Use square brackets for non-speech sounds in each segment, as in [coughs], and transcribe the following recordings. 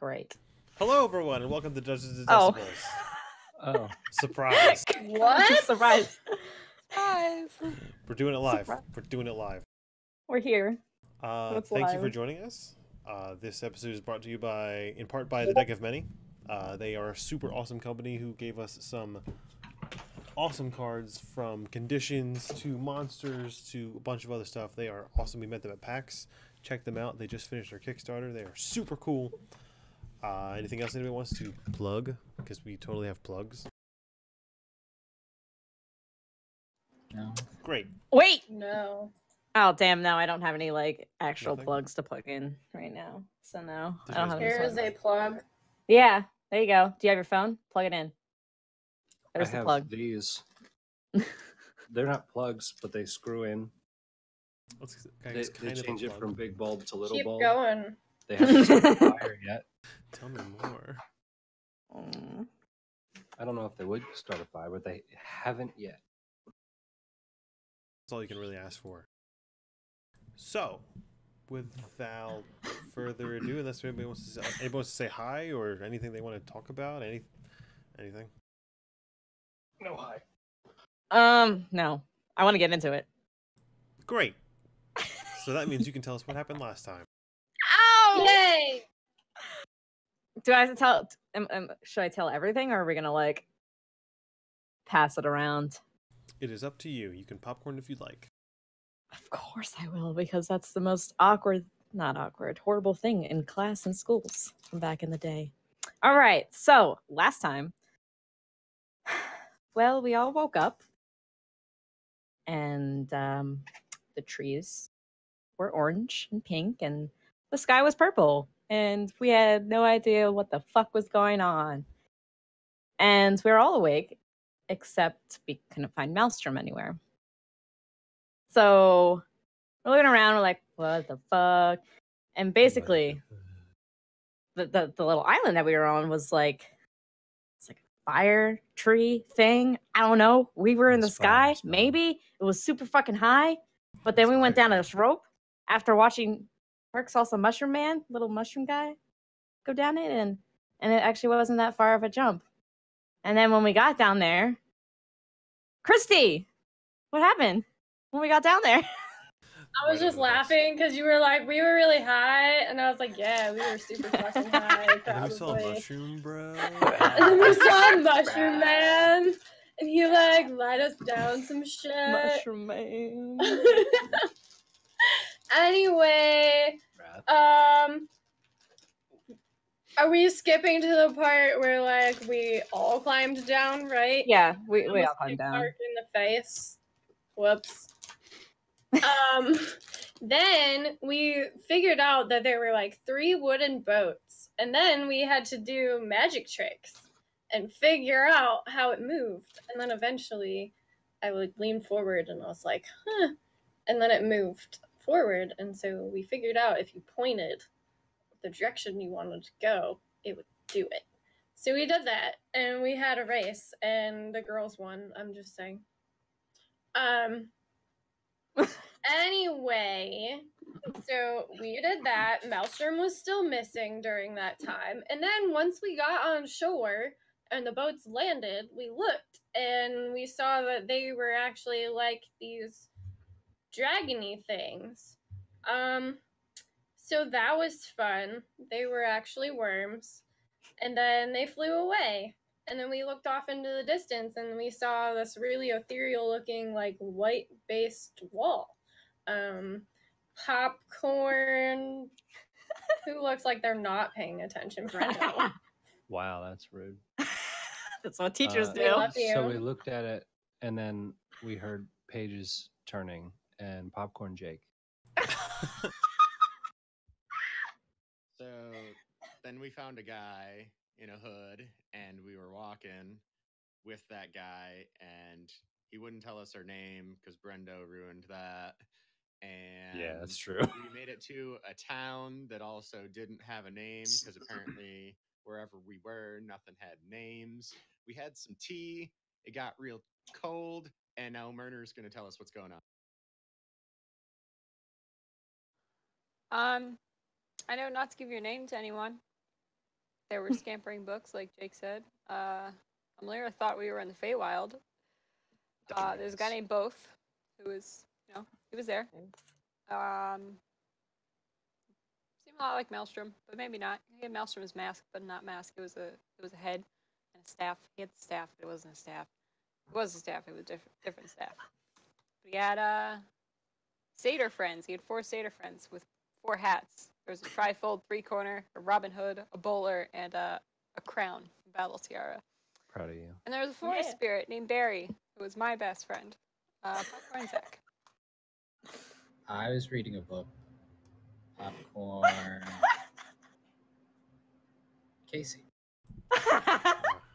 Great. Hello, everyone, and welcome to Judges and Oh. Decibels. [laughs] Oh, Surprise! [laughs] What? [laughs] Surprise. Surprise. We're doing it live. Surprise. We're doing it live. We're here. Uh, What's thank you for joining us. Uh, this episode is brought to you by, in part, by the Deck of Many. Uh, they are a super awesome company who gave us some awesome cards from conditions to monsters to a bunch of other stuff. They are awesome. We met them at PAX. Check them out. They just finished their Kickstarter. They are super cool. Uh, anything else anybody wants to plug? Because we totally have plugs. no. Great. Wait. No. Oh damn! No, I don't have any like actual Nothing? plugs to plug in right now. So no, Did I don't have. Here's a plug. Yeah, there you go. Do you have your phone? Plug it in. There's I the have plug. these. [laughs] They're not plugs, but they screw in. Let's, They, guys, they kind of a change it plug. from big bulb to little Keep bulb. going. They haven't started fire yet. Tell me more. Mm. I don't know if they would start a fire, but they haven't yet. That's all you can really ask for. So, without further ado, unless anybody wants to say, anybody wants to say hi or anything they want to talk about, any anything. No hi. Um, no, I want to get into it. Great. So that means you can tell us what happened last time. [laughs] Ow! Yay! Do I have to tell? Um, um, should I tell everything, or are we gonna like pass it around? It is up to you. You can popcorn if you'd like. Of course I will, because that's the most awkward, not awkward, horrible thing in class and schools from back in the day. All right, so last time, [sighs] well, we all woke up and um, the trees were orange and pink and the sky was purple and we had no idea what the fuck was going on. And we were all awake, except we couldn't find Maelstrom anywhere. So we're looking around, we're like, what the fuck? And basically, the, the, the little island that we were on was like, it's like a fire tree thing. I don't know. We were in the sky, maybe. It was super fucking high. But then we went down this rope after watching Park Salsa Mushroom Man, little mushroom guy, go down it, and and it actually wasn't that far of a jump. And then when we got down there, Christy, what happened when we got down there? [laughs] I was just laughing because you were like, we were really high, and I was like, yeah, we were super [laughs] fucking high. And then we saw a mushroom, bro. [laughs] And then we saw a mushroom man, and he like led us down some shit. mushroom Man. Anyway, um, are we skipping to the part where like we all climbed down, right? Yeah, we, we all climbed down. Mark in the face. Whoops. um, [laughs] then we figured out that there were like three wooden boats, and then we had to do magic tricks and figure out how it moved. And then eventually, I would lean forward, and I was like, "Huh," and then it moved forward, and so we figured out if you pointed the direction you wanted to go, it would do it. So we did that, and we had a race, and the girls won. I'm just saying. Um. [laughs] anyway, so we did that. Maelstrom was still missing during that time, and then once we got on shore and the boats landed, we looked and we saw that they were actually like these dragony things. Um. So that was fun. They were actually worms. And then they flew away. And then we looked off into the distance and we saw this really ethereal looking, like white based wall. Um, popcorn. [laughs] Who looks like they're not paying attention, Brenda? [laughs] Wow, that's rude. That's what teachers Uh, do. So we looked at it, and then we heard pages turning and popcorn Jake. [laughs] So then we found a guy in a hood and we were walking with that guy and he wouldn't tell us our name because Brendo ruined that. And Yeah, that's true. we made it to a town that also didn't have a name because apparently wherever we were, nothing had names. We had some tea. It got real cold, and now Murner's going to tell us what's going on. Um, I know not to give your name to anyone, There were [laughs] scampering books, like Jake said. Uh, Amalira thought we were in the Feywild. Uh, there's a guy named Both, who was, you know, he was there. Um, seemed a lot like Maelstrom, but maybe not. He had Maelstrom's mask, but not mask. It was a it was a head and a staff. He had the staff, but it wasn't a staff. It was a staff. It was different different staff. But he had uh satyr friends. He had four satyr friends with four hats. There was a trifold, three corner, a Robin Hood, a bowler, and uh, a crown, a battle tiara. Proud of you. And there was a forest Yeah. spirit named Barry, who was my best friend. Uh, Popcorn Zach. I was reading a book. Popcorn. [laughs] Casey. Oh,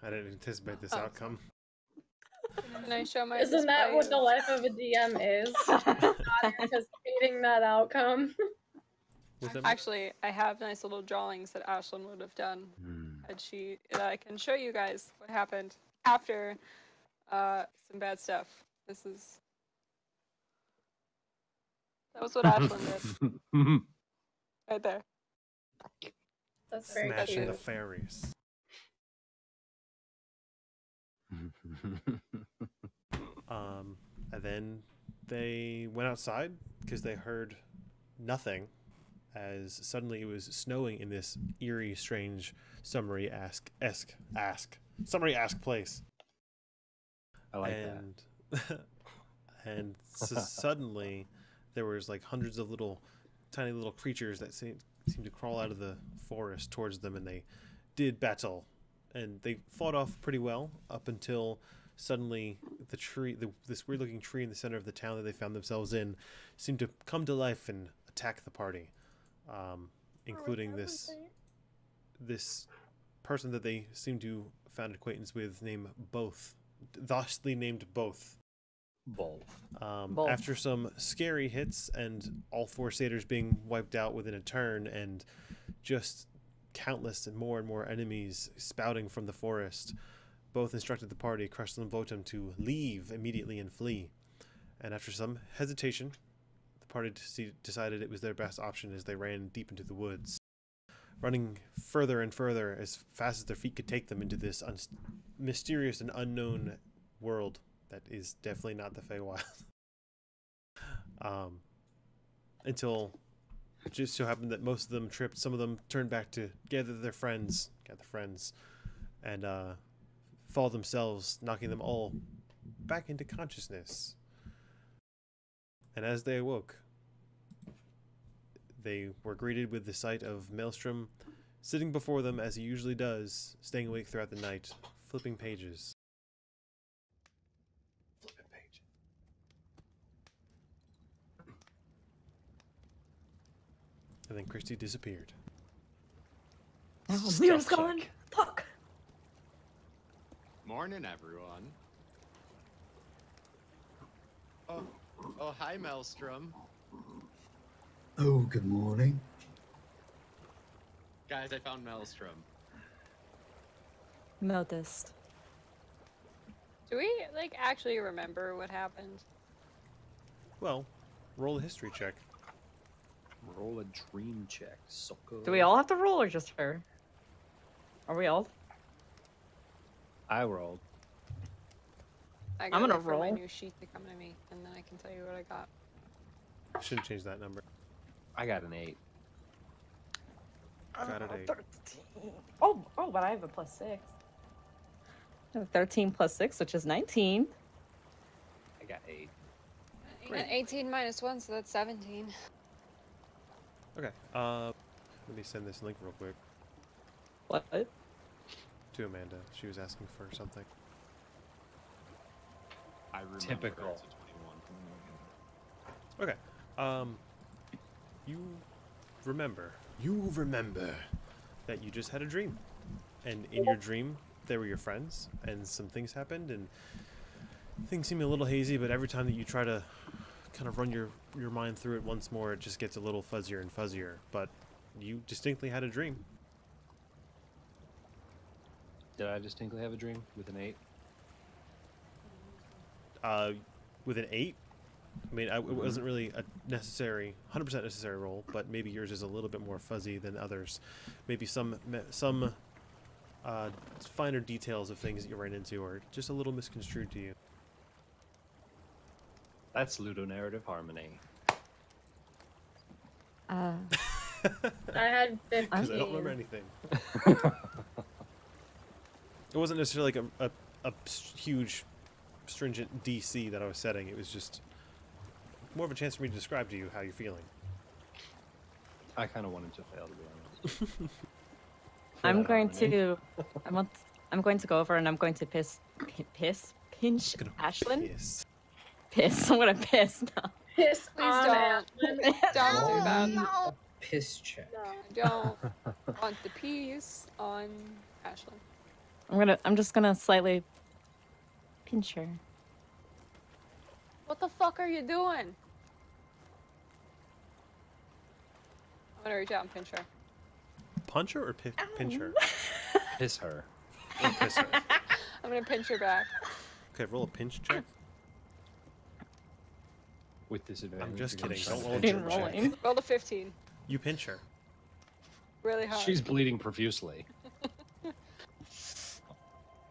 I didn't anticipate this Oh. outcome. Can I show my Isn't that what the life of a DM is? [laughs] Not anticipating that outcome. [laughs] Was Actually, I have nice little drawings that Ashlyn would have done had she that I can show you guys what happened after uh, some bad stuff. This is that was what Ashlyn did [laughs] right there. That's very smashing cute. the fairies? [laughs] Um, and then they went outside because they heard nothing as suddenly it was snowing in this eerie, strange, summery ask esque ask summery ask place. I like and [laughs] and so suddenly there was like hundreds of little tiny little creatures that seemed seemed to crawl out of the forest towards them and they did battle. And they fought off pretty well up until suddenly the tree the, this weird looking tree in the center of the town that they found themselves in seemed to come to life and attack the party um, including this this person that they seem to found acquaintance with named both thusly named both Both. um, Both. after some scary hits and all four satyrs being wiped out within a turn and just countless and more and more enemies spouting from the forest both instructed the party Crushland and Votum to leave immediately and flee and after some hesitation the party decided it was their best option as they ran deep into the woods running further and further as fast as their feet could take them into this mysterious and unknown world that is definitely not the Feywild. [laughs] um, until it just so happened that most of them tripped. Some of them turned back to gather their friends, gather friends, and uh, fall themselves, knocking them all back into consciousness. And as they awoke, they were greeted with the sight of Maelstrom sitting before them as he usually does, staying awake throughout the night, flipping pages. Flipping page. And then Christy disappeared. Leo's Stealth gone. check. Fuck. Morning, everyone. Oh, oh, hi, Maelstrom. Oh, good morning. Guys, I found Maelstrom. Noticed. Do we like actually remember what happened? Well, roll a history check. Roll a dream check. Sucker. Do we all have to roll or just her? Are we all? I rolled. I I'm gonna roll. for my roll. new sheet to come to me, and then I can tell you what I got. Shouldn't change that number. I got an eight. Got it, Uh, eight. 13. Oh, oh, but I have a plus six. I have 13 plus six, which is 19. I got eight. And 18 minus 1, so that's 17. Okay. Uh, let me send this link real quick What? to Amanda. She was asking for something. I remember Typical. it's a 21. Okay. Um, you remember. You remember that you just had a dream, and in your dream there were your friends, and some things happened, and things seem a little hazy. But every time that you try to kind of run your your mind through it once more, it just gets a little fuzzier and fuzzier. But you distinctly had a dream. Did I distinctly have a dream with an eight? Uh, with an eight. I mean, I, it wasn't really a necessary, hundred percent necessary role, but maybe yours is a little bit more fuzzy than others. Maybe some some uh, finer details of things that you ran into are just a little misconstrued to you. That's ludonarrative harmony. Uh, [laughs] I had 15. Because I don't remember anything. It wasn't necessarily like a a huge, stringent DC that I was setting. It was just more of a chance for me to describe to you how you're feeling. I kind of wanted to fail, to be honest. [laughs] I'm going to. I want. [laughs] I'm going to go over and I'm going to piss, pi- piss, pinch Gonna Ashlyn. Yes. Piss. [laughs] I'm gonna piss now. Piss Please on don't. Don't do that. Roll me a Piss check. I don't want the peace on Ashlyn. I'm gonna. I'm just gonna slightly pinch her. What the fuck are you doing? I'm gonna reach out and pinch her. Punch her or pi- pinch her? [laughs] Piss her. Or [laughs] piss her. I'm gonna pinch her back. Okay, roll a pinch check. With disadvantage. I'm just kidding, don't roll to a pinch jerk check. Roll a 15. You pinch her. Really hard. She's bleeding profusely.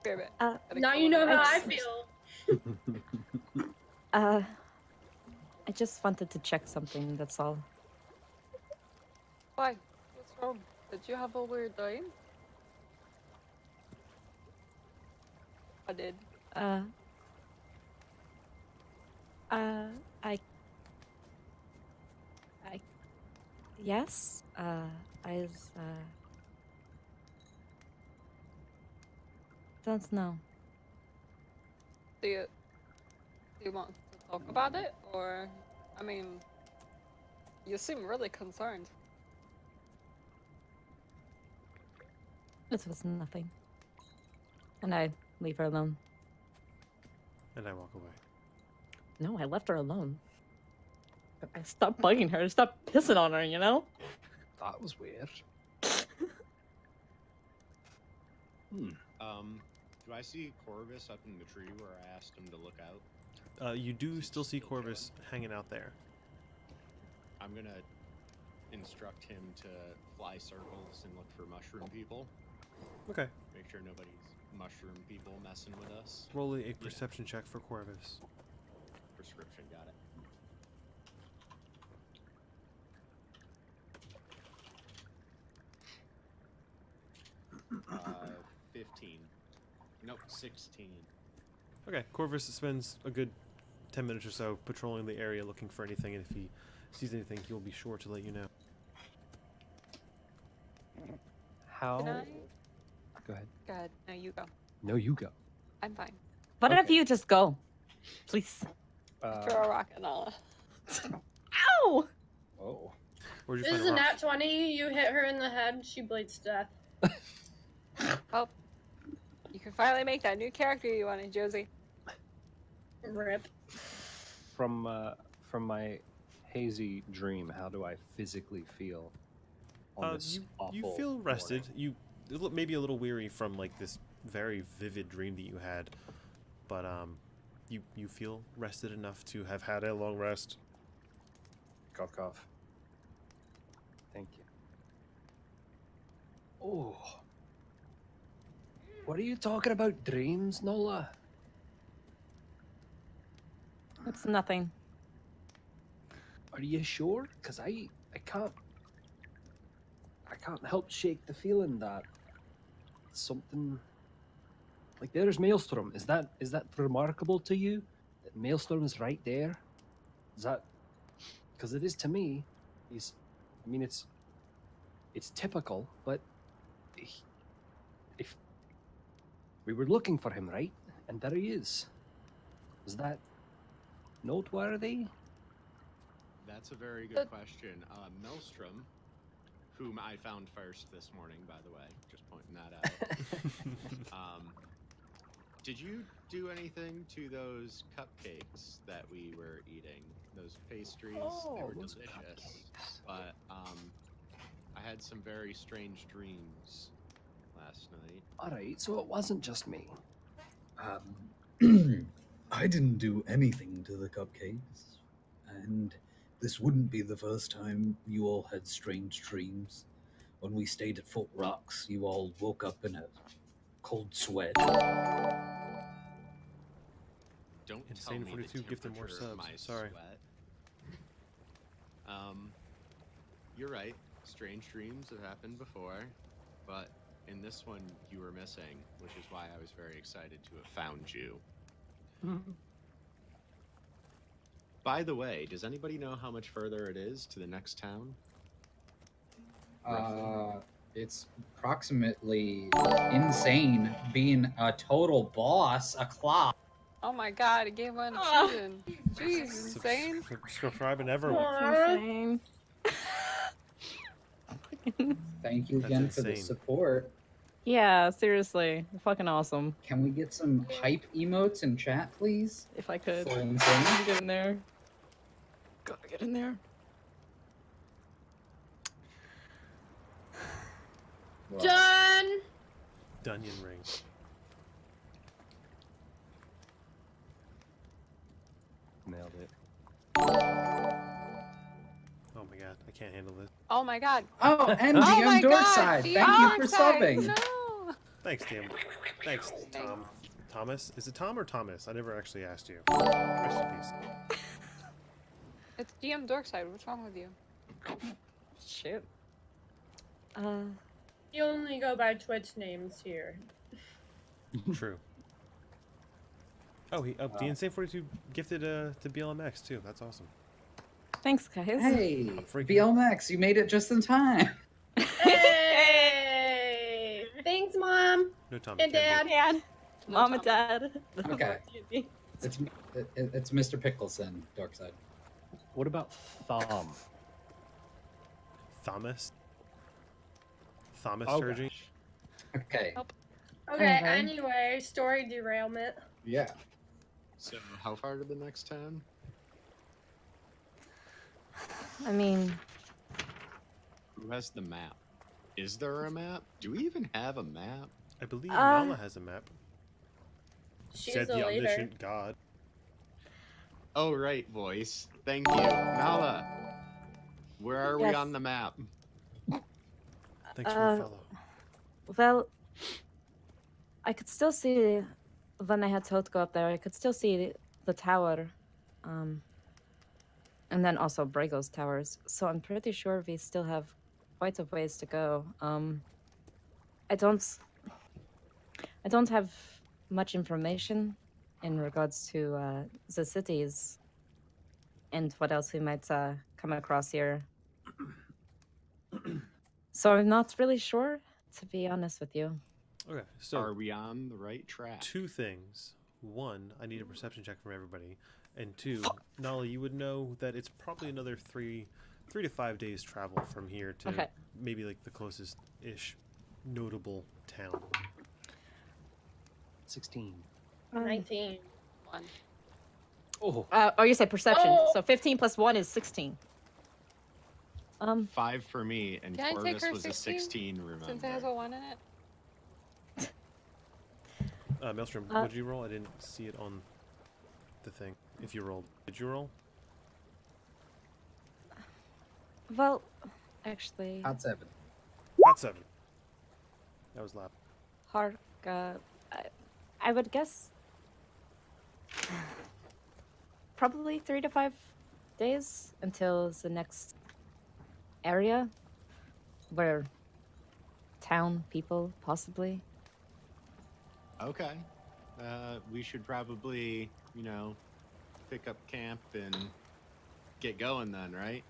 Bear. Uh, Now you know how I Excellent. feel. [laughs] Uh, I just wanted to check something. That's all. Why? What's wrong? Did you have a weird dream? I did. Uh. Uh, I. I. Yes. Uh, I was. Uh. Don't know. Do you do you want to talk about it, or I mean, you seem really concerned. It was nothing. And I leave her alone. And I walk away. No, I left her alone. I stopped bugging her. I stopped pissing on her. You know. That was weird. [laughs] hmm. Um, do I see Corvus up in the tree where I asked him to look out? Uh, you do still see Corvus hanging out there. I'm gonna instruct him to fly circles and look for mushroom people. Okay. Make sure nobody's mushroom people messing with us. Roll a perception check for Corvus. Prescription got it. Uh, 15. Nope, 16. Okay, Corvus spends a good 10 minutes or so patrolling the area looking for anything, and if he sees anything, he'll be sure to let you know. How? Can I? Go ahead. Go ahead. No, you go. No, you go. I'm fine. Why don't Okay. you just go, please? Uh, Throw a rock at Nala. [laughs] Ow! oh. This is a a rock? nat 20. You hit her in the head, she bleeds to death. Well, [laughs] you can finally make that new character you wanted, Josie. Rip. From uh, from my hazy dream, how do I physically feel? On Uh, this you, awful you feel rested. morning? You a li- maybe a little weary from like this very vivid dream that you had, but um, you you feel rested enough to have had a long rest. Cough, cough. Thank you. Oh. What are you talking about? Dreams, Nola? It's nothing. Are you sure? Cause I I can't I can't help shake the feeling that something like there's Maelstrom. Is that is that remarkable to you? That Maelstrom is right there? Is that because it is to me. He's I mean it's it's typical, but he, if we were looking for him, right? And there he is. Is that noteworthy? That's a very Uh, good question. Uh, Maelstrom, whom I found first this morning, by the way, just pointing that out. [laughs] um, did you do anything to those cupcakes that we were eating? Those pastries? they were those delicious. cupcakes. But um, I had some very strange dreams last night. All right, so it wasn't just me. Um, [clears throat] I didn't do anything to the cupcakes, and this wouldn't be the first time you all had strange dreams. When we stayed at Fort Rocks, you all woke up in a cold sweat. Don't Insane tell me the 42 gifted more temperature of subs. my Sorry. Sweat. Um, you're right. Strange dreams have happened before, but in this one you were missing, which is why I was very excited to have found you. [laughs] By the way, does anybody know how much further it is to the next town? Uh, it's approximately insane being a total boss a clock. Oh my god, it gave one Ah. season. Jeez, Subs- insane. Subscribe and ever. Insane. Thank you again for the support. yeah, seriously, fucking awesome. Can we get some hype emotes in chat, please? If I could For insane. get in there, gotta get in there. Well, Done. Dunyan ring. Nailed it. Oh my god, I can't handle this. Oh my god. Oh, and oh DM my god. Dorkside, DM thank you for Dorkside, subbing. No. Thanks, Tim. Thanks, Tom. Thomas? Is it Tom or Thomas? I never actually asked you. Rest in peace. It's DM Dorkside. What's wrong with you? Shit. Uh, You only go by Twitch names here. [laughs] True. Oh, he oh, the Insane 42 gifted uh, to BLMX too. That's awesome. thanks, guys. Hey, I'm freaking BLMX, you made it just in time. Hey! [laughs] Thanks, mom No Tom. and dad. Dad, mom and dad. Okay. [laughs] It's it, it's Mr. Pickleson, Dorkside. What about Thumb? Thomas. Thomas Oh, Turgey. gosh. Okay. Okay. Okay. Anyway, story derailment. Yeah. So, how far to the next town? I mean, Who has the map? Is there a map? Do we even have a map? I believe Uh, Nala has a map. She's Said a the leader. omniscient god. Oh, right, voice. Thank you. Nala, where are we on the map? Thanks for Uh, the follow. well, I could still see when I had Toad go up there. I could still see the, the tower, um, and then also Brago's towers. So I'm pretty sure we still have quite a ways to go. Um, I don't, I don't have much information in regards to uh, the cities and what else we might uh, come across here. [clears throat] so I'm not really sure, to be honest with you. Okay, so are we on the right track? Two things. One, I need a perception check from everybody, and two, Nala, you would know that it's probably another three, three to five days travel from here to okay. maybe like the closest ish notable town. Sixteen. 19. One. Oh. Uh, oh, you said perception. Oh. So 15 plus 1 is 16. Um, Five for me, and Can Corvus was 16? a 16, remember. Since it has a 1 in it? uh, Maelstrom, uh, what did you roll? I didn't see it on the thing. If you rolled. Did you roll? Well, actually... Not 7. Not 7. That was loud. Hark, uh, I, I would guess probably three to five days until the next area where town people possibly. Okay. Uh, we should probably, you know, pick up camp and get going then, right?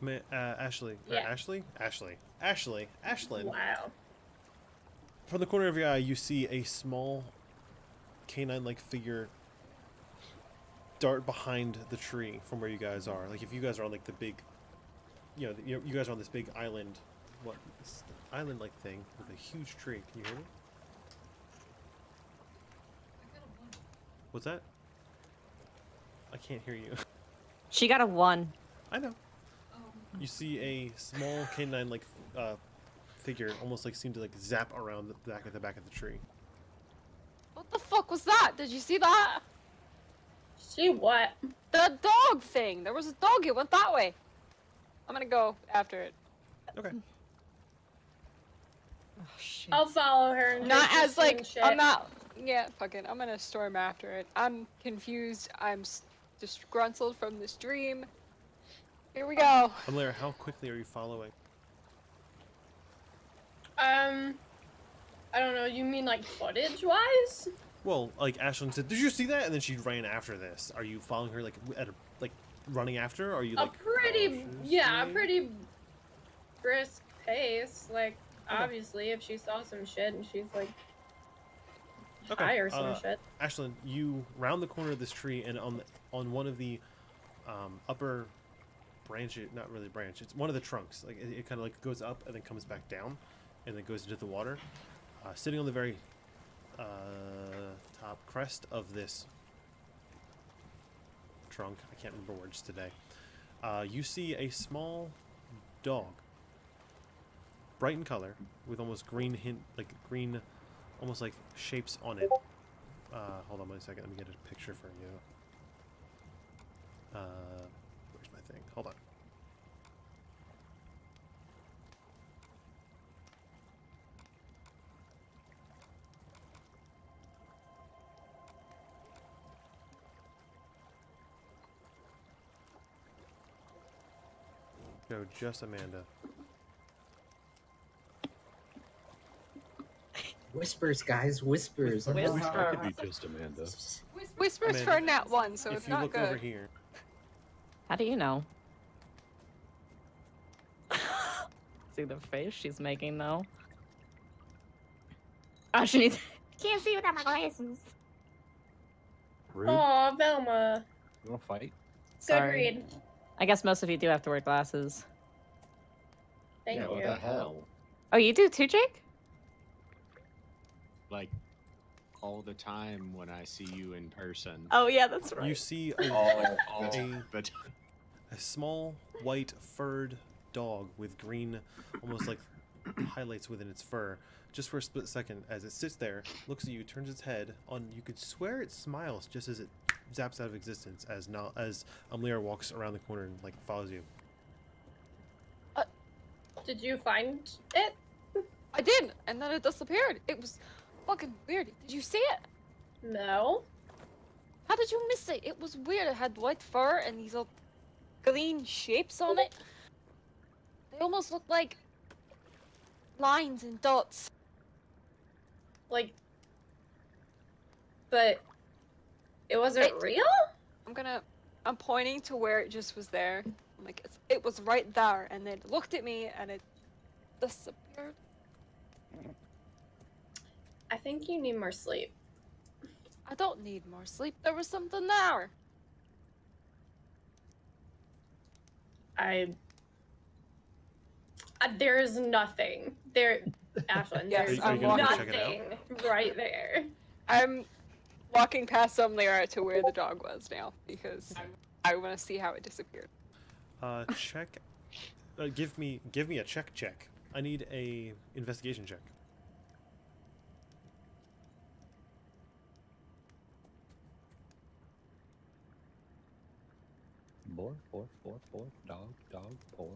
Ma- uh, Ashley, Yeah. Ashley, Ashley, Ashley, Ashlyn. Wow. From the corner of your eye, you see a small canine-like figure dart behind the tree from where you guys are. Like if you guys are on like the big, you know, you, you guys are on this big island, what island-like thing with a huge tree. Can you hear me? What's that? I can't hear you. [laughs] She got a 1. I know. You see a small canine-like uh, figure, almost like seem to like zap around the back of the back of the tree. What fuck was that? Did you see that? See what? The dog thing. There was a dog. It went that way. I'm gonna go after it. Okay. shit. I'll follow her. Not as like shit. I'm not. Yeah, fuck it. I'm gonna storm after it. I'm confused. I'm s- disgruntled from this dream. Here we go. Amlera, how quickly are you following? Um, I don't know. You mean like footage wise? Well, like Ashlyn said, did you see that? And then she ran after this. Are you following her like at a like running after? Are you A like pretty, yeah, a pretty brisk pace. Like Okay. obviously, if she saw some shit and she's like Okay, high or some uh, shit. Ashlyn, you round the corner of this tree, and on the, on one of the um, upper branches, not really branch, it's one of the trunks. Like it, it kind of like goes up and then comes back down, and then goes into the water. Uh, sitting on the very uh, top crest of this trunk, I can't remember words today. Uh, you see a small dog, bright in color, with almost green hint, like green almost like shapes on it. Uh, hold on one second. Let me get a picture for you. Uh, where's my thing? Hold on. Go, just Amanda. Whispers, guys, whispers. I don't know Could be just Amanda. Whispers Amanda, for a nat one, so if it's you not look good. over here, How do you know? [laughs] see the face she's making though. Oh, she needs. Can't see without my glasses. Rude. Aw, Velma. You want to fight? Good Sorry. read. I guess most of you do have to wear glasses. Thank yeah, you. what the hell? Oh, you do too, Jake? Like all the time when I see you in person. Oh yeah, that's right. you see a, all [laughs] a, the time. [laughs] a small white furred dog with green, almost like highlights within its fur. Just for a split second, as it sits there, looks at you, turns its head. On you could swear it smiles just as it zaps out of existence. As now, as Amlira walks around the corner and like follows you. Uh, did you find it? I did, and then it disappeared. It was fucking weird. Did you see it? No. How did you miss it? It was weird. It had white fur and these little green shapes on it. They almost looked like lines and dots. Like, but it wasn't It- real. I'm gonna. I'm pointing to where it just was there. I'm like, it's, it was right there, and it looked at me, and it disappeared. I think you need more sleep. I don't need more sleep. There was something there. I. Uh, there is nothing there, Ashlyn. Yes, there's Are you- are you I'm gonna go nothing check it right there. I'm walking past some Lyra to where the dog was now because I want to see how it disappeared. Uh, check. Uh, give me give me a check check. I need a investigation check. Boar, boar, boar, boar, dog, dog, boar.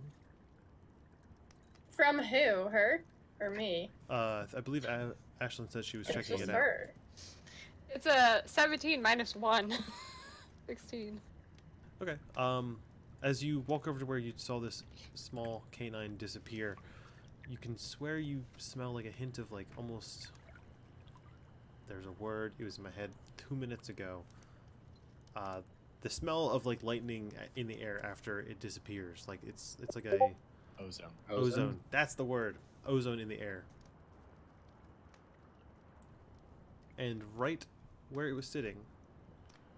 From who? Her or me? Uh, I believe a- Ashlyn said she was It's checking just it out. It's a 17 minus 1. [laughs] 16. Okay. Um, as you walk over to where you saw this small canine disappear, you can swear you smell like a hint of like almost. There's a word. It was in my head two minutes ago. Uh, the smell of like lightning in the air after it disappears. Like it's it's like a Ozone. ozone. That's the word. Ozone in the air. And right where it was sitting,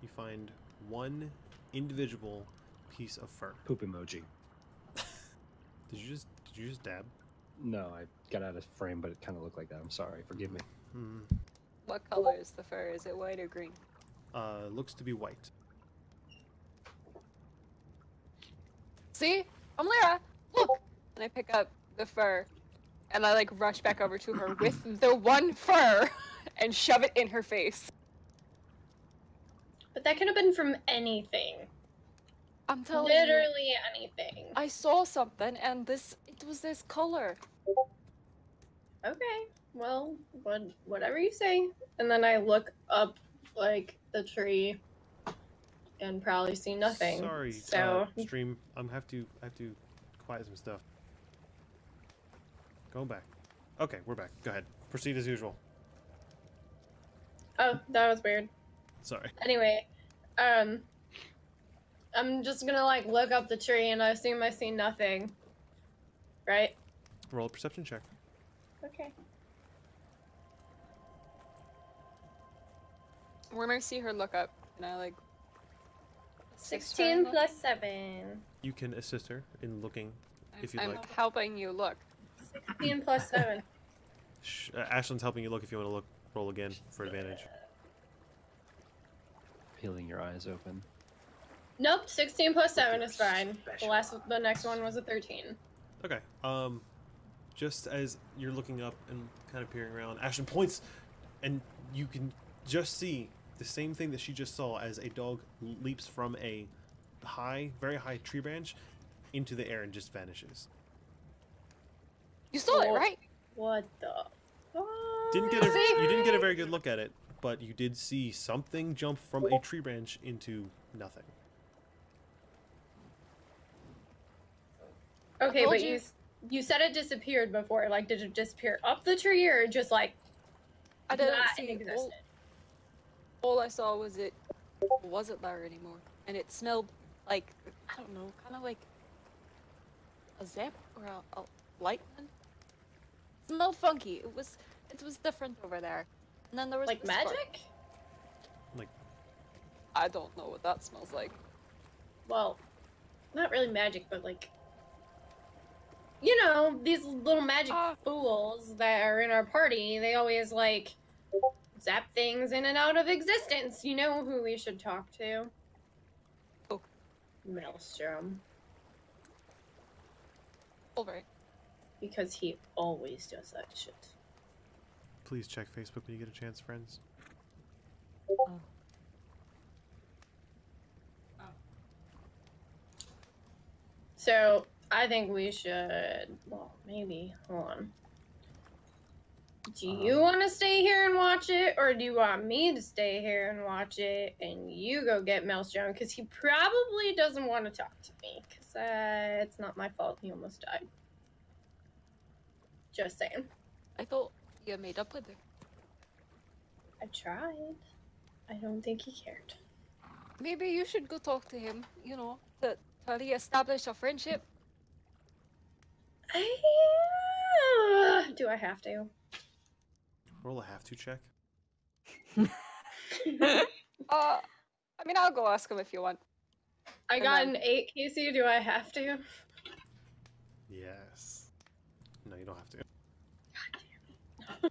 you find one individual piece of fur. Poop emoji. [laughs] Did you just did you just dab? No, I got out of frame, but it kind of looked like that. I'm sorry. Forgive me. Hmm. What color is the fur? Is it white or green? Uh, looks to be white. See? I'm Lyra! Look! And I pick up the fur and I like rush back over to her with [clears throat] the one fur and shove it in her face. But that could have been from anything. I'm telling you. Literally anything. I saw something and this it was this color. Okay, well, what, whatever you say. And then I look up like the tree and probably see nothing. Sorry, So uh, stream. I'm have to I have to quiet some stuff. Going back. Okay, we're back. Go ahead. Proceed as usual. oh, that was weird. Sorry. Anyway, um, I'm just gonna like look up the tree and I assume I see nothing. Right? Roll a perception check. Okay. When I see her look up, and I like. 16 plus 7. You can assist her in looking. I'm- if you'd I'm like. helping you look. 16 plus 7. Sh- uh, Ashlyn's helping you look if you want to look. Roll again for advantage. Peeling your eyes open. Nope, 16 plus 7 is fine. The last, the next one was a 13. Okay. Um, just as you're looking up and kind of peering around, Ashton points, and you can just see the same thing that she just saw as a dog leaps from a high, very high tree branch into the air and just vanishes. You saw it, Oh. right? What the fuck? Didn't get a, you didn't get a very good look at it, but you did see something jump from a tree branch into nothing. Okay, but you. you you said it disappeared before. Like, did it disappear up the tree or just like I didn't not see. All, all I saw was it wasn't there anymore, and it smelled like I don't know, kind of like a zap or a, a lightning. It smelled funky. It was it was different over there. And then there was Like this spark. magic? I don't know what that smells like. Well, not really magic, but like you know, these little magic Ah. fools that are in our party, they always like zap things in and out of existence. You know who we should talk to? Who? Maelstrom. All right. Because he always does that shit. Please check Facebook when you get a chance, friends. So I think we should. Well, maybe. Hold on. Do you Um, want to stay here and watch it, or do you want me to stay here and watch it, and you go get Maelstrom? Because he probably doesn't want to talk to me. Because uh, it's not my fault. He almost died. Just saying. I thought you made up with her. I tried. I don't think he cared. Maybe you should go talk to him. You know, to to reestablish a friendship. I, do I have to? Roll a have to check. [laughs] Uh, I mean, I'll go ask him if you want. I And got then- an eight, Casey. Do I have to? Yes. No, you don't have to. [laughs]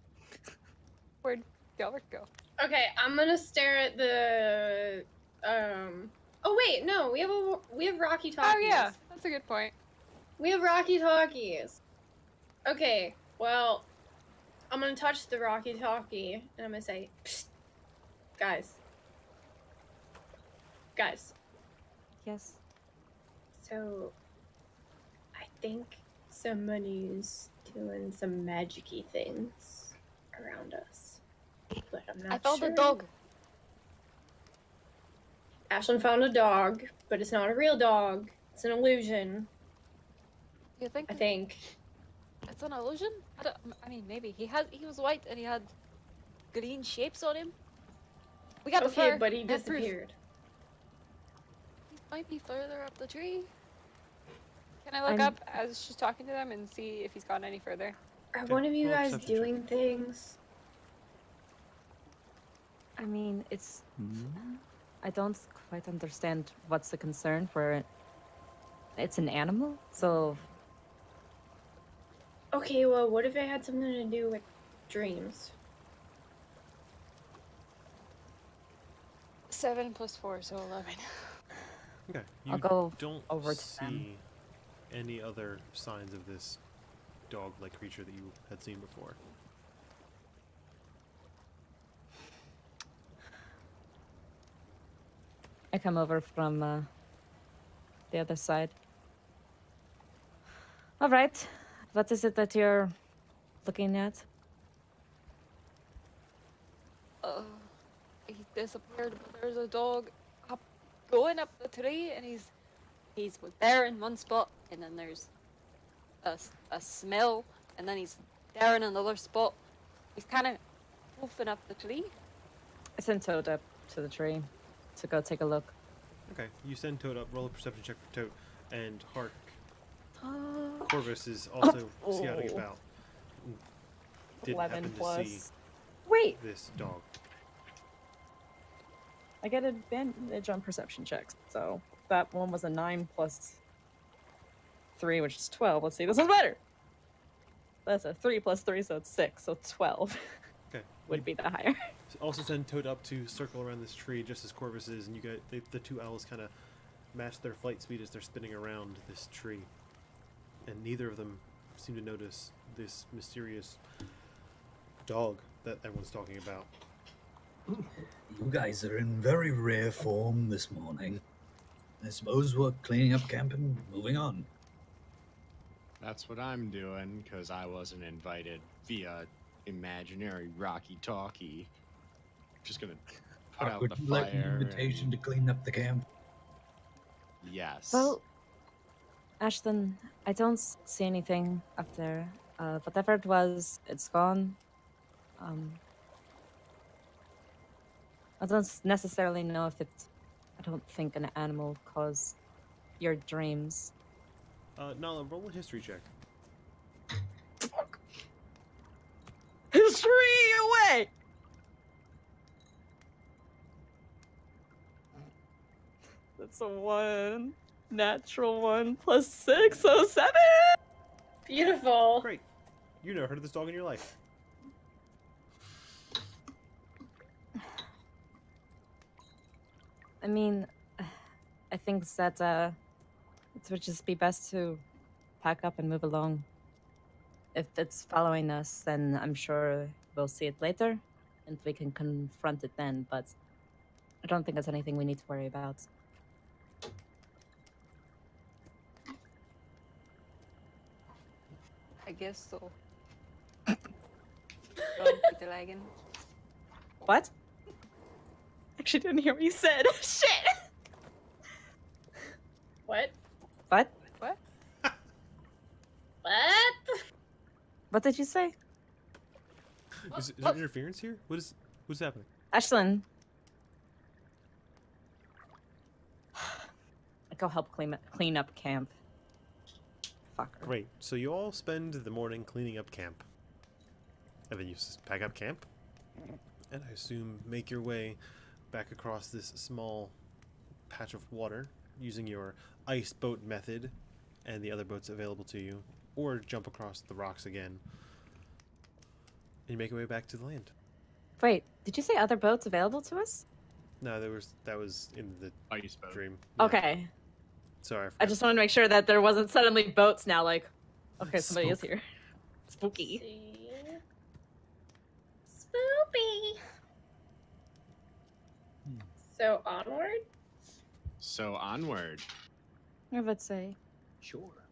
Where'd Delbert go? Okay, I'm gonna stare at the um Oh wait, no, we have a we have Rocky Talkies. Oh yeah, that's a good point. We have Rocky Talkies. Okay, well, I'm gonna touch the Rocky Talkie and I'm gonna say, Psst, guys, guys. Yes. So, I think somebody's doing some magicy things around us, but I'm not I found sure. a dog. Ashlyn found a dog, but it's not a real dog. It's an illusion, You think I think. it's an illusion? I, I mean, maybe he had he was white and he had green shapes on him. We got the fur. Okay, but he we have proof. disappeared. He might be further up the tree. Can I look I'm- up as she's talking to them and see if he's gone any further? Are Okay, one of you roll guys perception check. doing things? I mean, it's. Hmm? I don't quite understand what's the concern for. It. It's an animal, so Okay, well, what if it had something to do with dreams? Seven plus four, so eleven. [sighs] Okay. You I'll go don't over to see them. Any other signs of this dog-like creature that you had seen before. I come over from uh, the other side. All right, what is it that you're looking at? Uh, he disappeared, but there's a dog up, going up the tree, and he's he's there in one spot, and then there's a smell, and then he's there in another spot. He's kind of woofing up the tree. I sent Toad up to the tree to go take a look. Okay, you send Toad up. Roll a perception check for Toad, and Hark Uh, Corvus is also scouting oh. about. Didn't 11 happen to see Wait, this dog. I get advantage on perception checks. So that one was a 9 plus 3, which is 12. Let's see, this is better. That's a 3 plus 3, so it's 6. So 12 [laughs] Okay. [laughs] would be the higher. Also send Toad up to circle around this tree just as Corvus is, and you get they, the two owls kind of match their flight speed as they're spinning around this tree, and neither of them seem to notice this mysterious dog that everyone's talking about. You guys are in very rare form this morning. I suppose we're cleaning up camp and moving on. That's what I'm doing because I wasn't invited via imaginary Rocky Talkie. Just gonna put Hark, out the you like an fire. invitation and- to clean up the camp? Yes. Well, Ashton, I don't see anything up there. Uh, whatever it was, it's gone. Um, I don't necessarily know if it. I don't think an animal caused your dreams. Uh, Nala, roll a history check. History away! That's a one. Natural one plus six, so seven! Beautiful. Great. You never heard of this dog in your life. I mean, I think that uh, it would just be best to pack up and move along. If it's following us, then I'm sure we'll see it later, and we can confront it then. But I don't think that's anything we need to worry about. I guess so. Run, Peter Lagan. What? Actually, didn't hear what you said. [laughs] Shit. What? What? What? [laughs] What? What did you say, Is, is there oh. interference here? What is what's happening? Ashlyn? I [sighs] go help clean up, clean up camp. Fucker. Great. So you all spend the morning cleaning up camp, and then you s- pack up camp, and I assume make your way back across this small patch of water using your ice boat method and the other boats available to you, or jump across the rocks again. And you make your way back to the land. Wait, did you say other boats available to us? No, there was that was in the Ice boat. dream. Yeah. Okay. Sorry. I, I just wanted to make sure that there wasn't suddenly boats now, like, okay, somebody is here. Spooky. See. Spoopy. Hmm. So onward. So onward. I would say. Sure.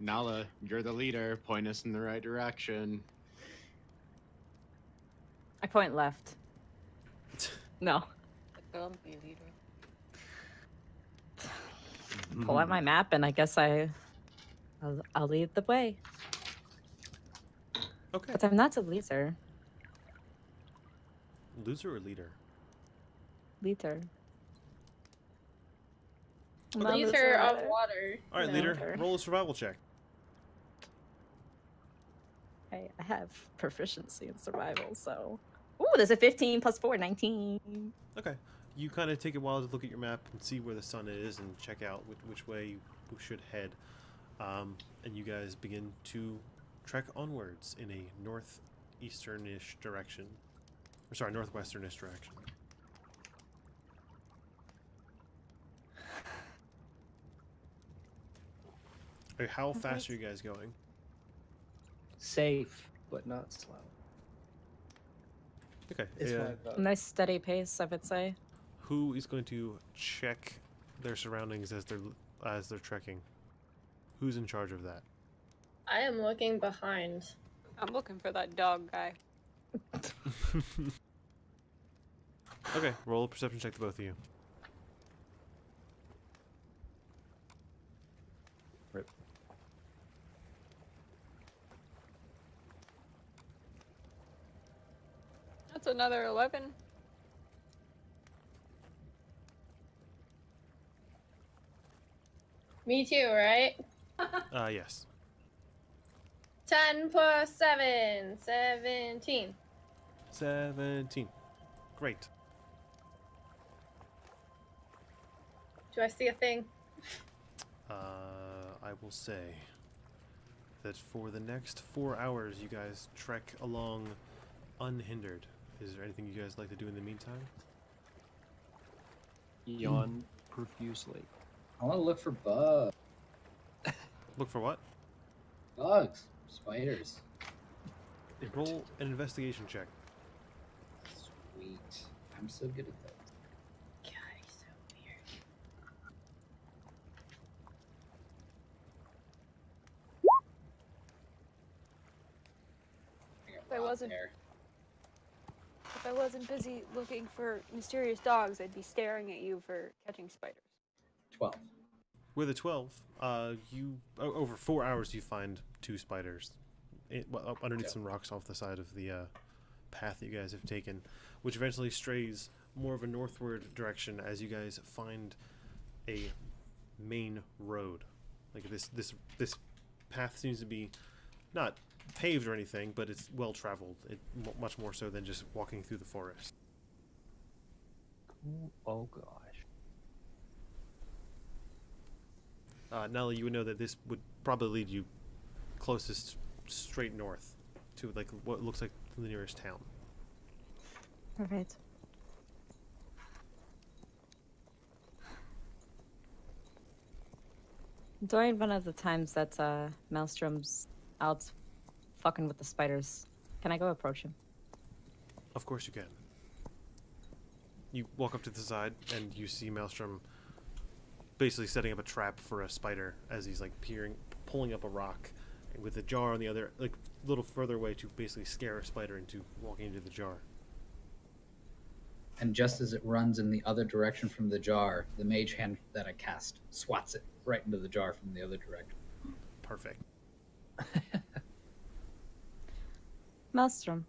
Nala, you're the leader. Point us in the right direction. I point left. [laughs] No. The grumpy leader. Pull out my map, and I guess I, I'll, I'll lead the way. Okay. But I'm not a leader. Loser or leader? Leader. I'm not a Leader of either. water. All right, No. leader. Okay. Roll a survival check. I, I have proficiency in survival, so. Ooh, there's a 15 plus 4, 19. Okay. You kind of take a while to look at your map and see where the sun is and check out which, which way you should head. Um, and you guys begin to trek onwards in a northeasternish direction. Or sorry, northwesternish direction. Okay, how fast are you guys going? Safe, but not slow. Okay. It's what I thought. Nice steady pace, I would say. who is going to check their surroundings as they're as they're trekking? Who's in charge of that? I am looking behind. I'm looking for that dog guy. [laughs] okay, roll a perception check to both of you. That's another 11. Me too, right? Uh, yes. 10 plus 7, 17. 17. Great. Do I see a thing? Uh, I will say that for the next four hours, you guys trek along unhindered. Is there anything you guys like to do in the meantime? Yawn hmm. profusely. I want to look for bugs. [laughs] Look for what? Bugs. Spiders. Roll an investigation check. Sweet. I'm so good at that. God, he's so weird. I got If I robbed wasn't- there. If I wasn't busy looking for mysterious dogs, I'd be staring at you for catching spiders. 12. With a 12, uh, you over four hours you find two spiders it, well, up underneath Okay. some rocks off the side of the uh, path that you guys have taken, which eventually strays more of a northward direction as you guys find a main road. Like this, this, this path seems to be not paved or anything, but it's well traveled. It much more so than just walking through the forest. Ooh, oh gosh. Uh, Nelly, you would know that this would probably lead you closest straight north to like what looks like the nearest town. Perfect. During one of the times that uh, Maelstrom's out fucking with the spiders, can I go approach him? Of course you can. You walk up to the side and you see Maelstrom basically setting up a trap for a spider as he's like peering, pulling up a rock with a jar on the other, like a little further away to basically scare a spider into walking into the jar. And just as it runs in the other direction from the jar, the mage hand that I cast swats it right into the jar from the other direction. Perfect. [laughs] Maelstrom,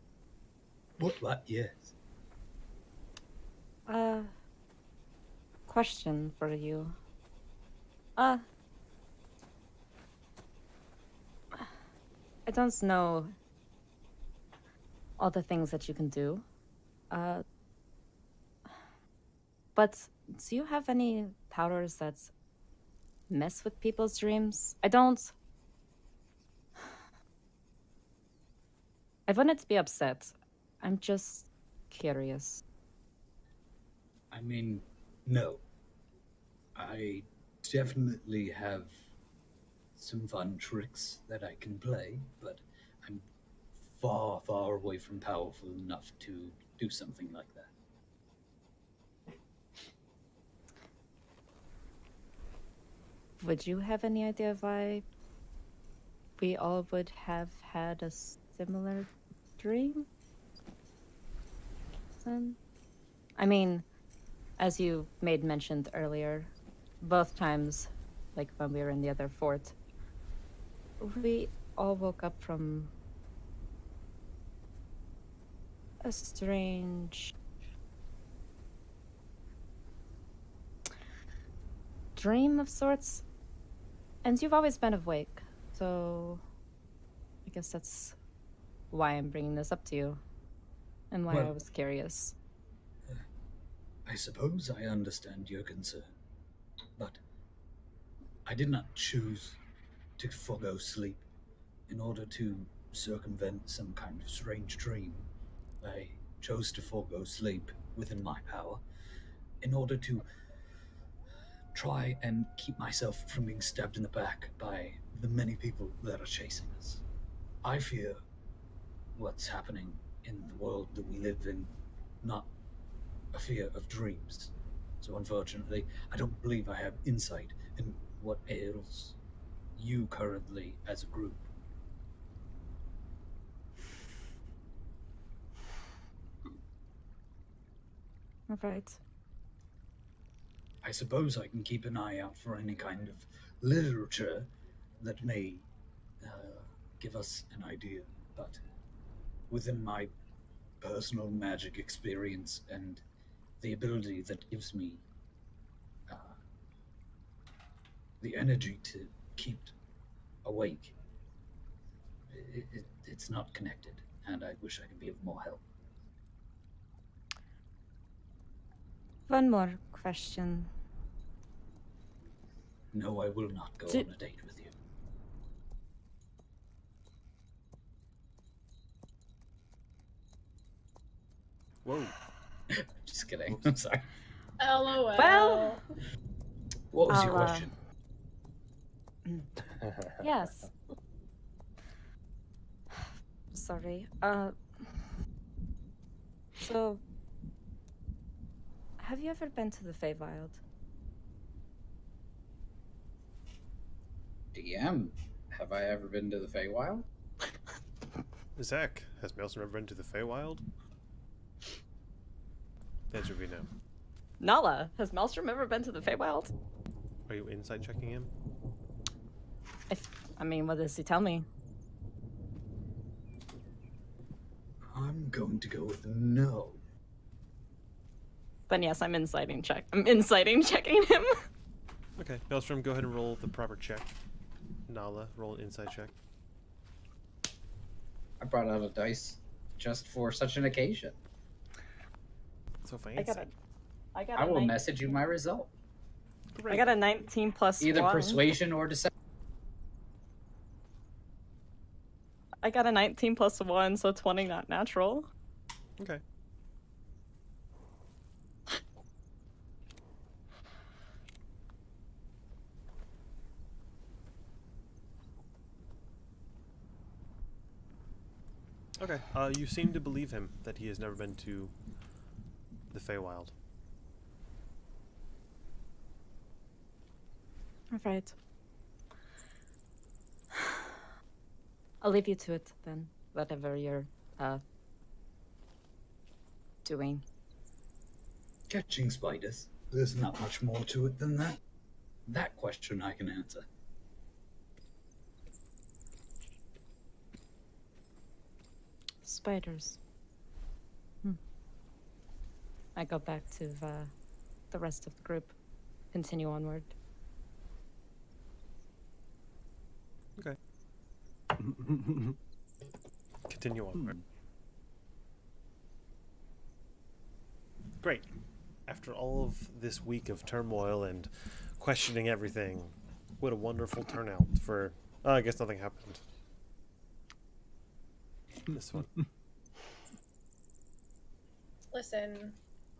What? What? Yes. uh, question for you. Uh, I don't know all the things that you can do. Uh, but do you have any powers that mess with people's dreams? I don't. I wouldn't be upset. I'm just curious. I mean, no. I definitely have some fun tricks that I can play, but I'm far, far away from powerful enough to do something like that. Would you have any idea why we all would have had a similar dream? Then? I mean, as you made mentioned earlier, both times, like when we were in the other fort, we all woke up from a strange dream of sorts. And you've always been awake, so I guess that's why I'm bringing this up to you, and why I was curious. I suppose I understand your concern, but I did not choose to forego sleep in order to circumvent some kind of strange dream. I chose to forego sleep within my power in order to try and keep myself from being stabbed in the back by the many people that are chasing us. I fear what's happening in the world that we live in, not a fear of dreams. So, unfortunately, I don't believe I have insight in what ails you currently as a group. All right. I suppose I can keep an eye out for any kind of literature that may uh, give us an idea, but within my personal magic experience and the ability that gives me uh, the energy to keep awake, it, it, it's not connected, and I wish I could be of more help. One more question. No, I will not go Do- on a date with you. Whoa. [laughs] Just kidding. I'm sorry. LOL. Well- What was your I'll, uh, question? [laughs] Yes. Sorry. Uh. So, have you ever been to the Feywild? DM, have I ever been to the Feywild? Zach, has Maelstrom ever been to the Feywild? The answer would be. Nala, has Maelstrom ever been to the Feywild? Are you insight checking him? If I mean, what does he tell me? I'm going to go with no. Then yes, I'm inciting check. I'm inciting checking him. [laughs] Okay, Maelstrom, go ahead and roll the proper check. Nala, roll an insight check. I brought out a dice just for such an occasion. So fancy. I got a, I got I a will nine- message you my result. I got a 19 plus Either one. persuasion or deception. I got a 19 plus one, so 20 not natural. Okay. Okay. Uh, you seem to believe him that he has never been to the Feywild. All right. I'll leave you to it then, whatever you're uh doing. Catching spiders. There's not much more to it than that. That question I can answer. Spiders. Hmm. I go back to uh, the rest of the group. Continue onward. Okay. [laughs] Continue on. Great. After all of this week of turmoil and questioning everything, what a wonderful turnout for. Uh, I guess nothing happened. This one. Listen,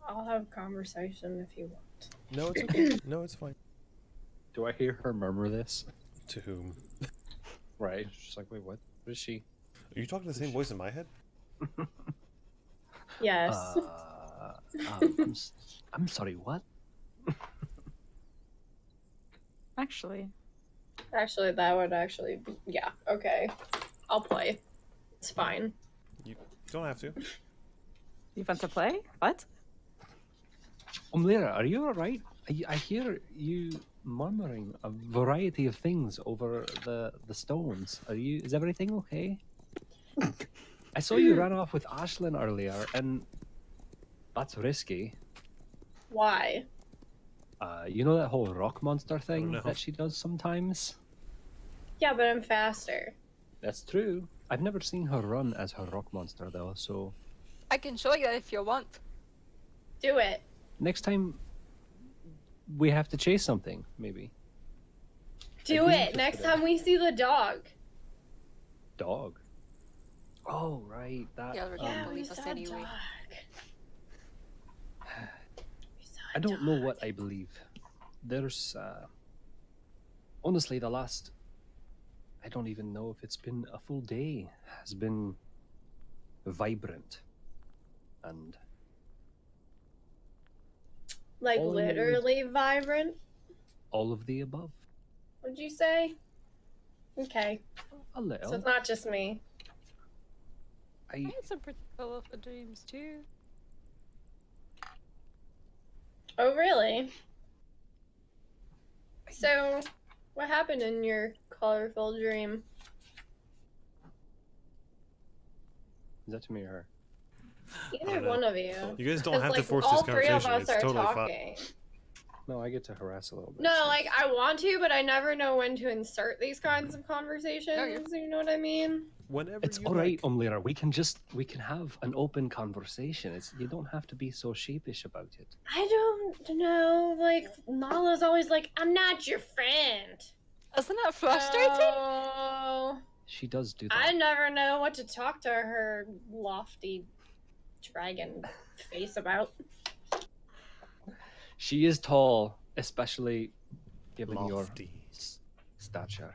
I'll have a conversation if you want. No, it's okay. [clears throat] No, it's fine. Do I hear her murmur this? To whom? Right. She's like, wait, what? What is she? Are you talking the same voice in my head? [laughs] Yes. Uh, um, I'm, s- I'm sorry, what? [laughs] Actually, actually, that would actually be. Yeah, okay. I'll play. It's fine. You don't have to. You want to play? What? Umlira, are you alright? I, I hear you murmuring a variety of things over the the stones. Are you? Is everything okay? I saw you run off with Ashlyn earlier, and that's risky. Why? Uh, you know that whole rock monster thing that she does sometimes? Yeah, but I'm faster. That's true. I've never seen her run as her rock monster though, so I can show you if you want. Do it. Next time we have to chase something, maybe. Do be it. Next time we see the dog. Dog. Oh right, that. Yeah, we're um, Don't yeah, we believe us saw anyway. dog. We saw a I don't know what I believe. There's uh honestly the last I don't even know if it's been a full day has been vibrant and Like All- literally vibrant. all of the above. What'd you say? Okay, A little. so it's not just me. I I had some pretty colorful dreams too. Oh, really? So, what happened in your colorful dream? Is that to me or her? Either one of you. You guys don't have to like, force all this three of conversation. us It's are totally fine. No, I get to harass a little bit. No, so- like I want to, but I never know when to insert these kinds of conversations. You know what I mean? Whenever It's all right, like. Umlira. We can just we can have an open conversation. It's you don't have to be so sheepish about it. I don't know. Like Nala's always like, "I'm not your friend." Isn't that frustrating? Oh, She does do that. I never know what to talk to her lofty dragon face about. She is tall, especially given your Lofty. s- stature.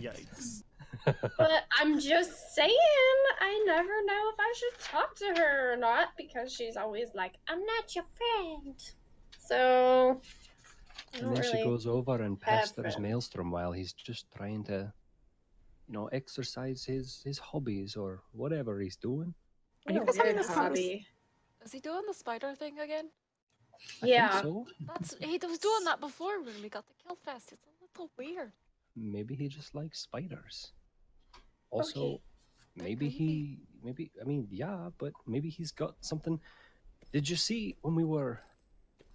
Yikes. [laughs] But I'm just saying, I never know if I should talk to her or not because she's always like, "I'm not your friend." So, And don't then she goes over and have pesters. Maelstrom while he's just trying to, you know, exercise his his hobbies or whatever he's doing. Are you guys having weird this hobby. Is he doing the spider thing again? I Yeah. think so. That's he was doing that before when we got the kill fest. It's a little weird. Maybe he just likes spiders. Also, Okay. maybe he, maybe I mean, yeah, but maybe he's got something. Did you see when we were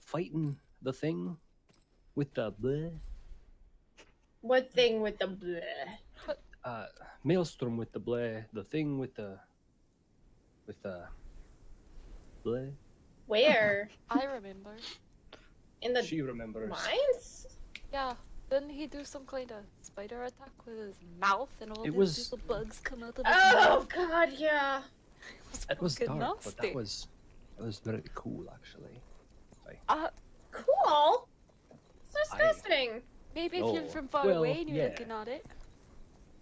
fighting the thing with the bleh? What thing with the bleh? uh maelstrom with the bleh the thing with the with the bleh Where? [laughs] I remember. In the she remembers mines? Yeah. Didn't he do some kind of spider attack with his mouth and all It these was- little bugs come out of his Oh mouth? God, yeah. [laughs] it was fucking dark but that was that was very cool actually Uh, Cool. It's I- disgusting. maybe if No, you're from far well, away and you're yeah. looking at it.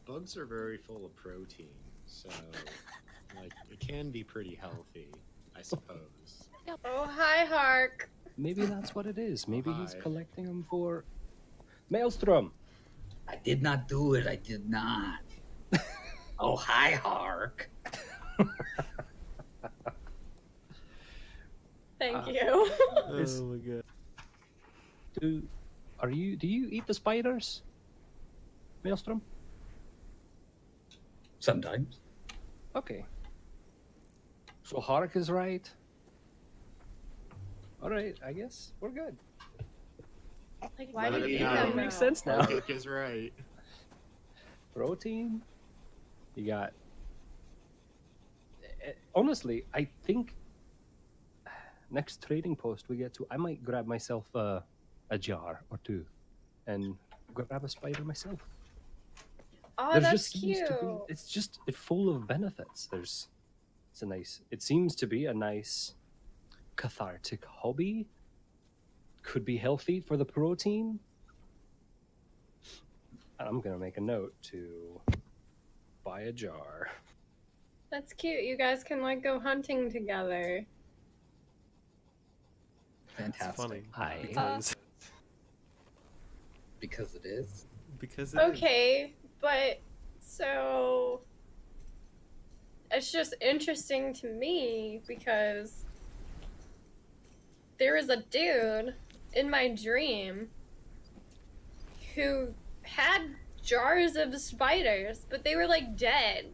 Bugs are very full of protein, so [laughs] like it can be pretty healthy, I suppose. Oh hi, Hark. maybe that's what it is maybe he's Hi. collecting them for maelstrom I did not do it. I did not. [laughs] oh, hi, Hark. Thank Uh, you. Is- [laughs] Oh my god. do are you do you eat the spiders maelstrom Sometimes. okay so hark is right all right i guess we're good like, why Let do it you be eat makes sense now Luke is right. protein. You got. eh, Honestly, I think next trading post we get to, I might grab myself uh, a jar or two, and grab a spider myself. Oh, There that's just cute. be. It's just it's full of benefits. There's, it's a nice. It seems to be a nice, cathartic hobby. Could be healthy for the protein. And I'm gonna make a note to buy a jar. That's cute. You guys can like go hunting together. It's Fantastic. funny. I Because, Because it is. because it is. Okay, but so it's just interesting to me because there was a dude in my dream who had jars of spiders, but they were like dead.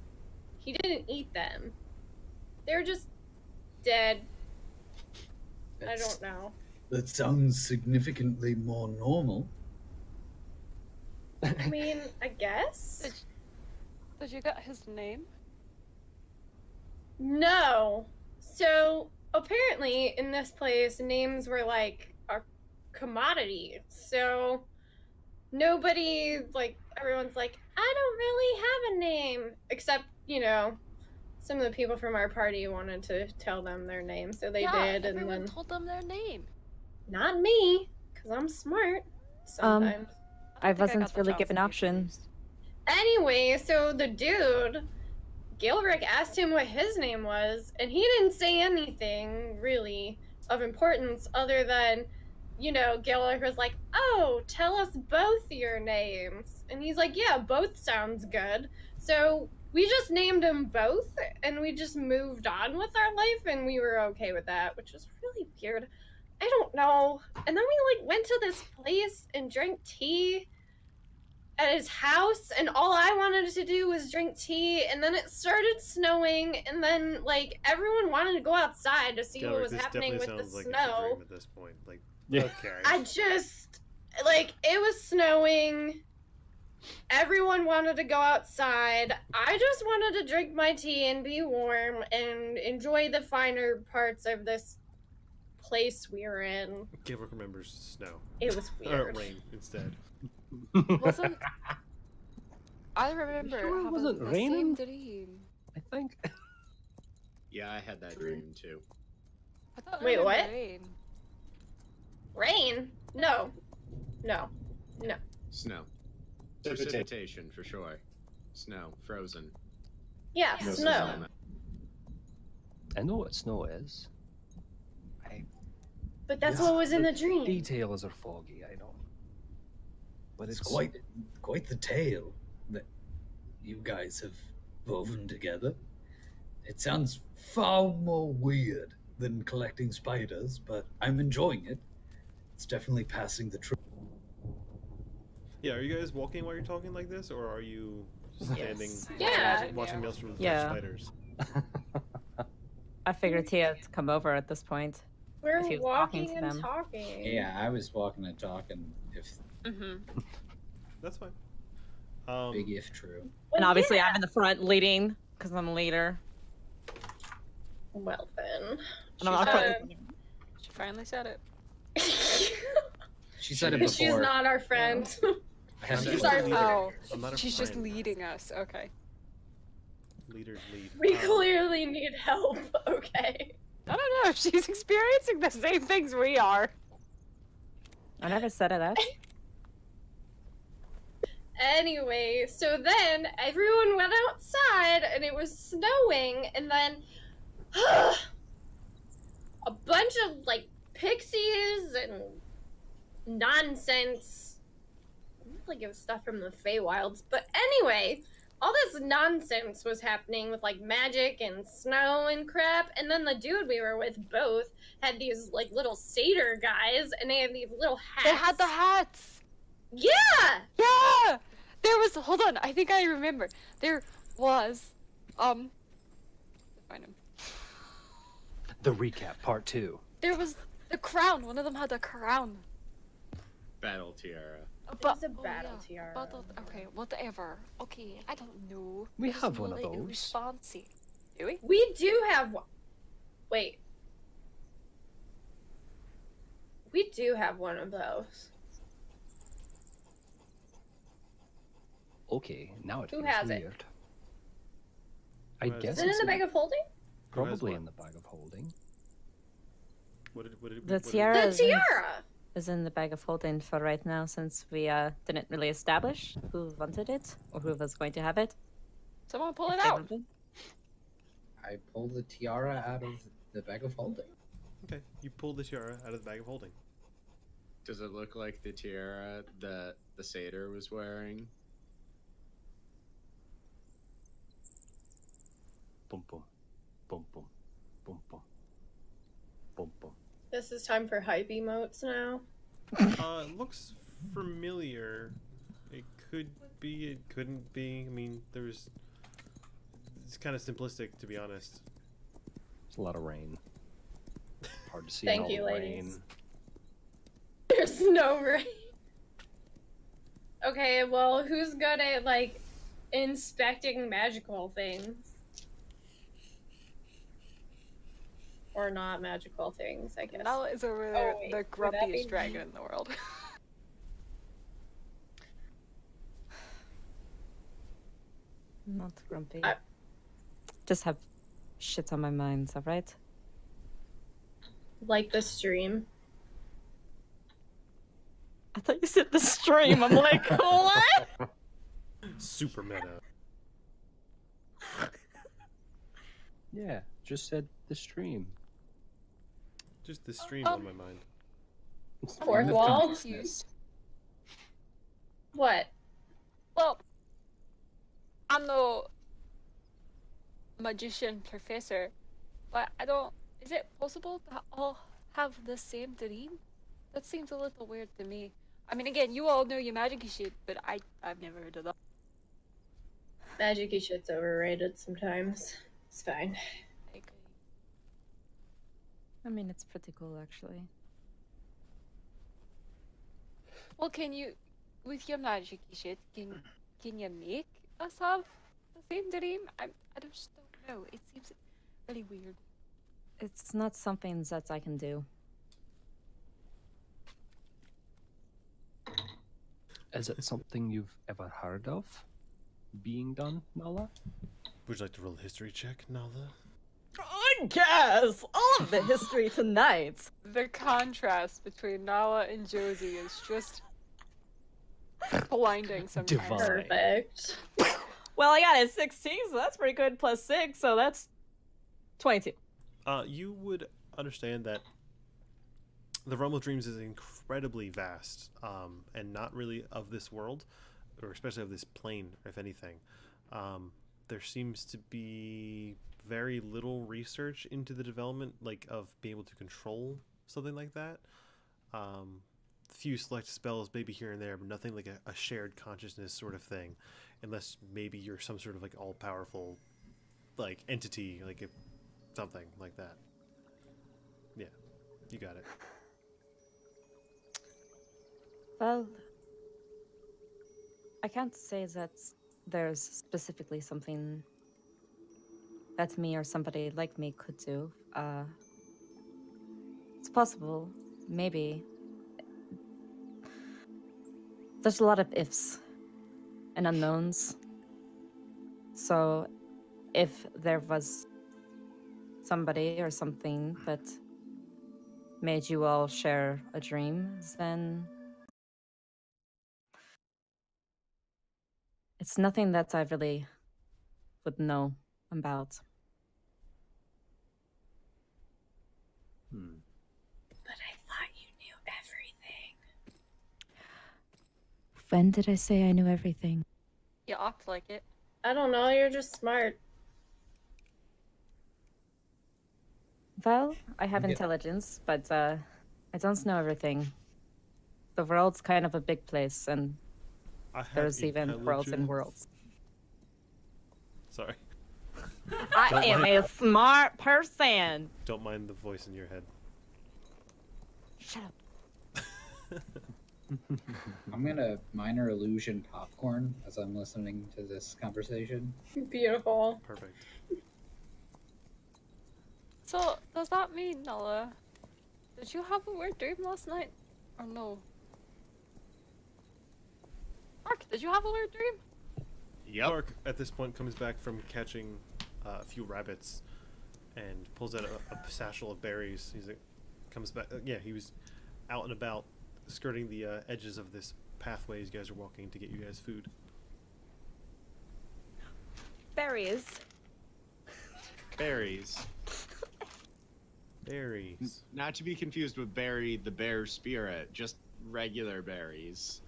He didn't eat them. They were just dead. I don't know. That sounds significantly more normal. I mean, I guess. Did you get his name? No. So apparently, in this place, names were like a commodity. So nobody, like, everyone's like, I don't really have a name. Except, you know, some of the people from our party wanted to tell them their name, so they yeah, did, and then told them their name. not me, because I'm smart Um, sometimes. I wasn't got the really given options. Anyway, so the dude, Gilrick asked him what his name was, and he didn't say anything really of importance other than, you know, Gilrick was like, Oh, tell us both your names. And he's like, Yeah, both sounds good. So we just named them both and we just moved on with our life and we were okay with that, which was really weird. I don't know. And then we like went to this place and drank tea at his house and all I wanted to do was drink tea and then it started snowing and then like everyone wanted to go outside to see Gelrick, what was happening with the like snow. at this point. Like, Yeah. okay. I just like it was snowing. Everyone wanted to go outside. I just wanted to drink my tea and be warm and enjoy the finer parts of this place we were in. Gilbert remembers snow. It was Or weird. rain instead. Wasn't [laughs] I remember sure it wasn't the raining? same dream. I think. Yeah, I had that dream too. I thought Wait, what? Rain. Rain? No. No. Snow. Precipitation. Precipitation for sure. Snow. Frozen. Yeah, No snow. Snow. I know what snow is. I But that's Yeah, what was in the the dream. details are foggy. I know. But It's it's quite quite the tale that you guys have woven together. It sounds far more weird than collecting spiders, but I'm enjoying it. It's definitely passing the truth. Yeah, are you guys walking while you're talking like this, or are you standing Yes. Yeah. watching, watching Maelstrom catch Yeah. spiders? [laughs] I figured he had come over at this point. We're If he was talking walking and them. talking. Yeah, I was walking and talking. If Mm-hmm. That's fine. Um, big if true. And obviously, yeah. I'm in the front leading because I'm a leader. Well then. And I'm not Uh, She finally said it. [laughs] She said it before. She's not our friend. I have I'm just Sorry. leader. Oh, I'm she's just leading us. Okay. Leaders lead. we Um, clearly need help, [laughs] okay? I don't know. if [laughs] She's experiencing the same things we are. I never said it out. Anyway, so then everyone went outside and it was snowing, and then [sighs] a bunch of like pixies and nonsense. I don't Like it was stuff from the Feywilds, but anyway, all this nonsense was happening with like magic and snow and crap, and then the dude we were with both had these like little satyr guys, and they had these little hats. They had the hats. Yeah. Yeah. There was. Hold on. I think I remember. There was. Um. Find him. the recap part two. There was the crown. One of them had a crown. Battle tiara. But was a oh, battle yeah. tiara. Battle- okay, whatever. Okay, I don't know. We Just have one of that It those. fancy. Do we? We do have one. Wait. We do have one of those. Okay, now it Who feels has it? I Who guess Is it in the bag of holding? Probably in the bag of holding. What did, what did, The what did- tiara The is in- tiara. is in the bag of holding for right now since we uh, didn't really establish who wanted it or who was going to have it. Someone pull it they out. I pulled the tiara out of the bag of holding. Okay, you pulled the tiara out of the bag of holding. Does it look like the tiara that the satyr was wearing? Boom, boom, boom, boom, boom, boom, boom, boom. This is time for hype emotes now. [laughs] Uh, it looks familiar. It could be, it couldn't be. I mean, there's. It's kind of simplistic, to be honest. It's a lot of rain. Hard to see Thank all you, the ladies. rain. There's no rain. Okay, well, who's good at like inspecting magical things? Or not magical things, I guess. Nala is over Oh, wait, the grumpiest dragon in the world. [laughs] Not grumpy. I- Just have shit on my mind, alright? Like the stream. I thought you said the stream. I'm like, [laughs] what? Super meta. Yeah, just said the stream. Just the stream's oh. on my mind. Fourth wall? What? well, I'm no magician professor, but I don't. Is it possible to all have the same dream? That seems a little weird to me. I mean, again, you all know your magic shit, but I I've never heard of that. Magic shit's overrated sometimes. It's fine. I mean, it's pretty cool, actually. Well, can you, with your magic shit, can can you make us have the same dream? I I just don't know. It seems really weird. It's not something that I can do. Is it something you've ever heard of being done, Nala? Would you like to roll a history check, Nala? I guess all of the history tonight. The contrast between Nala and Josie is just blinding sometimes. Divine. Perfect. Well, I got a 16, so that's pretty good. Plus six, so that's 22. Uh, you would understand that the realm of dreams is incredibly vast, um, and not really of this world, or especially of this plane, if anything. Um, there seems to be very little research into the development, like of being able to control something like that. Um, few select spells, maybe here and there, but nothing like a, a shared consciousness sort of thing, unless maybe you're some sort of like all powerful, like entity, like something like that. Yeah, you got it. Well, I can't say that there's specifically something that me or somebody like me could do. Uh, it's possible, maybe. There's a lot of ifs and unknowns. So, if there was somebody or something that made you all share a dream, then it's nothing that I really would know about. Hmm. But I thought you knew everything. When did I say I knew everything? You act like it. I don't know, you're just smart. Well, I have Yeah. intelligence, but uh, I don't know everything. The world's kind of a big place, and there's even worlds and worlds. Sorry, I Don't am mind- a smart person. don't mind the voice in your head. Shut up. [laughs] I'm gonna minor illusion popcorn as I'm listening to this conversation. Beautiful. Perfect. So, does that mean, Nala, did you have a weird dream last night? Or no? Mark, did you have a weird dream? Yep. Clark at this point comes back from catching uh, a few rabbits and pulls out a, a satchel of berries. He's like, comes back. Uh, yeah, he was out and about, skirting the uh, edges of this pathway as you guys are walking to get you guys food. Berries. Berries. Berries. Not to be confused with Barry the Bear Spirit, just regular berries.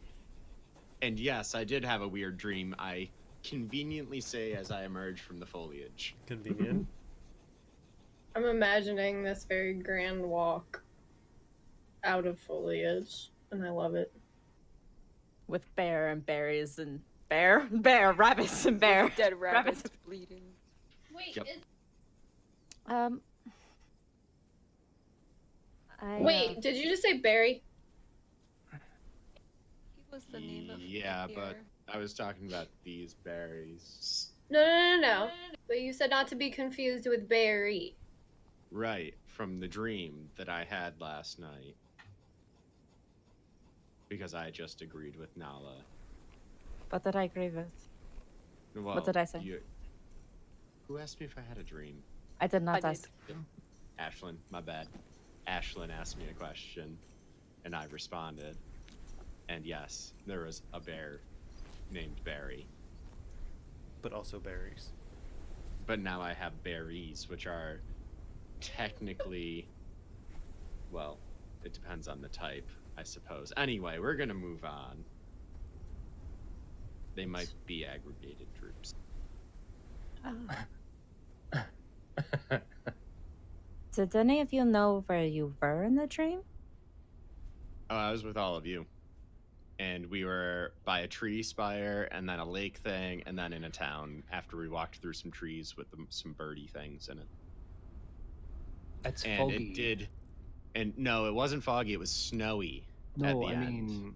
And yes, I did have a weird dream. I conveniently say as I emerge from the foliage. Convenient. I'm imagining this very grand walk out of foliage, and I love it. With bear and berries and bear, bear, rabbits and bear. Dead rabbits Rabbits. bleeding. Wait, Yep. Um. I, uh, did you just say Barry? He was the name of Yeah, but bear. I was talking about these berries. No, no, no, no. But you said not to be confused with Barry. Right, from the dream that I had last night. Because I just agreed with Nala. What did I agree with? Well, did I say? you- Who asked me if I had a dream? I did not I ask. did. Ashlyn, my bad. Ashlyn asked me a question, and I responded. And yes, there was a bear named Barry. but also berries. But now I have berries, which are technically. Well, it depends on the type, I suppose. Anyway, we're gonna move on. They might be aggregated groups. Ah. [laughs] Did any of you know where you were in the dream? Oh, I was with all of you. And we were by a tree spire and then a lake thing and then in a town after we walked through some trees with them, some birdie things in it. It's and foggy. it did. And no, it wasn't foggy. It was snowy. No, the I end. mean,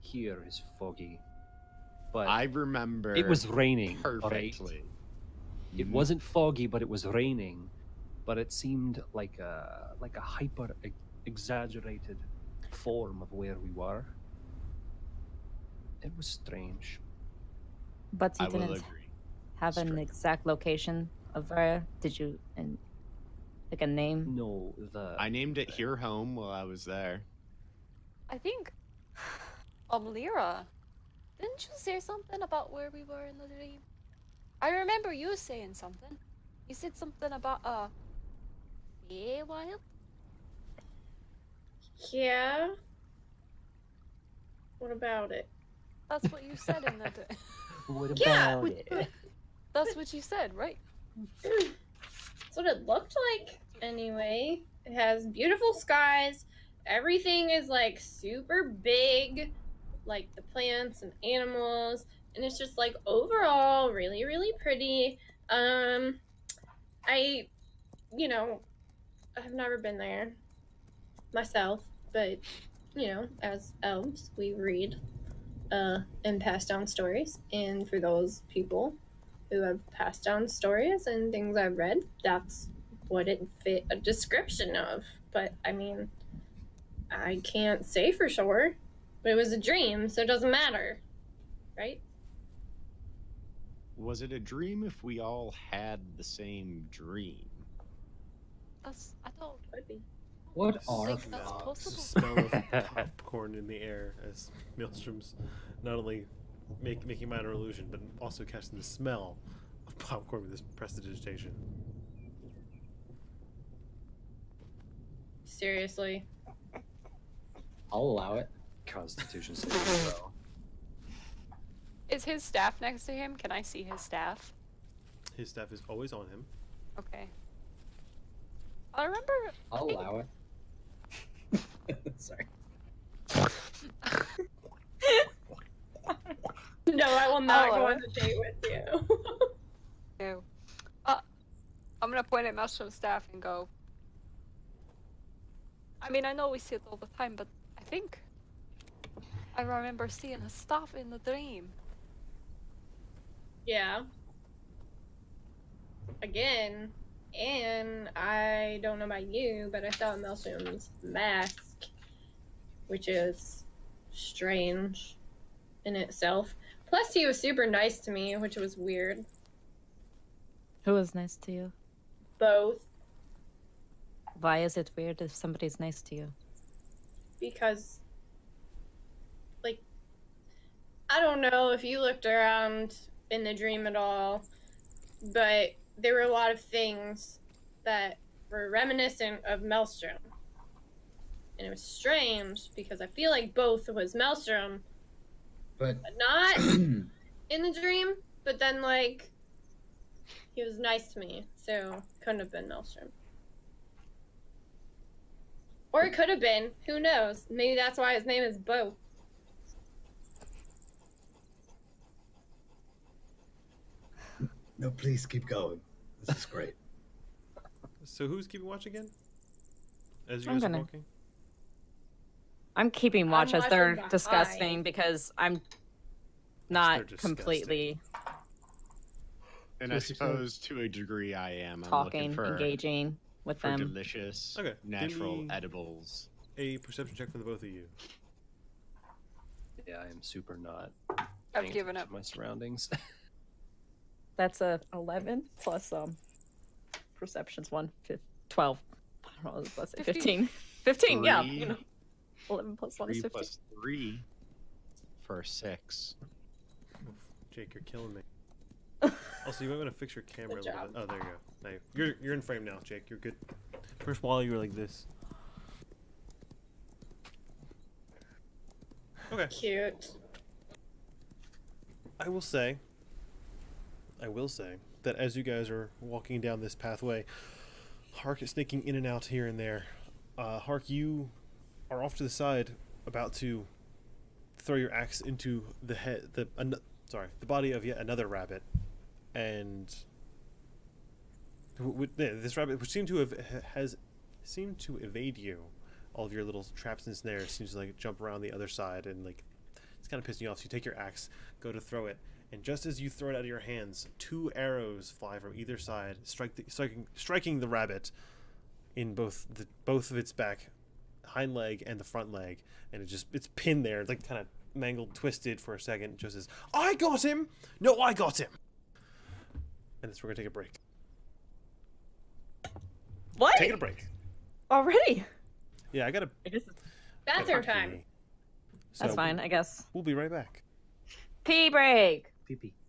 here is foggy. But I remember it was raining. all right? perfectly. It Mhm. wasn't foggy, but it was raining. But it seemed like a like a hyper exaggerated form of where we were. It was strange. But you I didn't agree. have an exact location of where. Did you, and like a name? No, the I named it Here Home while I was there. I think. [sighs] Um, Lyra, didn't you say something about where we were in the dream? I remember you saying something. You said something about a. uh. Feywild? Yeah. What about it? That's what you said in that dream. [laughs] what Yeah. about it? That's what you said, right? [clears throat] That's what it looked like anyway. It has beautiful skies. Everything is like super big, like the plants and animals, and it's just like overall really really pretty. Um I you know, I've never been there myself, but you know, as elves, we read uh and pass down stories, and for those people who have passed down stories and things I've read, that's what it fit a description of. But I mean, I can't say for sure. But it was a dream, so it doesn't matter. Right? Was it a dream if we all had the same dream? That's. I don't. Could be. What are think that's smell- possible. just smell of [laughs] popcorn in the air as Maelstrom's not only make, making minor illusion, but also catching the smell of popcorn with this prestidigitation. Seriously. I'll allow it. Constitution [laughs] saving throw. Is his staff next to him? Can I see his staff? His staff is always on him. Okay. I remember. I'll allow it. [laughs] Sorry. No, I will not go on a date with you. [laughs] Ew. Uh, I'm gonna point at Maelstrom's staff and go. I mean, I know we see it all the time, but I think I remember seeing a staff in the dream. yeah. Again, and I don't know about you, but I saw Maelstrom's mask, which is strange in itself. Plus, he was super nice to me, which was weird. Who was nice to you? Both Why is it weird if somebody's nice to you? because, like, I don't know if you looked around in the dream at all, but there were a lot of things that were reminiscent of Maelstrom. And it was strange because I feel like both was Maelstrom, But but not [clears throat] in the dream. But then, like, he was nice to me, so couldn't have been Maelstrom. Or it could have been. Who knows? Maybe that's why his name is Bo. No, please keep going. This is great. So who's keeping watch again? As you I'm guys are gonna- walking? I'm keeping watch as they're behind. disgusting because I'm not completely And I suppose to a degree I am. I'm talking, looking for, engaging with for them. delicious, Okay, give natural me- edibles. A perception check for the both of you. Yeah, I am super not. I've given up. my surroundings. [laughs] That's a 11 plus um perceptions one, 12. I don't know what was it, 15. 15, yeah. Three. You know, 11 plus 1 is Three 15. plus three for six. Oof, Jake, you're killing me. [laughs] also, you might want to fix your camera Good a little job. bit. Oh, there you go. Now you- you're you're in frame now, Jake. You're good. First while you were like this. Okay. Cute. I will say. I will say that as you guys are walking down this pathway, Hark is sneaking in and out here and there. Uh, Hark, you are off to the side, about to throw your axe into the head, the an, sorry, the body of yet another rabbit, and this rabbit, which seemed to have has seemed to evade you, all of your little traps and snares, seems to like jump around the other side and like it's kind of pissing you off. So you take your axe, go to throw it, and just as you throw it out of your hands, two arrows fly from either side, strike the, striking striking the rabbit in both the both of its back hind leg and the front leg, and it just it's pinned there, like kind of mangled, twisted for a second. Just as I got him, no, I got him. And this we're gonna take a break. What? Taking a break. Already? Yeah, I gotta. I guess Bathroom time. That's So, fine, I guess. We'll be right back. Pee break. Pee pee.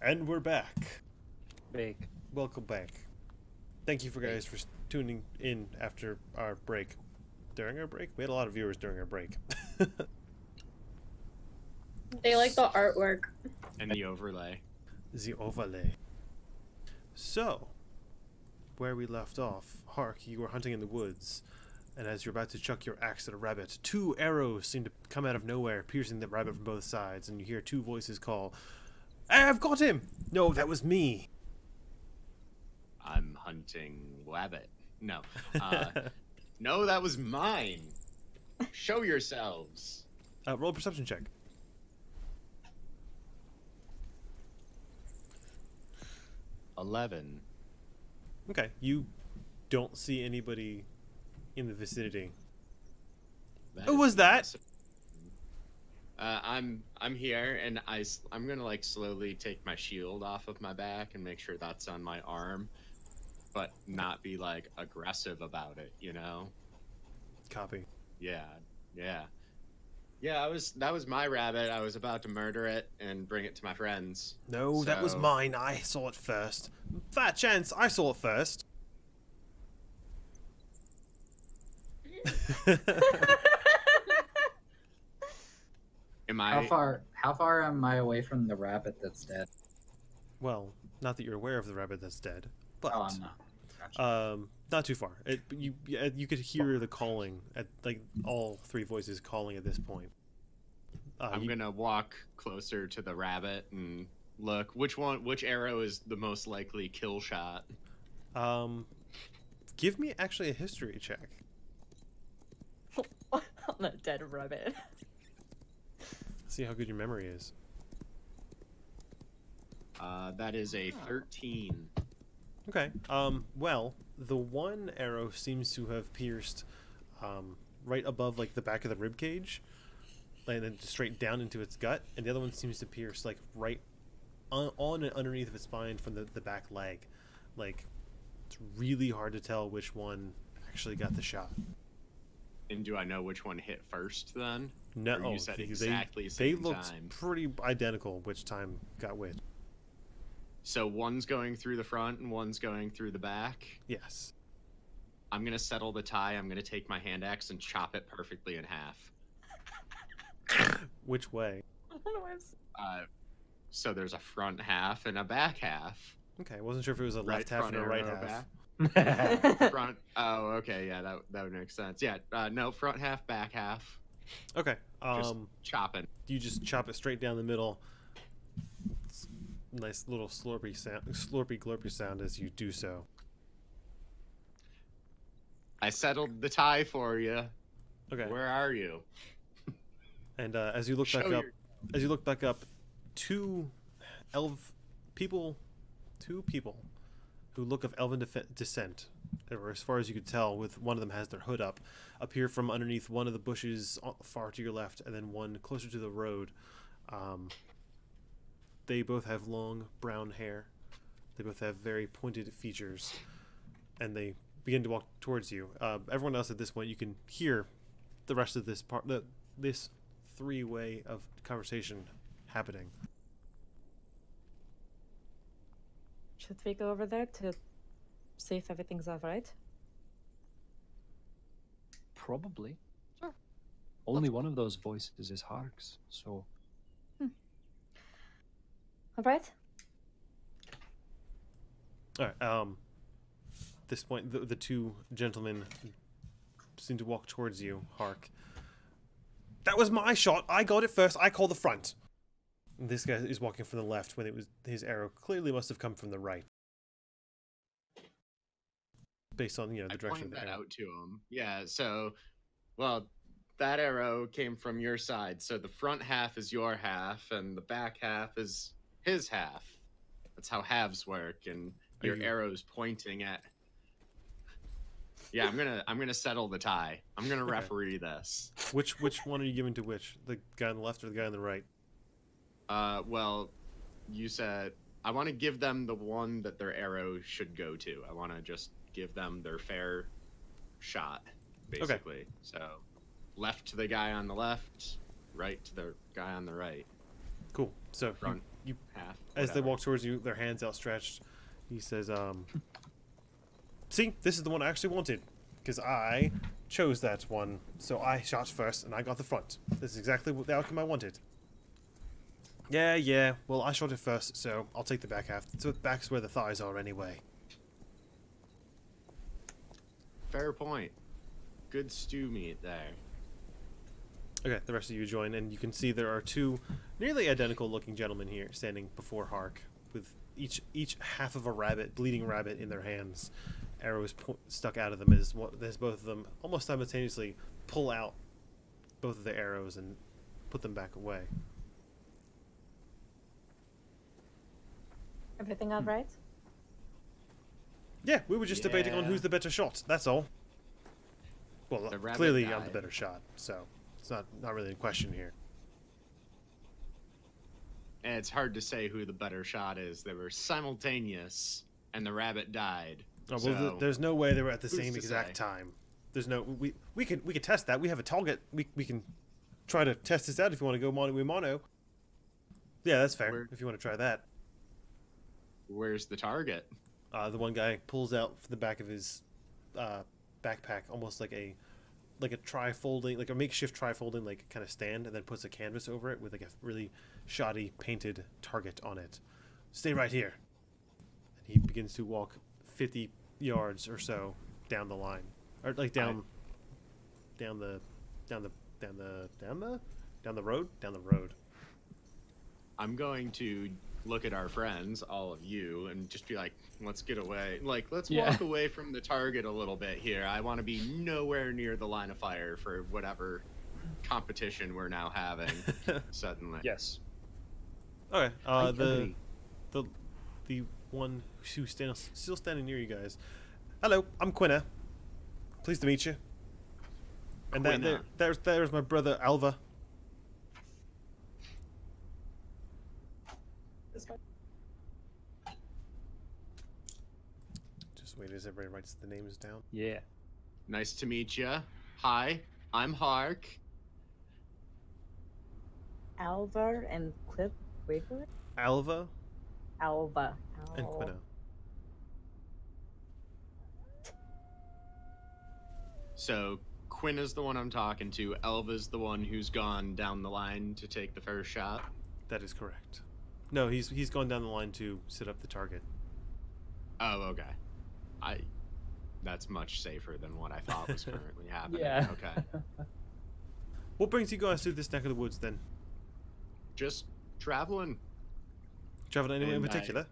And we're back. Bake. Welcome back. Thank you for guys for tuning in after our break. During our break, we had a lot of viewers during our break. [laughs] They like the artwork. And the overlay. the overlay. So, where we left off, Hark, you were hunting in the woods, and as you're about to chuck your axe at a rabbit, two arrows seem to come out of nowhere, piercing the rabbit from both sides, and you hear two voices call, I've got him! No, that was me! I'm hunting rabbit. No. Uh, [laughs] no, that was mine. Show yourselves. uh, roll a perception check. Eleven. Okay, you don't see anybody in the vicinity. Who was that? impressive. Uh, I'm I'm here, and I I'm gonna like slowly take my shield off of my back and make sure that's on my arm, but not be like aggressive about it. You know? Copy. Yeah, yeah, yeah. I was that was my rabbit. I was about to murder it and bring it to my friends. No, that was mine. I saw it first. Fat chance, I saw it first. [laughs] [laughs] Am How far? How far am I away from the rabbit that's dead? well, not that you're aware of the rabbit that's dead, but Oh, I'm not. Gotcha. um, not too far. It, you you you could hear the calling at like all three voices calling at this point. Uh, I'm you- gonna walk closer to the rabbit and look. Which one? Which arrow is the most likely kill shot? um, give me actually a history check. [laughs] On a dead rabbit. See how good your memory is. Uh, that is a Oh. 13. Okay. Um. Well, the one arrow seems to have pierced, um, right above like the back of the rib cage, and then straight down into its gut, and the other one seems to pierce like right on, on and underneath of its spine from the the back leg. Like, it's really hard to tell which one actually got the shot. And do I know which one hit first then? No, Or you said they- exactly they, same they looked time. pretty identical which time got which. So one's going through the front and one's going through the back. Yes. I'm gonna settle the tie. I'm gonna take my hand axe and chop it perfectly in half. Which way? Uh, so there's a front half and a back half. Okay, I wasn't sure if it was a Right left half front and a right arrow, half. [laughs] [laughs] front. Oh, okay, yeah, that that would make sense. Yeah, uh, no, front half, back half, Okay. Just- Um. chopping. you just chop it straight down the middle. It's nice little slurpy sound, slurpy glurpy sound as you do so. I settled the tie for you. Okay. Where are you? [laughs] And uh, as you look back Show up, your- as you look back up, two elf people, two people who look of elven descent, or as far as you could tell, with one of them has their hood up, appear from underneath one of the bushes far to your left, and then one closer to the road. Um, they both have long brown hair. They both have very pointed features, and they begin to walk towards you. Uh, everyone else at this point, you can hear the rest of this part, the, this three-way of conversation happening. Should we go over there to see if everything's alright? Probably. Sure. Only one of those voices is Hark's, so Alright? All right. Um, this point, the, the two gentlemen seem to walk towards you. Hark. That was my shot. I got it first. I call the front. This guy is walking from the left when it was his arrow clearly must have come from the right. Based on you know the I direction of pointed the that arrow. out to him. Yeah. So, well, that arrow came from your side. So the front half is your half, and the back half is his half. That's how halves work, and your you- arrow's pointing at. Yeah, I'm gonna I'm gonna settle the tie. I'm gonna Okay. referee this. Which which one are you giving to which? The guy on the left or the guy on the right? Uh, well, you said I want to give them the one that their arrow should go to. I want to just give them their fair shot, basically. So, left to the guy on the left, right to the guy on the right. Cool. So Front. you half. as they walk towards you, their hands outstretched. He says, um, "See, this is the one I actually wanted, because I chose that one. So I shot first, and I got the front. This is exactly what the outcome I wanted." Yeah, yeah. Well, I shot it first, so I'll take the back half. So the back's where the thighs are anyway. Fair point. Good stew meat there. Okay, the rest of you join, and you can see there are two nearly identical-looking gentlemen here standing before Hark, with each each half of a rabbit, bleeding rabbit, in their hands, arrows stuck out of them as as both of them almost simultaneously pull out both of the arrows and put them back away. Everything all hmm. right? Yeah, we were just debating on who's the better shot. That's all. Well, The rabbit clearly I'm the better shot, so it's not not really in question here. And it's hard to say who the better shot is. They were simultaneous, and the rabbit died. Oh, well, So, th- there's no way they were at the who's same exact say? time. There's no we we can we can test that. We have a target. We we can try to test this out if you want to go mono with mono. Yeah, that's fair. Where- If you want to try that, Where's the target? uh, the one guy pulls out from the back of his uh, backpack almost like a like a tri-folding, like a makeshift tri-folding, like kind of stand, and then puts a canvas over it with like a really shoddy painted target on it. Stay right here. And he begins to walk fifty yards or so down the line, or like down, down the, down the, down the, down the, down the road, down the road. I'm going to look at our friends, all of you, and just be like, let's get away. Like, let's Yeah. walk away from the target a little bit here. I want to be nowhere near the line of fire for whatever competition we're now having [laughs] suddenly. Yes. Okay. Uh, the the the one who's stand, still standing near you guys. Hello, I'm Quinna. Pleased to meet you. And that, there, there's there's my brother Alva. Just wait as everybody writes the names down. Yeah. Nice to meet you. Hi, I'm Hark. Alvar and Clip Waver? Alva Alva. and Al- Quinna. So Quinn is the one I'm talking to. Elva's the one who's gone down the line to take the first shot. That is correct. No, he's he's gone down the line to set up the target. Oh, okay. I. That's much safer than what I thought was [laughs] currently happening. Yeah. Okay. [laughs] What brings you guys to this neck of the woods then? Just traveling. Traveling anywhere in And I- particular?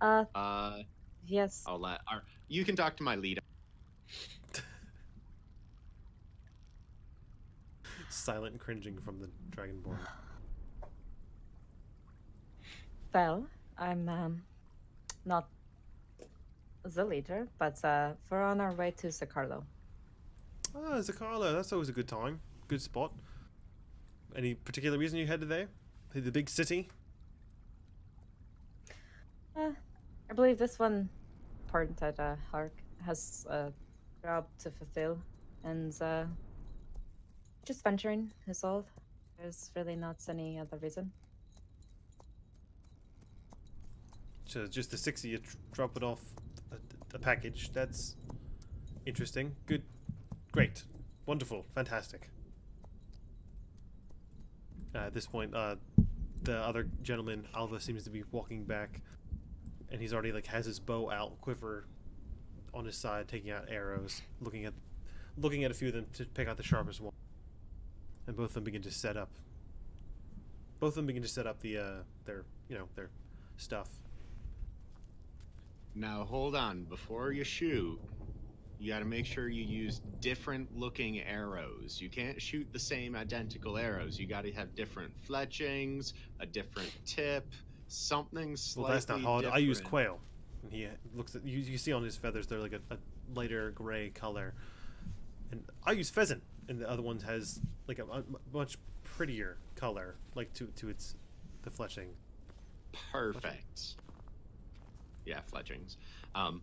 Uh, Uh, yes. I'll let. Our, you can talk to my leader. [laughs] Silent cringing from the Dragonborn. Well, I'm um, not the leader, but uh, we're on our way to Zakarlo. Ah, Zakarlo, that's always a good time. Good spot. Any particular reason you headed there? The big city? Uh, I believe this one part that uh, Hark has a job to fulfill, and uh, just venturing is all. There's really not any other reason. So just the six of you drop it off a, package. That's interesting. Good. Great. Wonderful. Fantastic. Uh, at this point, uh, the other gentleman, Alva, seems to be walking back, and he's already like has his bow out, quiver on his side, taking out arrows, looking at, looking at a few of them to pick out the sharpest one. And both of them begin to set up. Both of them begin to set up the uh, their you know their stuff. Now hold on. Before you shoot, you got to make sure you use different looking arrows. You can't shoot the same identical arrows. You got to have different fletchings, a different tip, something slightly Well, that's not hard. I use quail. And he looks at you. You see on his feathers, they're like a, a lighter gray color. And I use pheasant, and the other one has like a, a much prettier color, like to to its the fletching. Perfect. Yeah, fletchings. Um,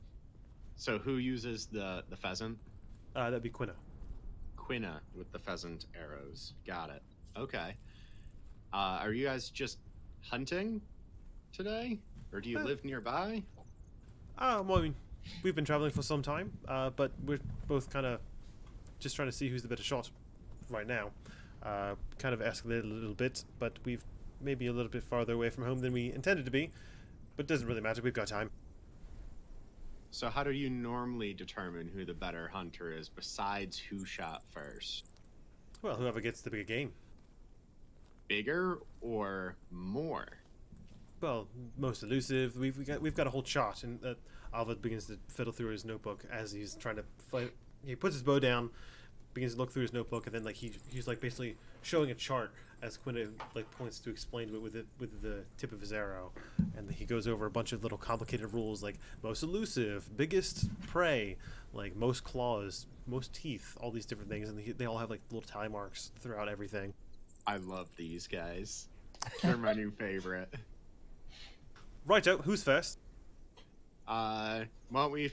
so who uses the the pheasant? Uh, that'd be Quina. Quina with the pheasant arrows. Got it. Okay. Uh, are you guys just hunting today, or do you Uh, live nearby? Uh, well, I mean, we've been traveling for some time, uh, but we're both kind of just trying to see who's the better shot right now. Uh, kind of escalated a little bit, but we've maybe a little bit farther away from home than we intended to be. But it doesn't really matter. We've got time. So how do you normally determine who the better hunter is besides who shot first? Well, whoever gets the bigger game. Bigger or more? Well, most elusive. We've we got we've got a whole chart, and uh, Alva begins to fiddle through his notebook as he's trying to fight. He puts his bow down, begins to look through his notebook, and then like he he's like basically showing a chart as Quinn like points to explain it with it with the tip of his arrow, and he goes over a bunch of little complicated rules like most elusive, biggest prey, like most claws, most teeth, all these different things, and he, they all have like little tally marks throughout everything. I love these guys. They're my new favorite. Righto, who's first? Uh, why don't we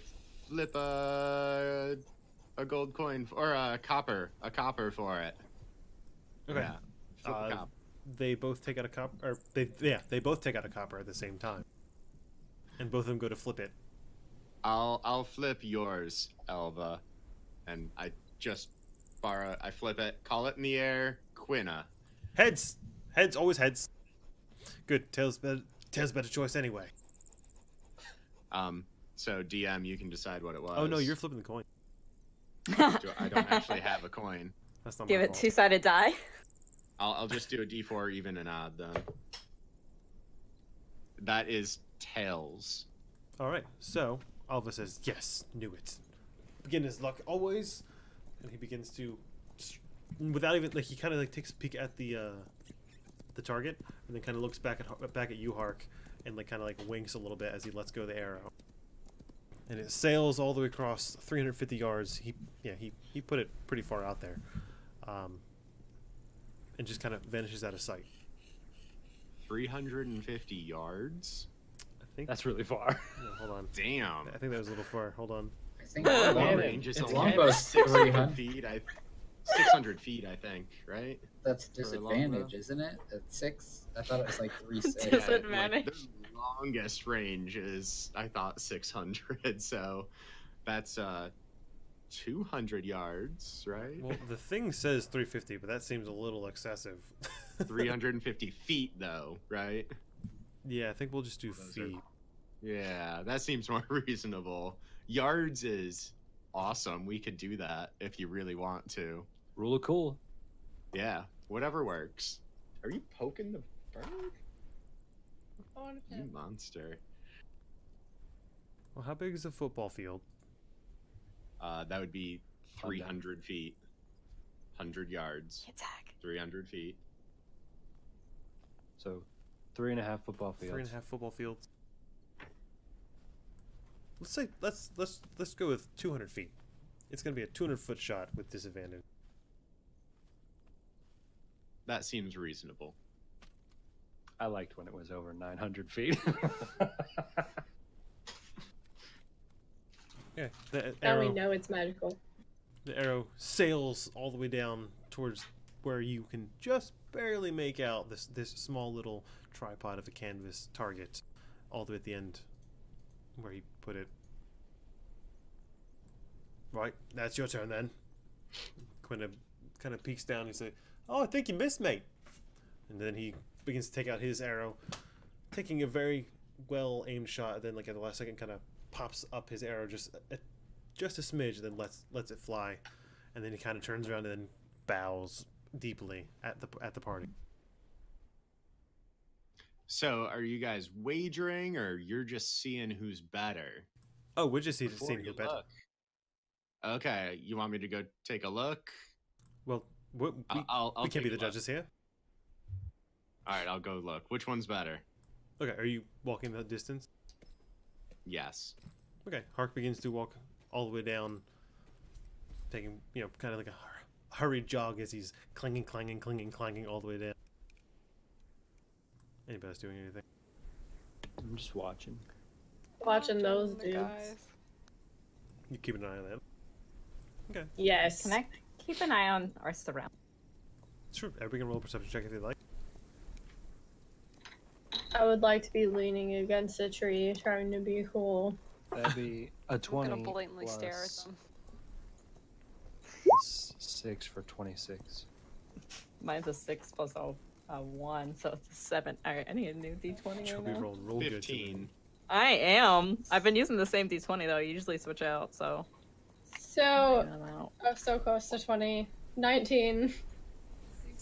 flip a a gold coin f- or a copper, a copper for it? Okay. Yeah. Flip a Uh, cop. they both take out a cop or they yeah they both take out a copper at the same time and both of them go to flip it I'll I'll flip yours, Elva, and I just borrow. I flip it, call it in the air, Quina. heads heads always heads good tails better tails better choice anyway Um, so DM, you can decide what it was. oh no you're flipping the coin I don't actually have a coin. [laughs] that's not Give my it two sided die. I'll I'll just do a D4 even and odd then. That is tails. all right so alva says yes knew it begin his luck always and he begins to without even like he kind of like takes a peek at the uh the target and then kind of looks back at back at you hark and like kind of like winks a little bit as he lets go the arrow and it sails all the way across 350 yards he yeah he he put it pretty far out there um and just kind of vanishes out of sight 350 yards. i think That's really far. [laughs] no, hold on Damn. i think that was a little far hold on I think Long long range is it's only 600 feet. I 600 feet, I think, right? That's a disadvantage, isn't it? At six, I thought it was like three [laughs] six. Yeah, like, Disadvantage. the longest range is I thought 600, [laughs] so that's uh 200 yards, right? well the thing says 350 but that seems a little excessive [laughs] 350 feet though, right? yeah i think we'll just do Those are- feet Yeah, that seems more [laughs] reasonable. Yards is awesome. We could do that if you really want to. Rule of cool. Yeah, whatever works. Are you poking the bird? You monster. well how big is a football field Uh, that would be 300 feet. 100 yards. Attack. 300 feet. So, three and a half football fields. Three and a half football fields. Let's say let's let's let's go with 200 feet. It's gonna be a 200 foot shot with disadvantage. That seems reasonable. I liked when it was over 900 feet. [laughs] Yeah, the Now arrow we know it's magical. the arrow sails all the way down towards where you can just barely make out this this small little tripod of a canvas target, all the way at the end, where he put it. Right, that's your turn then. Quinn kind of peeks down and say, "Oh, I think you missed, mate." And then he begins to take out his arrow, taking a very well aimed shot. And then, like at the last second, kind of pops up his arrow just a, just a smidge, then lets lets it fly, and then he kind of turns around and then bows deeply at the at the party. So, are you guys wagering or you're just seeing who's better? Oh, we're just seeing Before seeing you who better. look. Okay, you want me to go take a look? Well, we, we, I'll, I'll, we can't be the judges here. All right, I'll go look. Which one's better? Okay, are you walking the distance? Yes. Okay, Hark begins to walk all the way down, taking you know kind of like a hur- hurried jog as he's clanging, clanging, clanging, clanging all the way down. Anybody else doing anything? I'm just watching. Watching those dudes. guys. You keep an eye on that. Okay, Yes. Can I keep an eye on our surround? sure. Everybody can roll a perception check if they like. I would like to be leaning against a tree, trying to be cool. That'd be [laughs] a I'm gonna blatantly stare at them. 6 for 26. Mine's a six plus a, a one, so it's a seven. All right, I need a new d20 right Shelby now. rolled roll good. Fifteen. I am. I've been using the same d20 though. I usually switch out, so So, I'm out. oh, so close to 20. 19.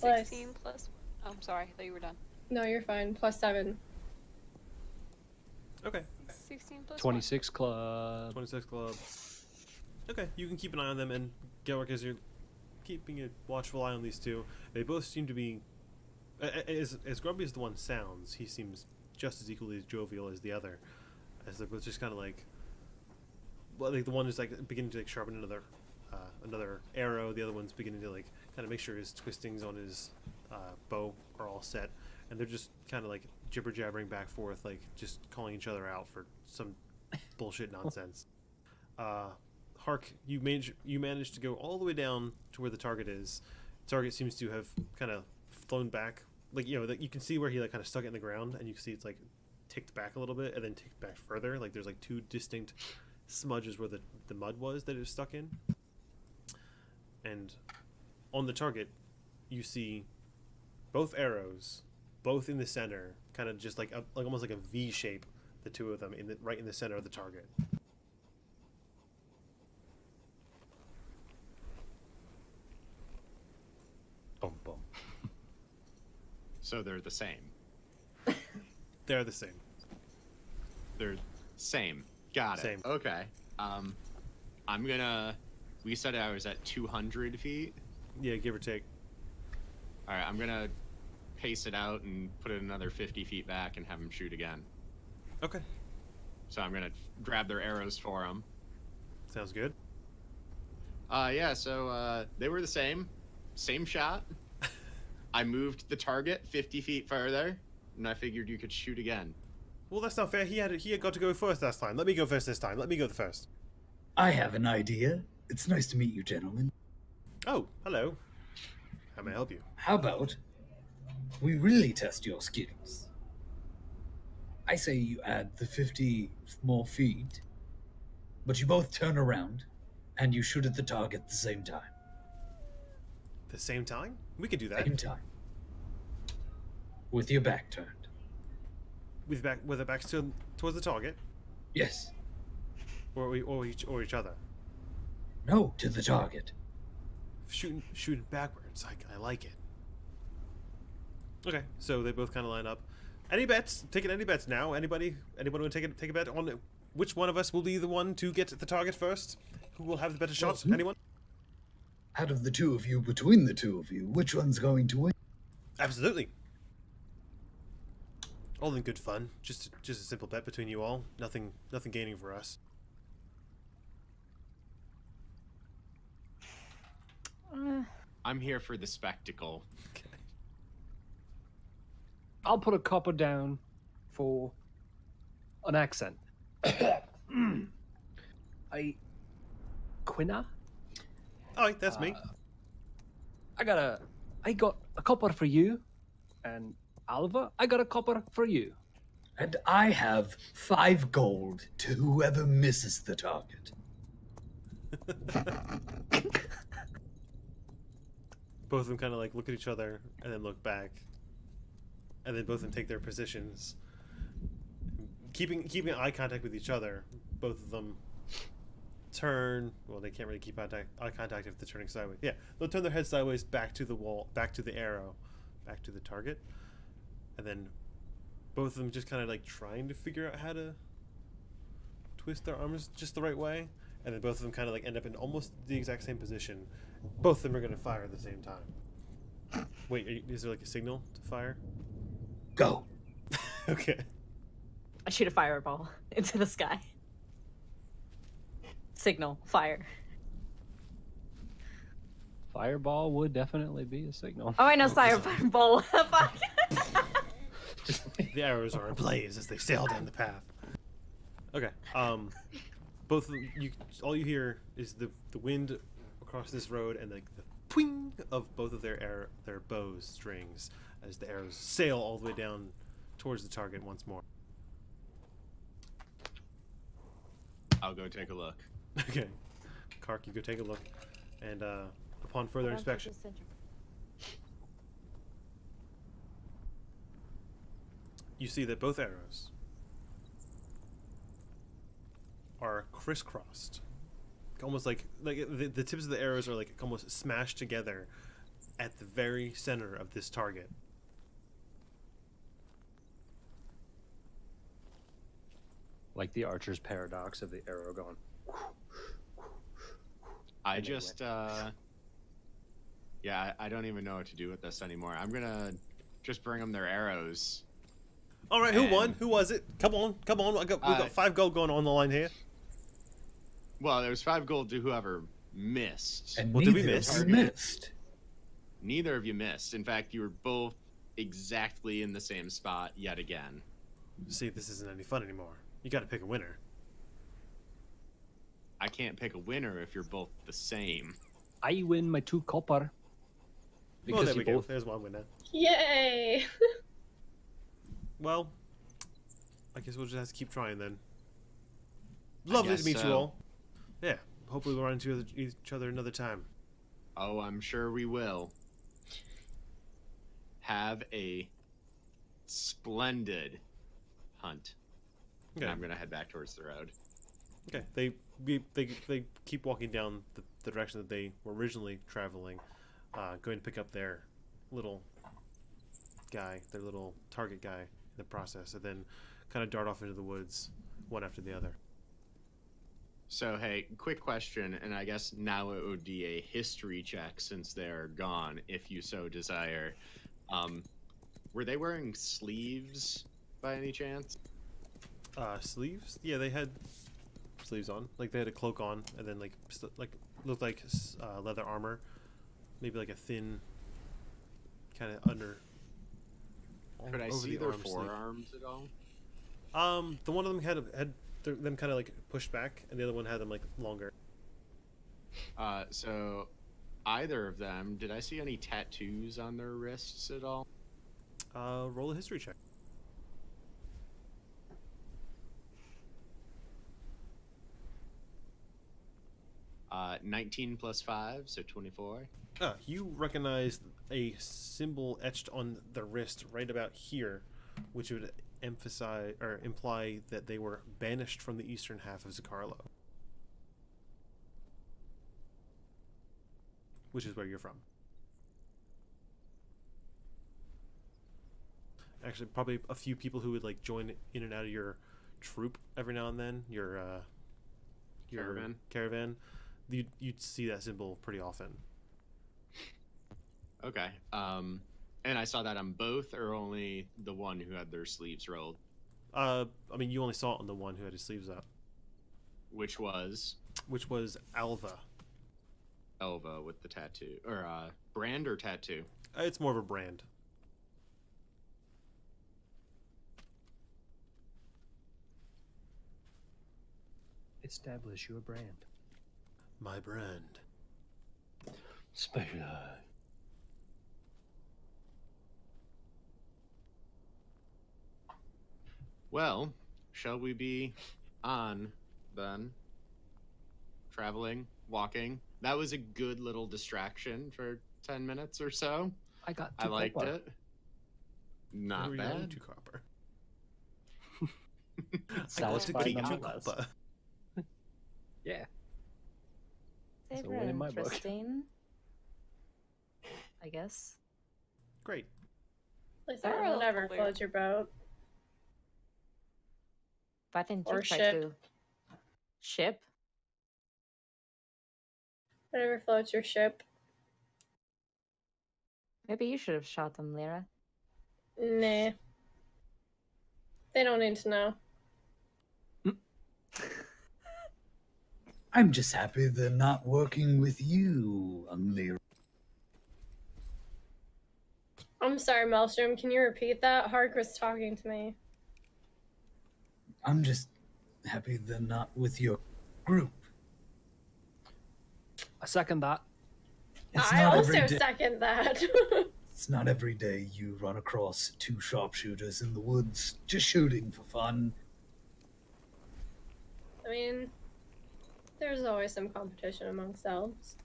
Plus- 16 plus. Oh, I'm sorry. I thought you were done. No, you're fine. Plus 7. Okay. 16 plus. 26 club. 26 club. Okay, you can keep an eye on them, and Gelrick, as you're keeping a watchful eye on these two, they both seem to be. a- a- As, as grumpy as the one sounds, he seems just as equally as jovial as the other. As they're both just kind of like. Well, like the one is like beginning to like sharpen another, uh, another arrow. The other one's beginning to like kind of make sure his twistings on his uh, bow are all set, and they're just kind of like jibber jabbering back forth, like just calling each other out for some [laughs] bullshit nonsense. Uh, Hark, you manage you managed to go all the way down to where the target is. Target seems to have kind of flown back, like you know that you can see where he like kind of stuck it in the ground, and you can see it's like ticked back a little bit, and then ticked back further. Like there's like two distinct smudges where the the mud was that it was stuck in. And on the target, you see both arrows, both in the center, kind of just like a, like almost like a V shape. The two of them in the right in the center of the target. Bum, bum. [laughs] So they're the same. [laughs] They're the same. They're same. Got it. Same. Okay. Um, I'm gonna. We said I was at 200 feet. Yeah, give or take. All right. I'm gonna pace it out and put it another 50 feet back and have them shoot again. Okay, So I'm gonna grab their arrows for them. sounds good. Uh, yeah. So uh, they were the same, same shot. [laughs] I moved the target 50 feet further, and I figured you could shoot again. Well, that's not fair. He had he had got to go first last time. Let me go first this time. Let me go the first. I have an idea. It's nice to meet you, gentlemen. Oh, hello. How may I help you? How about we really test your skills? I say you add the 50 more feet, but you both turn around and you shoot at the target at the same time. The same time? We could do that. Same time. With your back turned. With back with the backs to, towards the target, Yes. or we or each or each other. No, to the target. Shooting shooting backwards. I, I like it. Okay, so they both kind of line up. Any bets? Taking any bets now? Anybody? Anyone want to take a take a bet on which one of us will be the one to get the target first? Who will have the better shot? Well, Anyone? Out of the two of you, between the two of you, which one's going to win? Absolutely. All in good fun. Just just a simple bet between you all. Nothing nothing gaining for us. Uh, I'm here for the spectacle. I'll put a copper down for an accent. I. Quina? Oh, that's me. Uh, I got a. I got a copper for you, and Alva, I got a copper for you. And I have five gold to whoever misses the target. [laughs] both of them kind of like look at each other and then look back, and then both of them take their positions, keeping keeping eye contact with each other. Both of them turn. Well, they can't really keep eye contact, if they're turning sideways. Yeah, they'll turn their head sideways back to the wall, back to the arrow, back to the target, and then both of them just kind of like trying to figure out how to twist their arms just the right way, and then both of them kind of like end up in almost the exact same position. Both of them are going to fire at the same time. Wait, you, is there like a signal to fire? Go. [laughs] okay. I shoot a fireball [laughs] into the sky. Signal, fire. Fireball would definitely be a signal. Oh, I know, fire, fireball. [laughs] Fuck. The arrows are ablaze as they sail down the path. Okay. Um, both of you all you hear is the the wind across this road and like the twing of both of their air their bows strings as the arrows sail all the way down towards the target once more. I'll go take a look. [laughs] Okay, Hark, you go take a look, and uh, upon further Hold inspection, just a second. you see that both arrows are crisscrossed, almost like like the, the tips of the arrows are like almost smashed together at the very center of this target. Like the archer's paradox of the arrow going. I just, uh, yeah, I I don't even know what to do with this anymore. I'm gonna just bring them their arrows. All right, who won? Who was it? Come on, come on! I got, we Uh, got five gold going on the line here. Well, there was five gold to whoever missed. And What did we neither miss? missed. Neither of you missed. In fact, you were both exactly in the same spot yet again. See, this isn't any fun anymore. You got to pick a winner. I can't pick a winner if you're both the same. I win my two copper. oh, Because there you we go. There's one winner. Yay! Well, I guess we'll just have to keep trying then. Lovely to guess meet you all. Yeah, hopefully we'll run into each other another time. Oh, I'm sure we will. Have a splendid hunt. Okay. And I'm gonna head back towards the road. Okay. They they they keep walking down the, the direction that they were originally traveling, uh, going to pick up their little guy, their little target guy in the process, and then kind of dart off into the woods, one after the other. So, hey, quick question, and I guess now it would be a history check since they're gone, if you so desire. Um, were they wearing sleeves by any chance? Uh, sleeves? Yeah, they had sleeves on. Like they had a cloak on, and then like st- like looked like uh, leather armor, maybe like a thin kind of under. Could I see the their sleeve. forearms at all? Um, the one of them had had th- them kind of like pushed back, and the other one had them like longer. Uh, so, either of them, did I see any tattoos on their wrists at all? Uh, roll a history check. Uh, 19 plus 5, so 24. Ah, you recognize a symbol etched on the wrist right about here, which would emphasize or imply that they were banished from the eastern half of Zakarlo. Which is where you're from. Actually, probably a few people who would like join in and out of your troop every now and then. Your uh, your Caravan? Caravan. You'd, you'd see that symbol pretty often. Okay. Um, and I saw that on both, or only the one who had their sleeves rolled, Uh, I mean, you only saw it on the one who had his sleeves up, which was which was Alva. Alva with the tattoo, or uh, brand or tattoo. Uh, It's more of a brand. Establish your brand. My brand. Specialized. Well, shall we be on then? Traveling, walking. That was a good little distraction for 10 minutes or so. I got. I liked copper. it. Not Who going bad. to copper. Satisfied I got to nonetheless. keep copper. [laughs] Yeah. They It's a were in my book. [laughs] I guess. Great. Like They're that will never clear. float your boat. But I didn't Or you try ship. to ship? Whatever floats your ship. Maybe you should have shot them, Lyra. Nah. They don't need to know. I'm just happy they're not working with you, Unlear. I'm sorry, Maelstrom. Can you repeat that? Hark was talking to me. I'm just happy they're not with your group. I second that. It's I also every day. second that. [laughs] It's not every day you run across two sharpshooters in the woods just shooting for fun. I mean, there's always some competition amongst elves.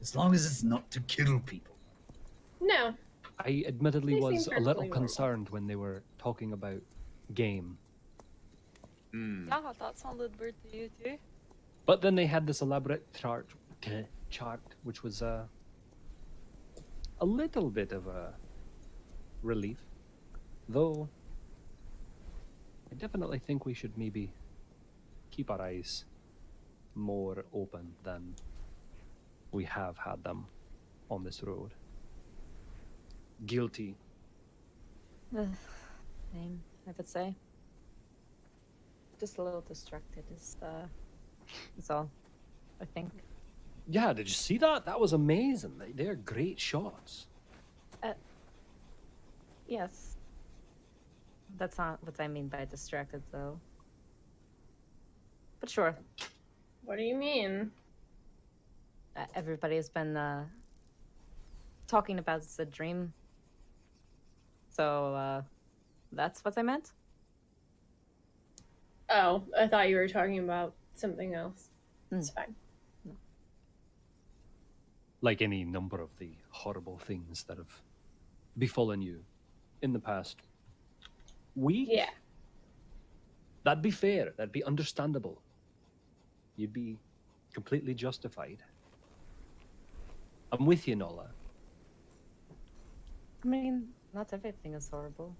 As long as it's not to kill people. No, I admittedly They was a little normal. concerned when they were talking about game. Hmm. Yeah, that sounded weird to you too. But then they had this elaborate chart, chart which was uh, a little bit of a relief. Though, I definitely think we should maybe keep our eyes more open than we have had them on this road. Guilty. Same, I would say. Just a little distracted is uh is all. I think. Yeah, did you see that? That was amazing. They- They're great shots. Uh, Yes. That's not what I mean by distracted though. But sure. what do you mean? Uh, everybody has been uh talking about the dream. So uh that's what I meant? Oh, I thought you were talking about something else. It's fine. like any number of the horrible things that have befallen you in the past week. Yeah. That'd be fair. That'd be understandable. You'd be completely justified. I'm with you, Nola. I mean, not everything is horrible.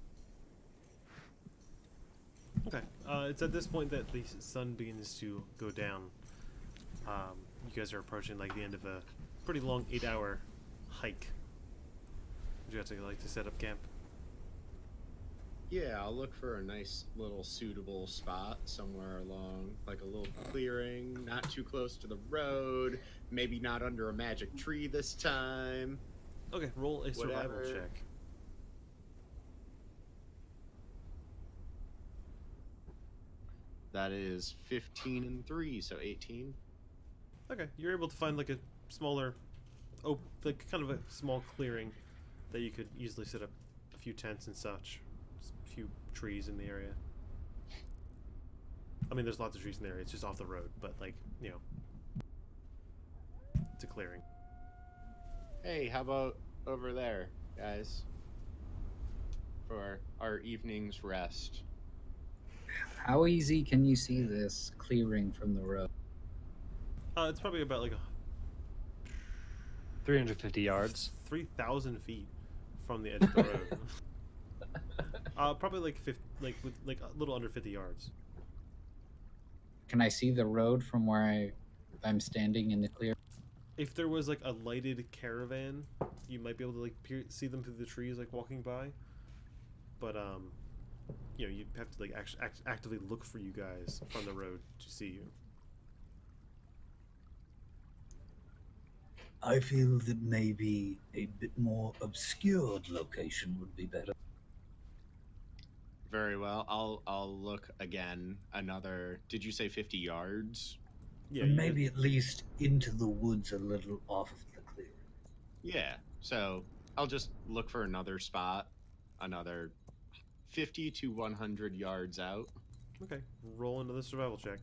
Okay. Uh, it's at this point that the sun begins to go down. Um, you guys are approaching like the end of a pretty long eight-hour hike. Would you have to like to set up camp? Yeah, I'll look for a nice little suitable spot somewhere along, like a little clearing, not too close to the road, maybe not under a magic tree this time. Okay, roll a survival Whatever. check. That is 15 and 3, so 18. Okay, you're able to find like a smaller, oh, like kind of a small clearing that you could easily set up a few tents and such, Just a few trees in the area. I mean, there's lots of trees in the area. It's just off the road, but like you know, it's a clearing. Hey, how about over there, guys? For our evening's rest. How easy can you see this clearing from the road? Uh, it's probably about like a 350 yards. three thousand feet from the edge of the road. [laughs] uh, probably like 50, like with like a little under fifty yards. Can I see the road from where I, I'm standing in the clear? If there was like a lighted caravan, you might be able to like peer- see them through the trees, like walking by. But um, you know, you'd have to like act- act- actively look for you guys on the road to see you. I feel that maybe a bit more obscured location would be better. Very well. I'll I'll look again. Another. Did you say 50 yards? Yeah, and you maybe at least into the woods a little off of the clearing. Yeah. So I'll just look for another spot, another 50 to 100 yards out. Okay, roll into the survival check.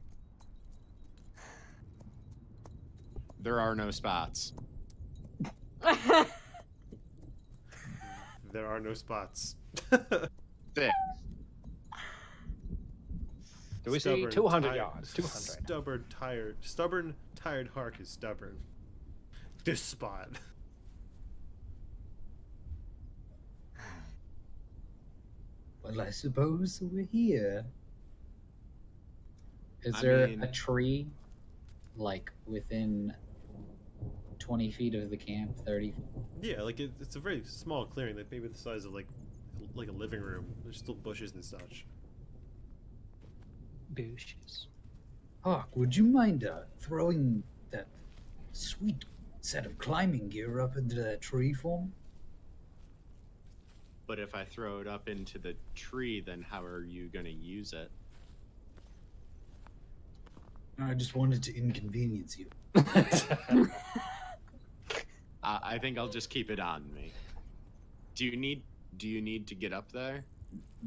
There are no spots. [laughs] There are no spots. [laughs] Six. Do we say Stubborn, 200 ti- yards? 200. Stubborn, tired, stubborn, tired Hark is stubborn. This spot. Well, I suppose we're here. Is I there mean- a tree, like within 20 feet of the camp? 30? Yeah, like it, it's a very small clearing, like maybe the size of like like a living room. There's still bushes and such. Bushes. Hark, would you mind uh, throwing that sweet set of climbing gear up into that tree for me? But if I throw it up into the tree, then how are you going to use it? I just wanted to inconvenience you. I [laughs] I, I think I'll just keep it on me. Do you need do you need to get up there?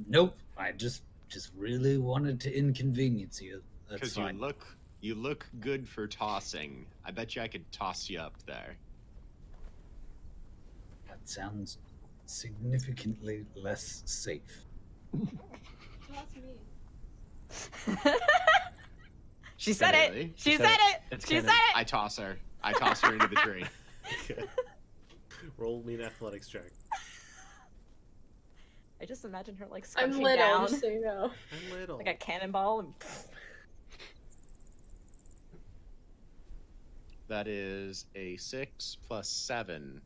Nope. I just just really wanted to inconvenience you. That's Because you fine. look you look good for tossing. I bet you I could toss you up there. That sounds significantly less safe. Toss me [laughs] She said it. She She said, said it. It's She canon. said it. I toss her. I toss her into the tree. Okay. [laughs] [laughs] Roll me an athletics check. I just imagine her like I'm little, down just so you know. [laughs] I'm little. like a cannonball and That is a six plus seven.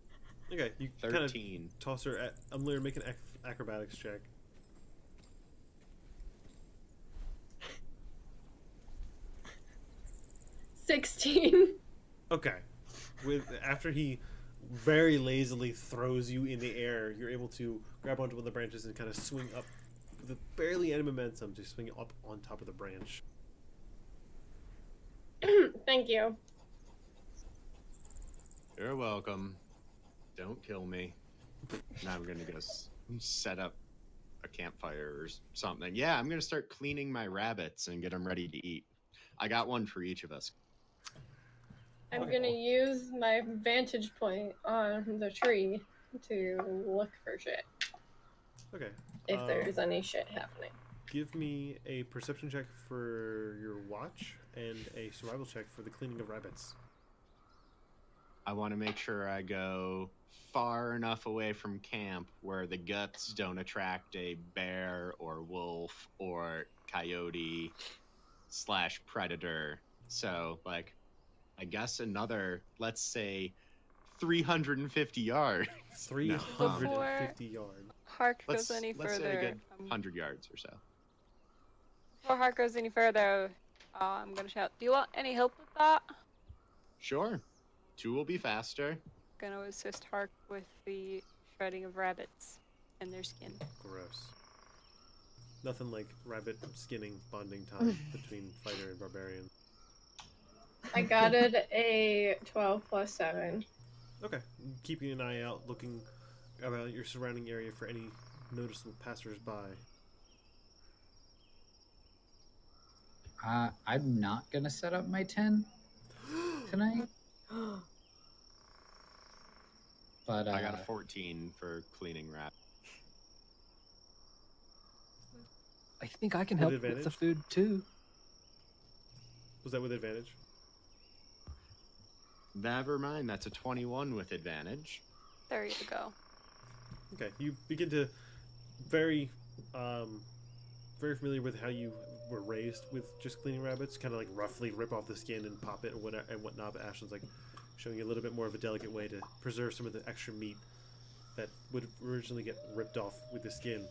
Okay, you kind of Thirteen. toss her at. I'm going to make an ac- acrobatics check. Sixteen. Okay. With after he very lazily throws you in the air, you're able to grab onto one of the branches and kind of swing up with barely any momentum to swing up on top of the branch. [clears throat] Thank you. You're welcome. Don't kill me. Now I'm gonna go s- set up a campfire or something. Yeah, I'm gonna start cleaning my rabbits and get them ready to eat. I got one for each of us. I'm Okay. gonna use my vantage point on the tree to look for shit Okay. if Um, there's any shit happening. Give me a perception check for your watch and a survival check for the cleaning of rabbits. I want to make sure I go far enough away from camp where the guts don't attract a bear or wolf or coyote slash predator. So, like, I guess another, let's say, 350 yards. [laughs] 350 yards. Hark Let's, goes any let's say a further. good um, 100 yards or so. Before Hark goes any further, uh, I'm gonna shout, "Do you want any help with that?" Sure. Two will be faster. Gonna assist Hark with the shredding of rabbits and their skin. Gross. Nothing like rabbit skinning bonding time [laughs] between fighter and barbarian. I got it a 12 plus 7. Okay. Keeping an eye out, looking about your surrounding area for any noticeable passersby. Uh, I'm not gonna set up my tent [gasps] tonight, but uh, I got a 14 for cleaning rabbits. I think I can help with the food too. Was that with advantage? Never mind, that's a 21 with advantage. There you go. Okay. You begin to very, um, very familiar with how you were raised with just cleaning rabbits. Kind of like roughly rip off the skin and pop it and what and whatnot. But Ashlyn's like showing you a little bit more of a delicate way to preserve some of the extra meat that would originally get ripped off with the skin.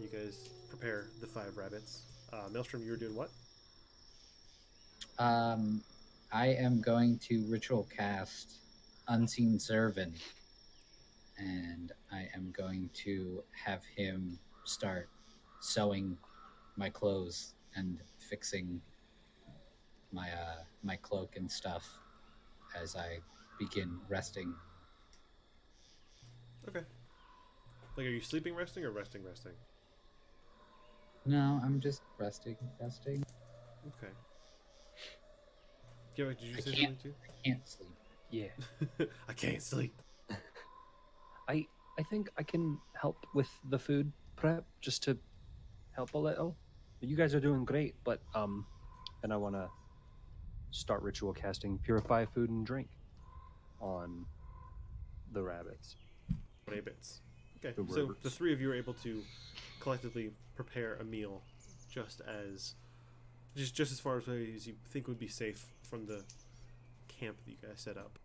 You guys prepare the five rabbits. Uh, Maelstrom, you were doing what? um, I am going to ritual cast Unseen Servant, and I am going to have him start sewing my clothes and fixing my uh, my cloak and stuff as I begin resting. Okay. Like, are you sleeping, resting, or resting, resting? No, I'm just resting, resting. Okay. Yeah, did you I say can't- something Can't sleep. Yeah. [laughs] I can't sleep. [laughs] I I think I can help with the food prep just to help a little. You guys are doing great, but um, and I want to start ritual casting purify food and drink on the rabbits. Rabbits. Okay, The so the three of you are able to collectively prepare a meal, just as, just just as far as you think would be safe from the camp that you guys set up.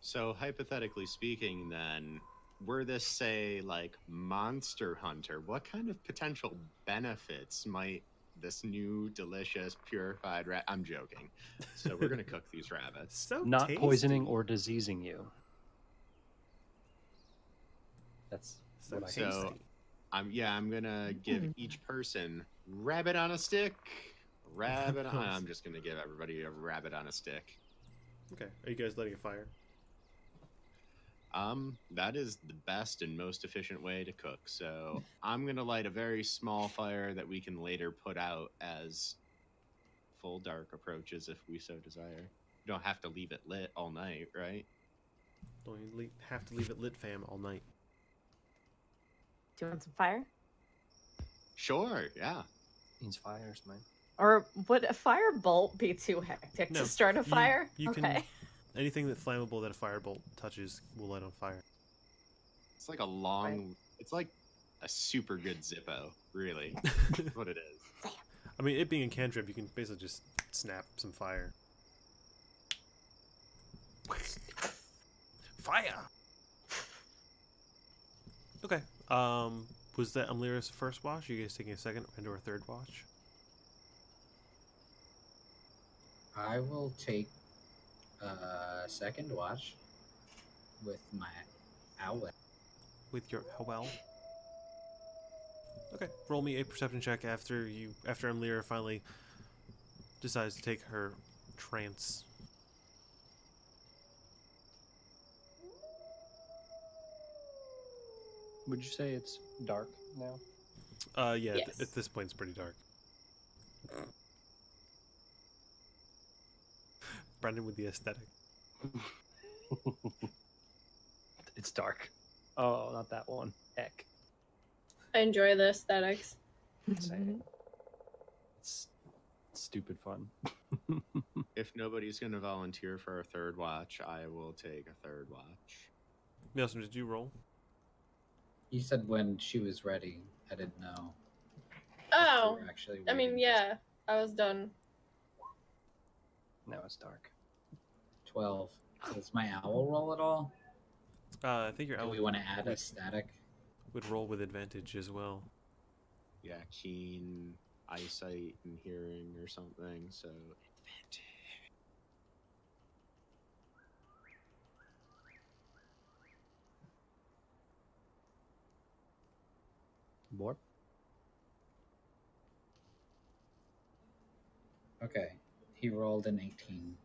So, hypothetically speaking, then, were this, say, like Monster Hunter, what kind of potential benefits might this new, delicious, purified rat? I'm joking. So, we're going to cook these rabbits. [laughs] So Not tasty. poisoning or diseasing you. That's So what I So- tasty. say. I'm, yeah, I'm going to give hmm. each person rabbit on a stick. Rabbit [laughs] on. I'm just going to give everybody a rabbit on a stick. Okay. Are you guys letting it fire? Um, that is the best and most efficient way to cook. So I'm gonna light a very small fire that we can later put out as full dark approaches if we so desire. You don't have to leave it lit all night, right? Don't you have to leave it lit, fam, all night. Do you want some fire? Sure, yeah. Means fires, man. Or would a fire bolt be too hectic No, to start a you- fire? you can- okay. Anything that flammable that a firebolt touches will light on fire. It's like a long. It's like a super good Zippo, really. [laughs] is what it is. I mean, it being a cantrip, you can basically just snap some fire. Fire. Okay. Um, was that Amlira's first watch? Are you guys taking a second and or a third watch? I will take a second watch with my owl. with your owl. Okay, roll me a perception check after you after Amlira finally decides to take her trance. Would you say it's dark now? Uh, yeah. th- at this point, it's pretty dark. Brendan with the aesthetic. [laughs] It's dark. Oh, not that one. Heck. I enjoy the aesthetics. Same. [laughs] It's stupid fun. [laughs] If nobody's gonna volunteer for a third watch, I will take a third watch. Nelson, did you roll? You said when she was ready. I didn't know. Oh, if we Oh, actually I mean, yeah, I was done. Now it's dark. Twelve. Does my owl roll at all? Uh, I think your Do owl we want to add a would, static? would roll with advantage as well. Yeah, keen eyesight and hearing or something. So advantage. More? Okay. He rolled an 18.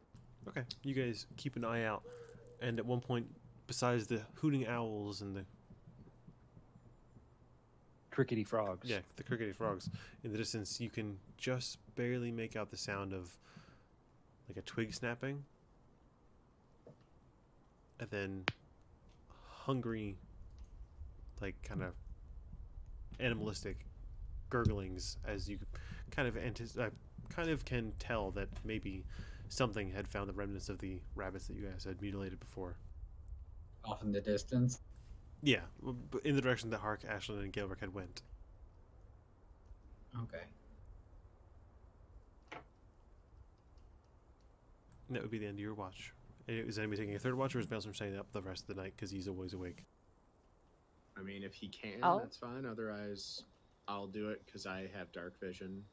Okay, you guys keep an eye out, and at one point, besides the hooting owls and the Crickety frogs. Yeah, the crickety frogs. In the distance, you can just barely make out the sound of like a twig snapping, and then hungry, like kind of animalistic gurglings as you kind of antis- uh, kind of can tell that maybe something had found the remnants of the rabbits that you guys had mutilated before. Off in the distance. Yeah, in the direction that Hark, Ashlyn, and Gilbert had went. Okay. And that would be the end of your watch. Is anybody taking a third watch, or is Maelstrom staying up the rest of the night because he's always awake? I mean, if he can, I'll- that's fine. Otherwise, I'll do it because I have dark vision.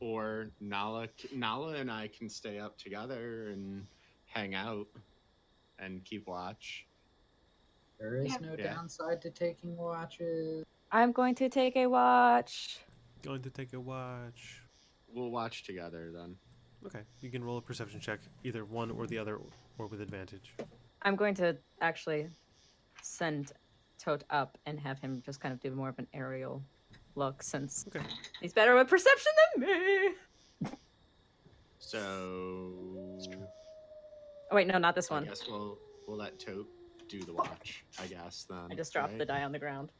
Or Nala, Nala and I can stay up together and hang out and keep watch. There is Yeah. no Yeah. downside to taking watches. I'm going to take a watch. Going to take a watch. We'll watch together then. Okay, you can roll a perception check, either one or the other, or with advantage. I'm going to actually send Tote up and have him just kind of do more of an aerial look since Okay. he's better with perception than me. So Oh wait, no, not this one. I guess we'll we'll let Tote do the watch. I guess then. I just dropped the die on the ground.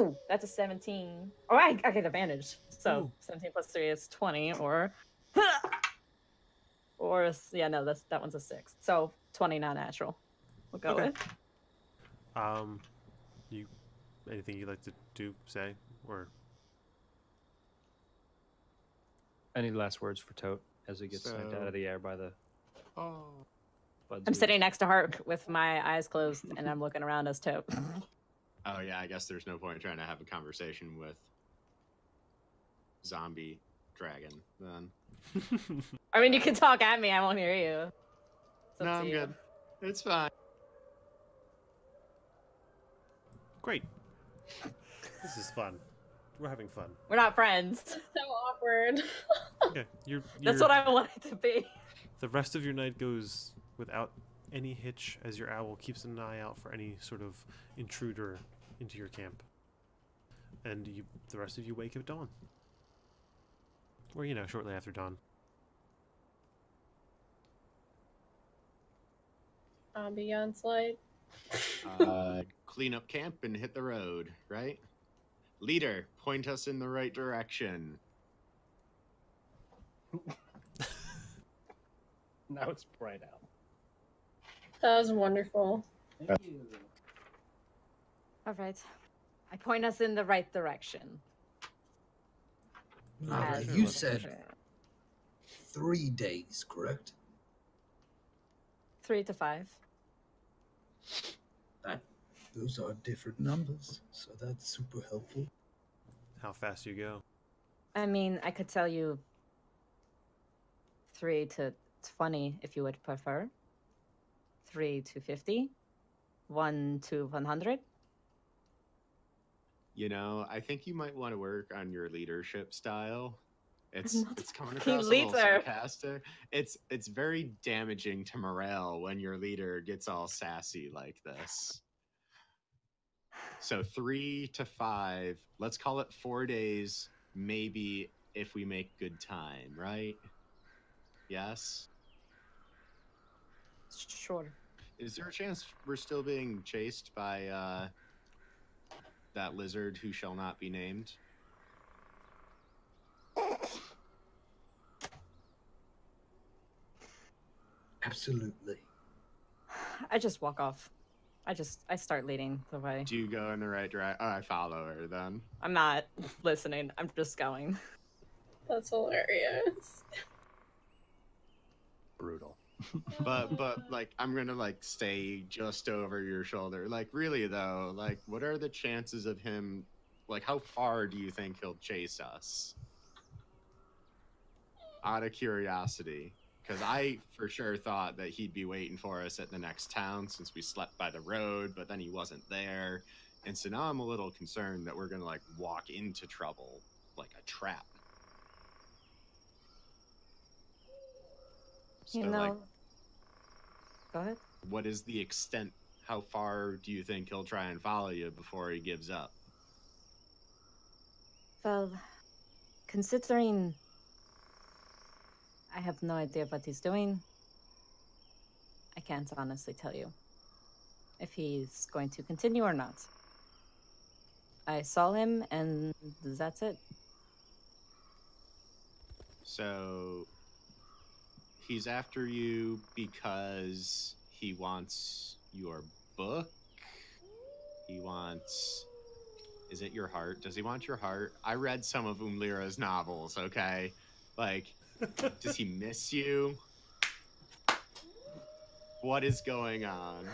Ooh, that's a 17. Oh, I, I get advantage. So Ooh. 17 plus 3 is 20, or. [laughs] or, s- yeah, no, that's, that one's a 6. So 20 not natural. We'll go Okay. with. Um, you, anything you'd like to do, say, or Any last words for Tote as he gets sniped out of the air by the Oh. buds? I'm sitting next to Hark with my eyes closed and I'm looking around as Tote. [laughs] Oh yeah, I guess there's no point in trying to have a conversation with zombie dragon then. [laughs] I mean, you can talk at me, I won't hear you. It's no, I'm you. good. It's fine. great. This is fun. We're having fun. We're not friends. So awkward. [laughs] Okay, you're, That's you're- what I want it to be. The rest of your night goes without any hitch as your owl keeps an eye out for any sort of intruder into your camp. And you, the rest of you wake up at dawn. Or, you know, shortly after dawn. Ambiance light. Uh, clean up camp and hit the road, right? Leader, point us in the right direction. [laughs] Now it's bright out. That was wonderful. Thank you. All right. I point us in the right direction. Alright, As- you said three days, correct? three to five. Those are different numbers, so that's super helpful. How fast you go. I mean, I could tell you three to 20 if you would prefer. Three to 50. One to 100. You know, I think you might want to work on your leadership style. It's it's coming fucking across a little sarcastic. It's it's very damaging to morale when your leader gets all sassy like this. So three to five, let's call it four days, maybe if we make good time, right? Yes. Sure. Is there a chance we're still being chased by uh that lizard who shall not be named? Absolutely. I just walk off. I just I start leading the way. Do you go in the right direction? Oh, I follow her then. I'm not listening. I'm just going. That's hilarious. Brutal. [laughs] But but like I'm gonna like stay just over your shoulder. Like really though, like what are the chances of him like how far do you think he'll chase us? Out of curiosity. Because I for sure thought that he'd be waiting for us at the next town since we slept by the road, but then he wasn't there. And so now I'm a little concerned that we're gonna like walk into trouble like a trap. You So, know. like, Go ahead. what is the extent how far do you think he'll try and follow you before he gives up Well, considering I have no idea what he's doing, I can't honestly tell you if he's going to continue or not. I saw him, and that's it. so he's after you because he wants your book. He wants is it your heart? Does he want your heart? I read some of Amlira's novels okay? Like does he miss you what is going on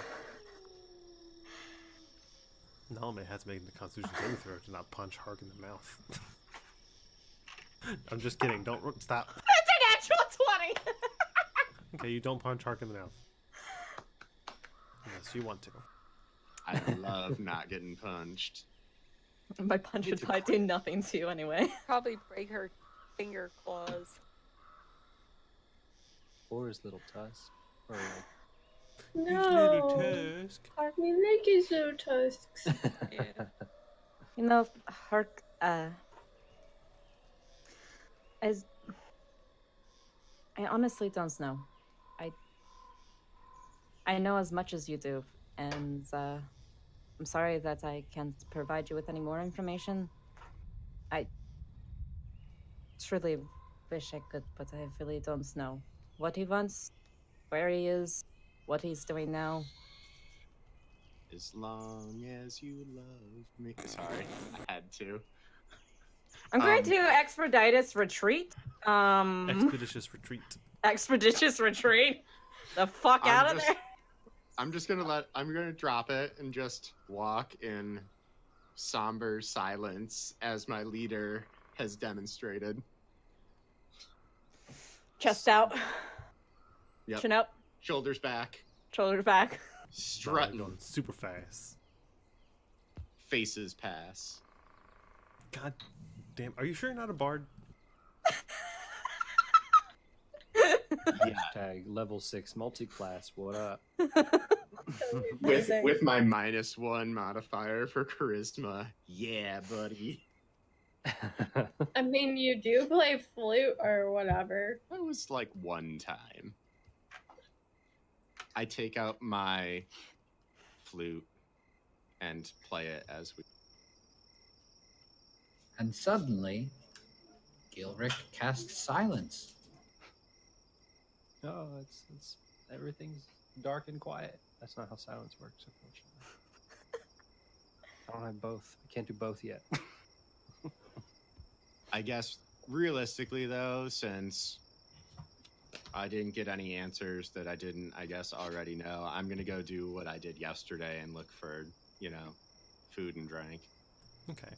Nalme has to make the Constitution saving throw to not punch Hark in the mouth. [laughs] I'm just kidding. Don't ro- stop. [laughs] It's an actual 20! [laughs] Okay, you don't punch Hark in the mouth. Unless you want to. i love not getting punched My punch would probably do nothing to you anyway. Probably break her finger claws. Or his little tusk. Or like, No. tusk. I mean, like his little tusks. Yeah. [laughs] You know, Hark, uh. As. I honestly don't know. I. I know as much as you do, and, uh. I'm sorry that I can't provide you with any more information. I. truly wish I could, but I really don't know what he wants, where he is, what he's doing now. As long as you love me. Sorry, I had to. [laughs] I'm going Um, to expeditious retreat. Um. Expeditious retreat. [laughs] expeditious retreat. The fuck I'm out of just- there. I'm just gonna let. I'm gonna drop it and just walk in somber silence as my leader has demonstrated. Chest out, [sighs] Yep. chin up, Shoulders back, shoulders back. strutting, Going super fast. faces pass. God damn. Are you sure you're not a bard? [laughs] Tag level six multi-class. What up? [laughs] with with my minus one modifier for charisma. Yeah, buddy. [laughs] I mean, you do play flute or whatever. That was like one time. I take out my flute and play it as we. And suddenly, Gilrick casts silence. No, it's it's everything's dark and quiet. That's not how silence works, unfortunately. [laughs] I don't have both. I can't do both yet. [laughs] I guess realistically though, since I didn't get any answers that I didn't, I guess already know, I'm gonna go do what I did yesterday and look for, you know, food and drink. Okay.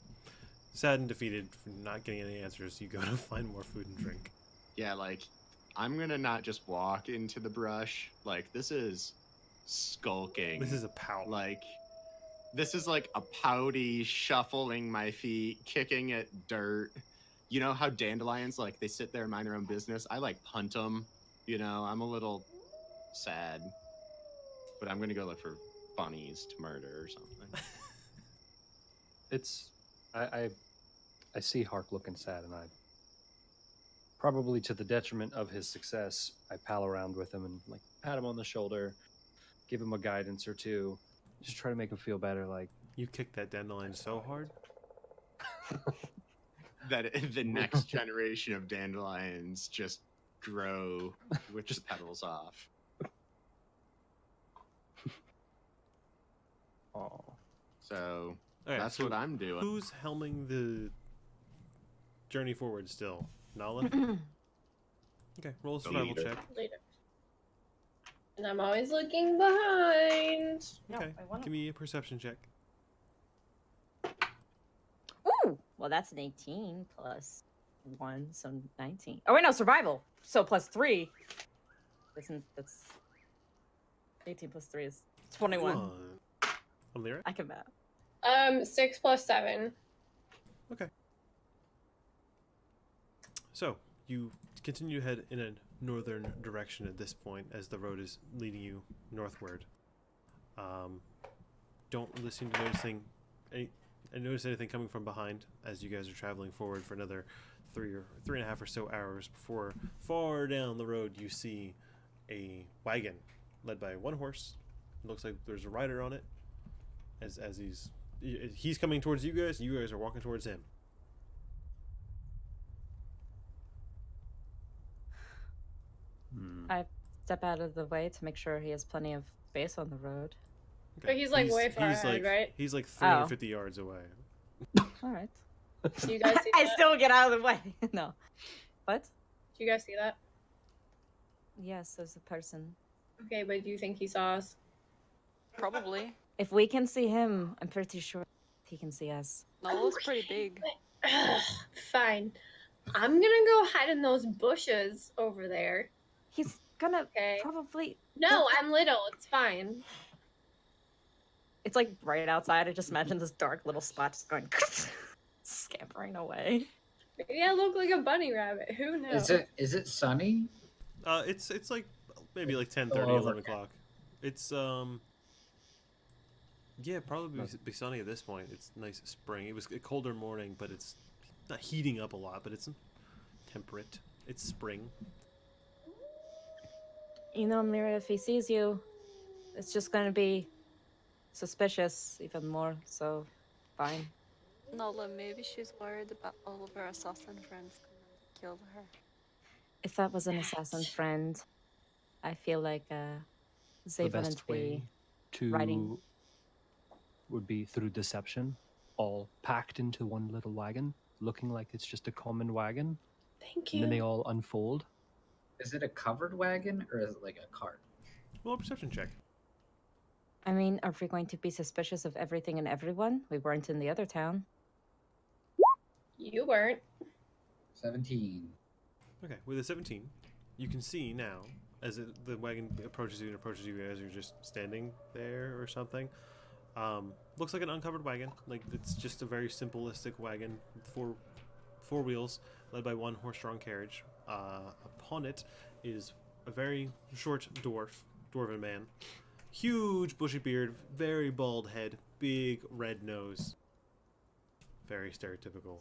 Sad and defeated for not getting any answers, you go to [laughs] find more food and drink. Yeah, like I'm gonna not just walk into the brush. Like this is skulking. This is a pout. like this is like a pouty shuffling my feet, kicking at dirt. You know how dandelions like they sit there and mind their own business. I like punt them. You know, I'm a little sad, but I'm gonna go look for bunnies to murder or something. [laughs] it's I, I I see Hark looking sad, and I probably to the detriment of his success, I pal around with him and like pat him on the shoulder, give him a guidance or two, just try to make him feel better. Like You kicked that dandelion so hard. [laughs] that [laughs] the [laughs] next generation of dandelions just grow with just petals off. oh, So All right, that's so what I'm doing. Who's helming the journey forward still? Nala? [clears throat] okay, roll a The survival leader. check. Later. And I'm always looking behind. No, Okay, I give me a perception check. Ooh, well, that's an 18 plus one, so 19. Oh wait, no, survival. So plus three. Isn't that's 18 plus three is 21. One. Alira? I can math. Um, six plus seven. Okay. So, you continue to head in a northern direction at this point as the road is leading you northward. Um, don't really seem to noticing any, I notice anything coming from behind as you guys are traveling forward for another three or three and a half or so hours before far down the road you see a wagon led by one horse. It looks like there's a rider on it. As as he's he's coming towards you guys, you guys are walking towards him. hmm. I step out of the way to make sure he has plenty of space on the road. But he's, like, way far he's ahead, like, right? He's like 350 yards away. [laughs] All right. Do you [laughs] guys see I that? still get out of the way. [laughs] no. What? Do you guys see that? Yes, there's a person. Okay, but do you think he saw us? Probably. If we can see him, I'm pretty sure he can see us. Nola's oh, pretty big. Ugh, Fine. I'm gonna go hide in those bushes over there. He's gonna Okay. probably. No, I'm little. It's fine. It's like right outside. I just imagine this dark little spot just going [laughs] scampering away. Maybe I look like a bunny rabbit. Who knows? Is it is it sunny? Uh, it's it's like maybe like 10, Oh, 30, 11 o'clock. It's um. Yeah, probably be, be sunny at this point. It's nice spring. It was a colder morning, but it's not heating up a lot, but it's temperate. It's spring. You know, Mira, if he sees you, it's just gonna be suspicious even more. So, fine. Nola, maybe she's worried about all of her assassin friends coming to kill her. If that was an assassin friend, I feel like uh, they the wouldn't best way be. to riding. would be through deception, all packed into one little wagon, looking like it's just a common wagon, Thank you. and then they all unfold. Is it a covered wagon or is it like a cart? Well, a perception check. I mean, are we going to be suspicious of everything and everyone? We weren't in the other town. You weren't. Seventeen. Okay, with a 17, you can see now as it, the wagon approaches you and approaches you as you're just standing there or something. Um, looks like an uncovered wagon. Like it's just a very simplistic wagon, four four wheels, led by one horse-drawn carriage. Uh, upon it is a very short dwarf, dwarven man, huge bushy beard, very bald head, big red nose, very stereotypical.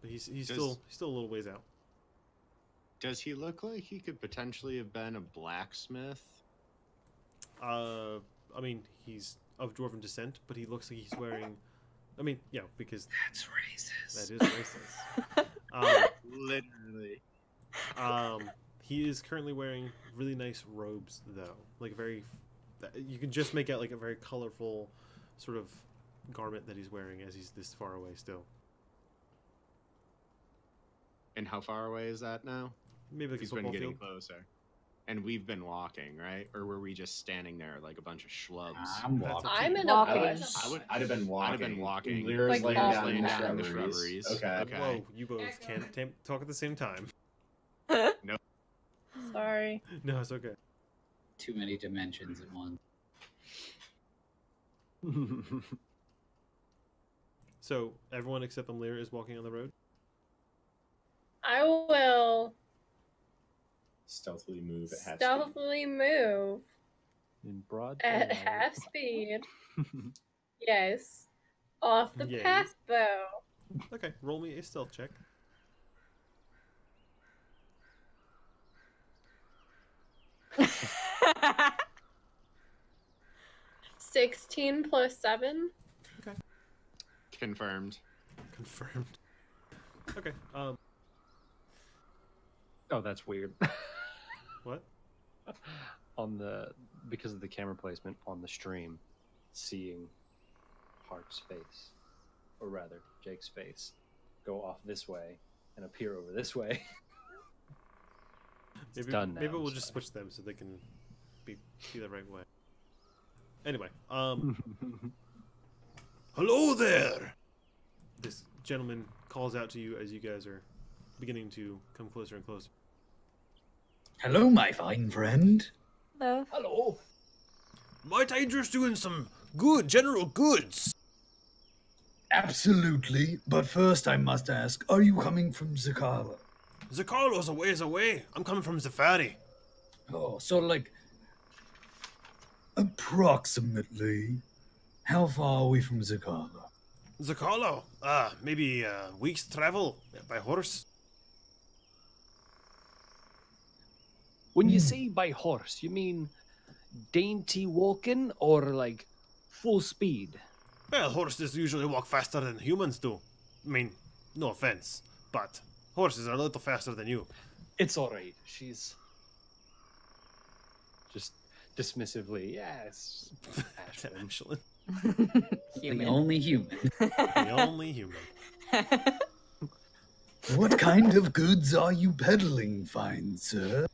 But he's he's Does- still he's still a little ways out. Does he look like he could potentially have been a blacksmith? Uh, I mean, he's of dwarven descent, but he looks like he's wearing. I mean, yeah, because That's racist. that is racist. [laughs] um, Literally. um, he is currently wearing really nice robes, though. Like very, you can just make out like a very colorful sort of garment that he's wearing as he's this far away still. And how far away is that now? Maybe like a He's been getting field. closer. And we've been walking, right? Or were we just standing there like a bunch of schlubs? I'm That's walking. I'm you. in a Walking. I would. I'd have been walking. I'd have been walking. Lyra's Like laying off down, the in the the shrubberies. shrubberies. Okay. Okay. Whoa, you both can't tam- talk at the same time. [laughs] Sorry. [laughs] No, it's okay. Too many dimensions at once. [laughs] So everyone except Amlir is walking on the road. I will Stealthily move at half speed. stealthily move In broad at daylight. half speed. [laughs] Yes. Off the Yes. path though. Okay, roll me a stealth check. Sixteen plus seven. Okay. Confirmed. Confirmed. Okay. Um. Oh, that's weird. [laughs] What? on the because of the camera placement on the stream, seeing Hark's face, or rather Jake's face, go off this way and appear over this way. [laughs] It's Maybe, done now, maybe we'll I'm just switch them so they can be be the right way. Anyway, um, [laughs] hello there. This gentleman calls out to you as you guys are beginning to come closer and closer. Hello, my fine friend. Hello. Hello. Might I interest you in some good general goods? Absolutely, but first I must ask, are you coming from Zakarlo? Zakarlo's a ways away. I'm coming from Zafari. Oh, so like approximately how far are we from Zakarlo? Zakarlo? ah, maybe a week's travel by horse. When you Hmm. say by horse, you mean dainty walking or like full speed? Well, horses usually walk faster than humans do. I mean, no offense, but horses are a little faster than you. It's all right. She's just dismissively, yes. Ashlyn. Ashlyn, The only human. the only human. [laughs] What kind of goods are you peddling, fine sir?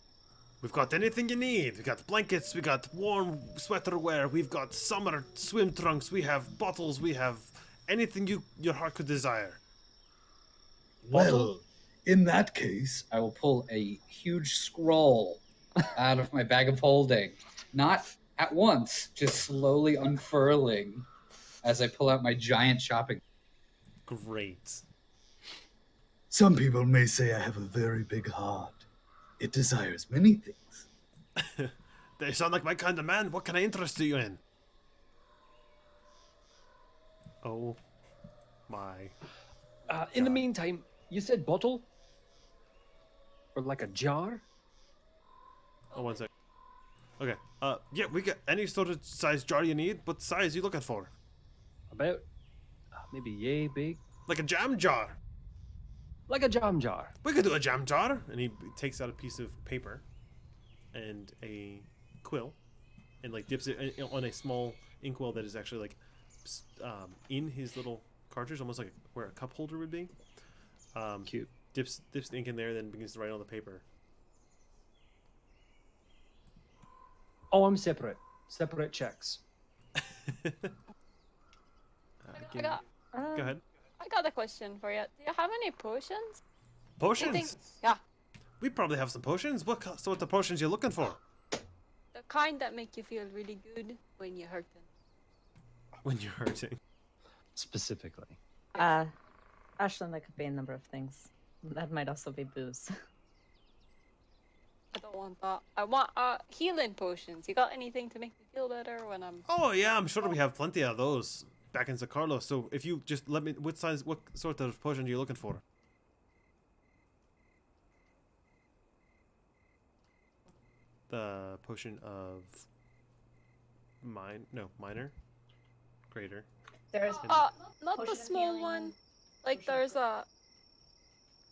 We've got anything you need. We've got blankets, we got warm sweater wear, we've got summer swim trunks, we have bottles, we have anything you your heart could desire. Well, in that case, I will pull a huge scroll out of my bag of holding. Not at once, just slowly unfurling as I pull out my giant shopping. Great. some people may say I have a very big heart. It desires many things. [laughs] They sound like my kind of man. What can I interest you in? Oh my. Uh, in the meantime, you said bottle? Or like a jar? Oh, one sec. Okay. Uh, yeah, we got any sort of size jar you need. What size you looking for? About uh, maybe yay big? Like a jam jar. Like a jam jar. We could do a jam jar. And he takes out a piece of paper and a quill and like dips it in- on a small inkwell that is actually like um, in his little cartridge, almost like where a cup holder would be. Um, Cute. Dips dips the ink in there, then begins to write on the paper. Oh, I'm separate. Separate checks. [laughs] Uh, I give- got, uh, go ahead. I got a question for you. Do you have any potions? Potions. Anything- Yeah, We probably have some potions. What co- sort of potions you're looking for? the kind that make you feel really good when you're hurting. When you're hurting. Specifically. Uh, Ashlyn, that could be a number of things. That might also be booze. I don't don't want that. I want uh healing potions. You got anything to make me feel better when I'm Oh yeah, I'm sure we have plenty of those back in Zakarlo. So if you just let me, what size, what sort of potion are you looking for? The potion of mine, no, minor, greater. There's uh not the Potion of small healing, one. Like potion there's a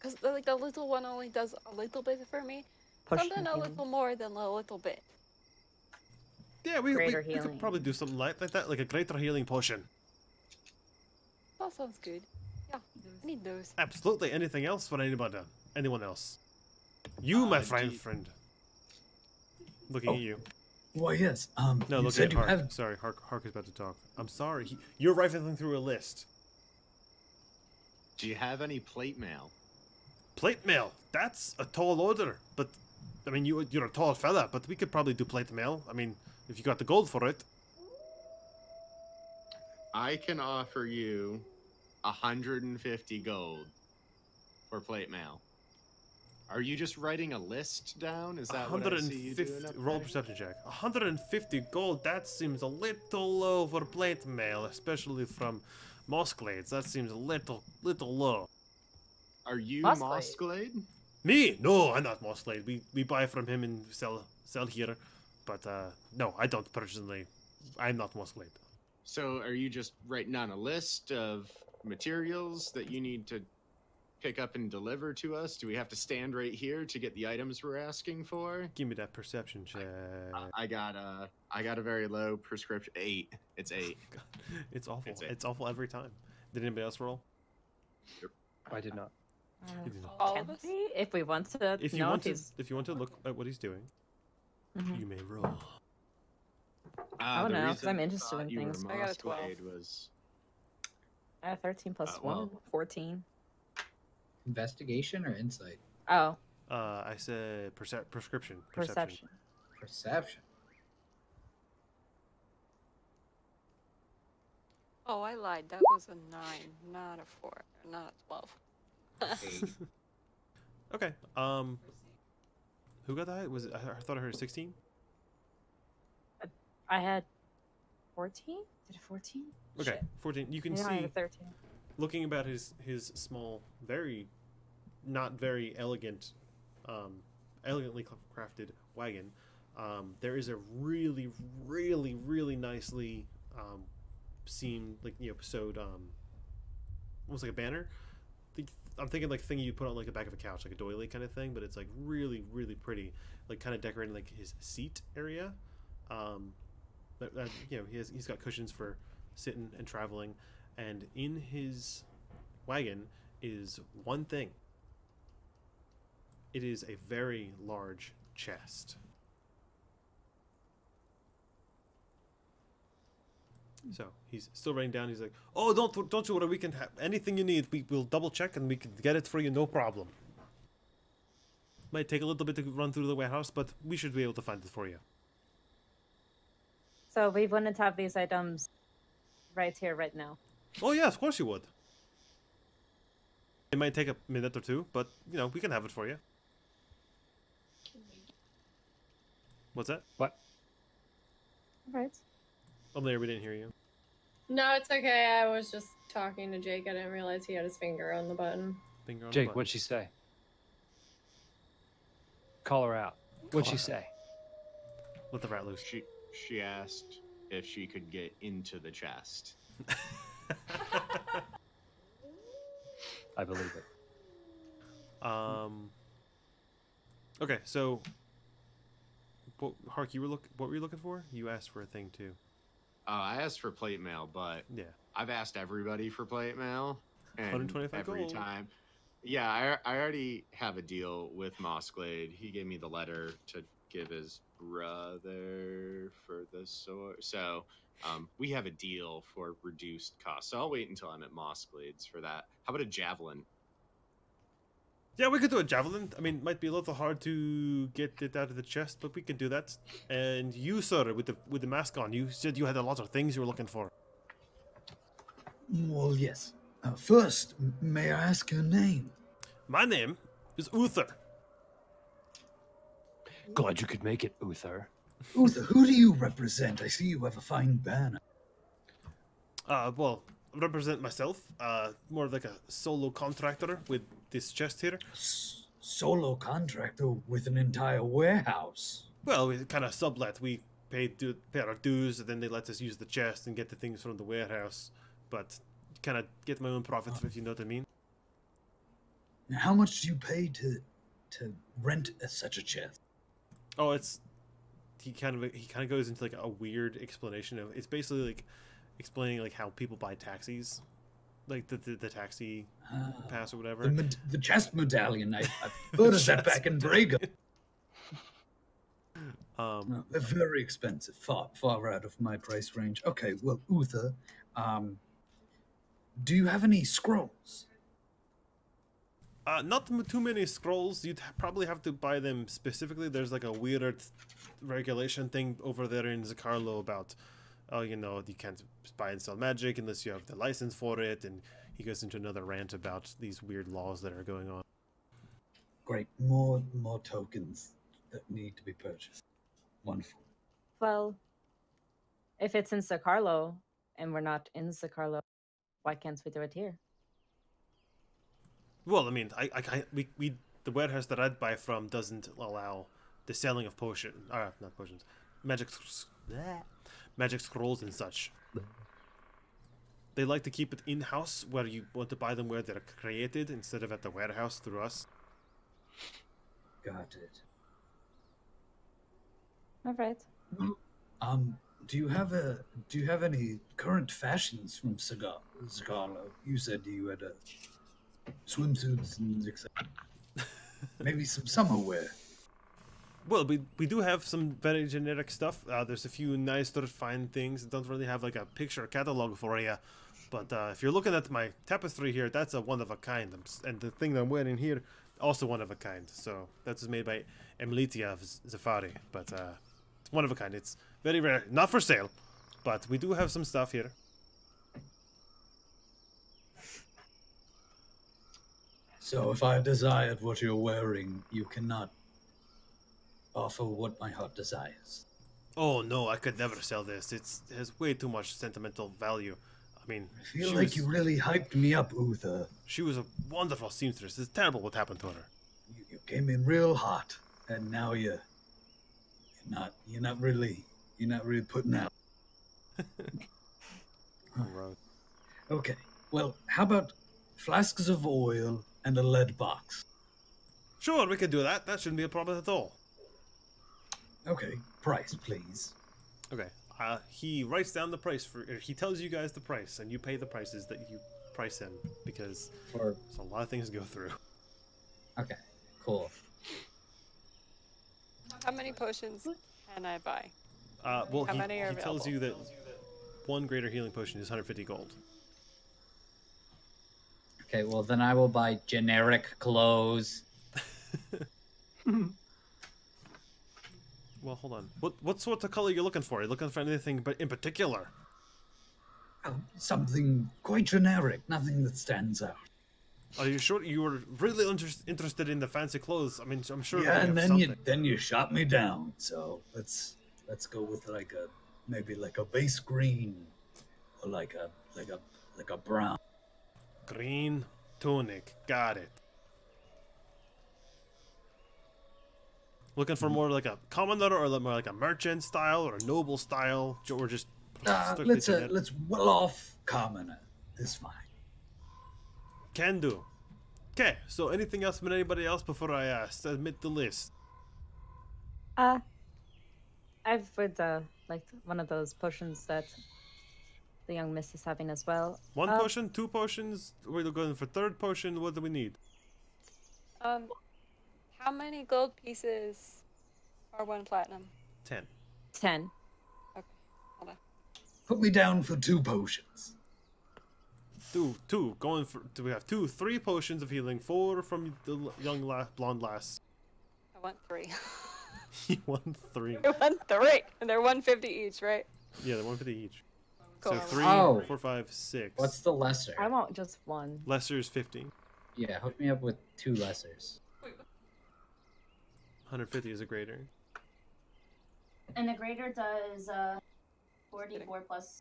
because like the little one only does a little bit for me. Potion Something a little more than a little bit. Yeah, we, we, we could probably do something like, like that, like a greater healing potion. That sounds good. Yeah, I need those. Absolutely. Anything else for anybody? Anyone else? You, my Uh, do friend, you- friend. Looking Oh. at you. Why, yes. Um, No, look at you Hark. have. Sorry, Hark, Hark is about to talk. I'm sorry. He, you're rifling through a list. Do you have any plate mail? Plate mail. That's a tall order. But, I mean, you, you're a tall fella, but we could probably do plate mail. I mean, if you got the gold for it. I can offer you 150 gold for plate mail. Are you just writing a list down? Is that what I see you doing 150 up roll perception check. 150 gold. That seems a little low for plate mail, especially from Mosklades. That seems a little little low. Are you Mosglade. Mosglade? Me? No, I'm not Mosklade. We we buy from him and sell sell here, but uh, no, I don't personally. I'm not Mosklade. So are you just writing down a list of materials that you need to pick up and deliver to us? Do we have to stand right here to get the items we're asking for? Give me that perception check. I got a I got a very low prescription eight. It's [laughs] eight. God, it's awful. It's It's, awful every time. Did anybody else roll? I did not. All of us? If we want to. If you want to, if you want to look at what he's doing, mm -hmm. you may roll. don't know because I'm interested in things. I got a 12. Was... I got 13 plus uh, well, 1, 14. Investigation or insight? Oh. Uh, I said percep prescription. Perception. Perception. Oh, I lied. That was a 9, not a 4, not a 12. [laughs] Okay. Um, who got that? Was it? I thought I heard sixteen. I had 14? Did it 14? Okay, Shit. fourteen. You can Yeah, see 13. looking about his his small, very, not very elegant, um, elegantly crafted wagon. Um, there is a really, really, really nicely um, seamed, like you know, sewed, um, almost like a banner. I'm thinking like thing you put on like the back of a couch, like a doily kind of thing, but it's like really, really pretty, like kind of decorating like his seat area. Um, that, that, you know, he has he's got cushions for sitting and traveling, and in his wagon is one thing. It is a very large chest. So he's still writing down. He's like, "Oh, don't don't you worry. We can have anything you need. We will double check and we can get it for you, no problem. Might take a little bit to run through the warehouse, but we should be able to find it for you." So we wouldn't have these items right here, right now. Oh yeah, of course you would. It might take a minute or two, but you know we can have it for you. What's that? What? Right. Oh, there we didn't hear you. No, it's okay. I was just talking to Jake. I didn't realize he had his finger on the button. Finger on the Jake, button. what'd she say? Call her out. What'd she Call say? Let the rat loose. she she asked if she could get into the chest. [laughs] I believe it. um. Okay, so. What, Hark, you were look. What were you looking for? You asked for a thing too. Uh, I asked for plate mail, but Yeah. I've asked everybody for plate mail, and 125 every gold. time. Yeah, I, I already have a deal with Mossglade. He gave me the letter to give his brother for the sword. So um, we have a deal for reduced cost. So I'll wait until I'm at Mossglades for that. How about a javelin? Yeah, we could do a javelin. I mean, it might be a little hard to get it out of the chest, but we can do that. And you, sir, with the with the mask on, you said you had a lot of things you were looking for. Well, yes. Uh, first, may I ask your name? My name is Uther. Glad you could make it, Uther. Uther, who do you represent? I see you have a fine banner. Uh, well, I represent myself. Uh, more of like a solo contractor with this chest here. S- solo contractor with an entire warehouse. Well, we kind of sublet. We pay, du- pay our dues, and then they let us use the chest and get the things from the warehouse. But kind of get my own profits, if you know what I mean. How much do you pay to to rent a, such a chest? Oh, it's he kind of he kind of goes into like a weird explanation of it's basically like explaining like how people buy taxis, like the the, the taxi Ah, [sighs] pass or whatever. the, med- the chest medallion. I, I've heard of that back in Braga. [laughs] Um, No, they're very expensive, far far out of my price range. Okay, well, Uther, um, do you have any scrolls? Uh, not too many scrolls. You'd probably have to buy them specifically. There's like a weird regulation thing over there in Zakarlo about, oh, you know, you can't buy and sell magic unless you have the license for it. And he goes into another rant about these weird laws that are going on. Great, more more tokens that need to be purchased. Wonderful. Well, if it's in Zakarlo and we're not in Zakarlo, why can't we do it here? Well, I mean, I, I, can't- we, we, the warehouse that I'd buy from doesn't allow the selling of potions, uh, not potions, magic, bleh, magic scrolls and such. They like to keep it in house, where you want to buy them where they're created instead of at the warehouse through us. Got it. All right. Um, do you have a do you have any current fashions from Cigar Cigarlo? You said you had a swimsuits and etc. [laughs] Maybe some summer wear. Well, we, we do have some very generic stuff. Uh, there's a few nice sort of fine things. Don't really have like a picture catalog for you. But uh, if you're looking at my tapestry here, that's a one of a kind. And the thing that I'm wearing here, also one of a kind. So that's made by Emilitia of Zafari. But uh, it's one of a kind. It's very rare. Not for sale. But we do have some stuff here. So if I desired what you're wearing, you cannot offer what my heart desires. Oh no, I could never sell this. It's, it has way too much sentimental value. I mean, I feel she like was- you really hyped me up, Uther. She was a wonderful seamstress. It's terrible what happened to her. You, you came in real hot, and now you're you're not you're not really you're not really putting out. [laughs] Okay. Well, how about flasks of oil and a lead box? Sure, we can do that. That shouldn't be a problem at all. Okay. Price, please. Okay. Uh, he writes down the price for. Or he tells you guys the price, and you pay the prices that you price him because For there's a lot of things to go through. okay, cool. How many potions can I buy? Uh, well, How he, many are he tells you that one greater healing potion is 150 gold. Okay, well then I will buy generic clothes. [laughs] Well, hold on. What what sort of color are you looking for? Are you looking for anything but in particular? Oh, something quite generic, nothing that stands out. Are you sure you were really inter- interested in the fancy clothes? I mean, I'm sure. yeah, and then you then you shot me down. So let's let's go with like a maybe like a base green, or like a like a like a brown. Green tunic. Got it. Looking for more like a commoner or more like a merchant style or a noble style, or just Uh, let's uh, let's well off commoner. Is fine. Can do. Okay, so anything else from anybody else before I uh, submit the list? Uh, I would uh, like one of those potions that the young miss is having as well. One Uh, potion, two potions. We're going for third potion. What do we need? Um, how many gold pieces are one platinum? Ten. Ten. Okay, hold on. Put me down for two potions. Two, two. Going for. Do we have two, three potions of healing? Four from the young la- blonde lass. I want three. [laughs] He won three. [laughs] I want three, and they're 150 each, right? Yeah, they're one for the each. Cool. So three, Oh. four, five, six. What's the lesser? I want just one. lesser is fifteen. Yeah, hook me up with two lessers. 150 is a greater. And the greater does uh, 44 plus.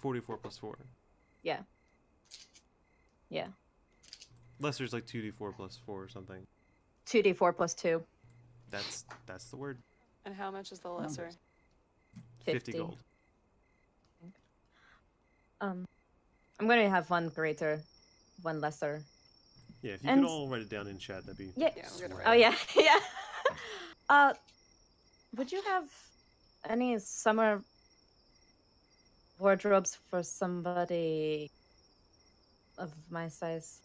44 plus 4. Yeah. Yeah. Lesser's like 2d4 plus 4 or something. 2d4 plus 2. That's that's the word. And how much is the lesser? 50, 50. gold. Um, I'm going to have one greater, one lesser. Yeah, if you And- could all write it down in chat, that'd be Yeah. Yeah, we're gonna Right. Oh yeah, [laughs] yeah. Uh, would you have any summer wardrobes for somebody of my size?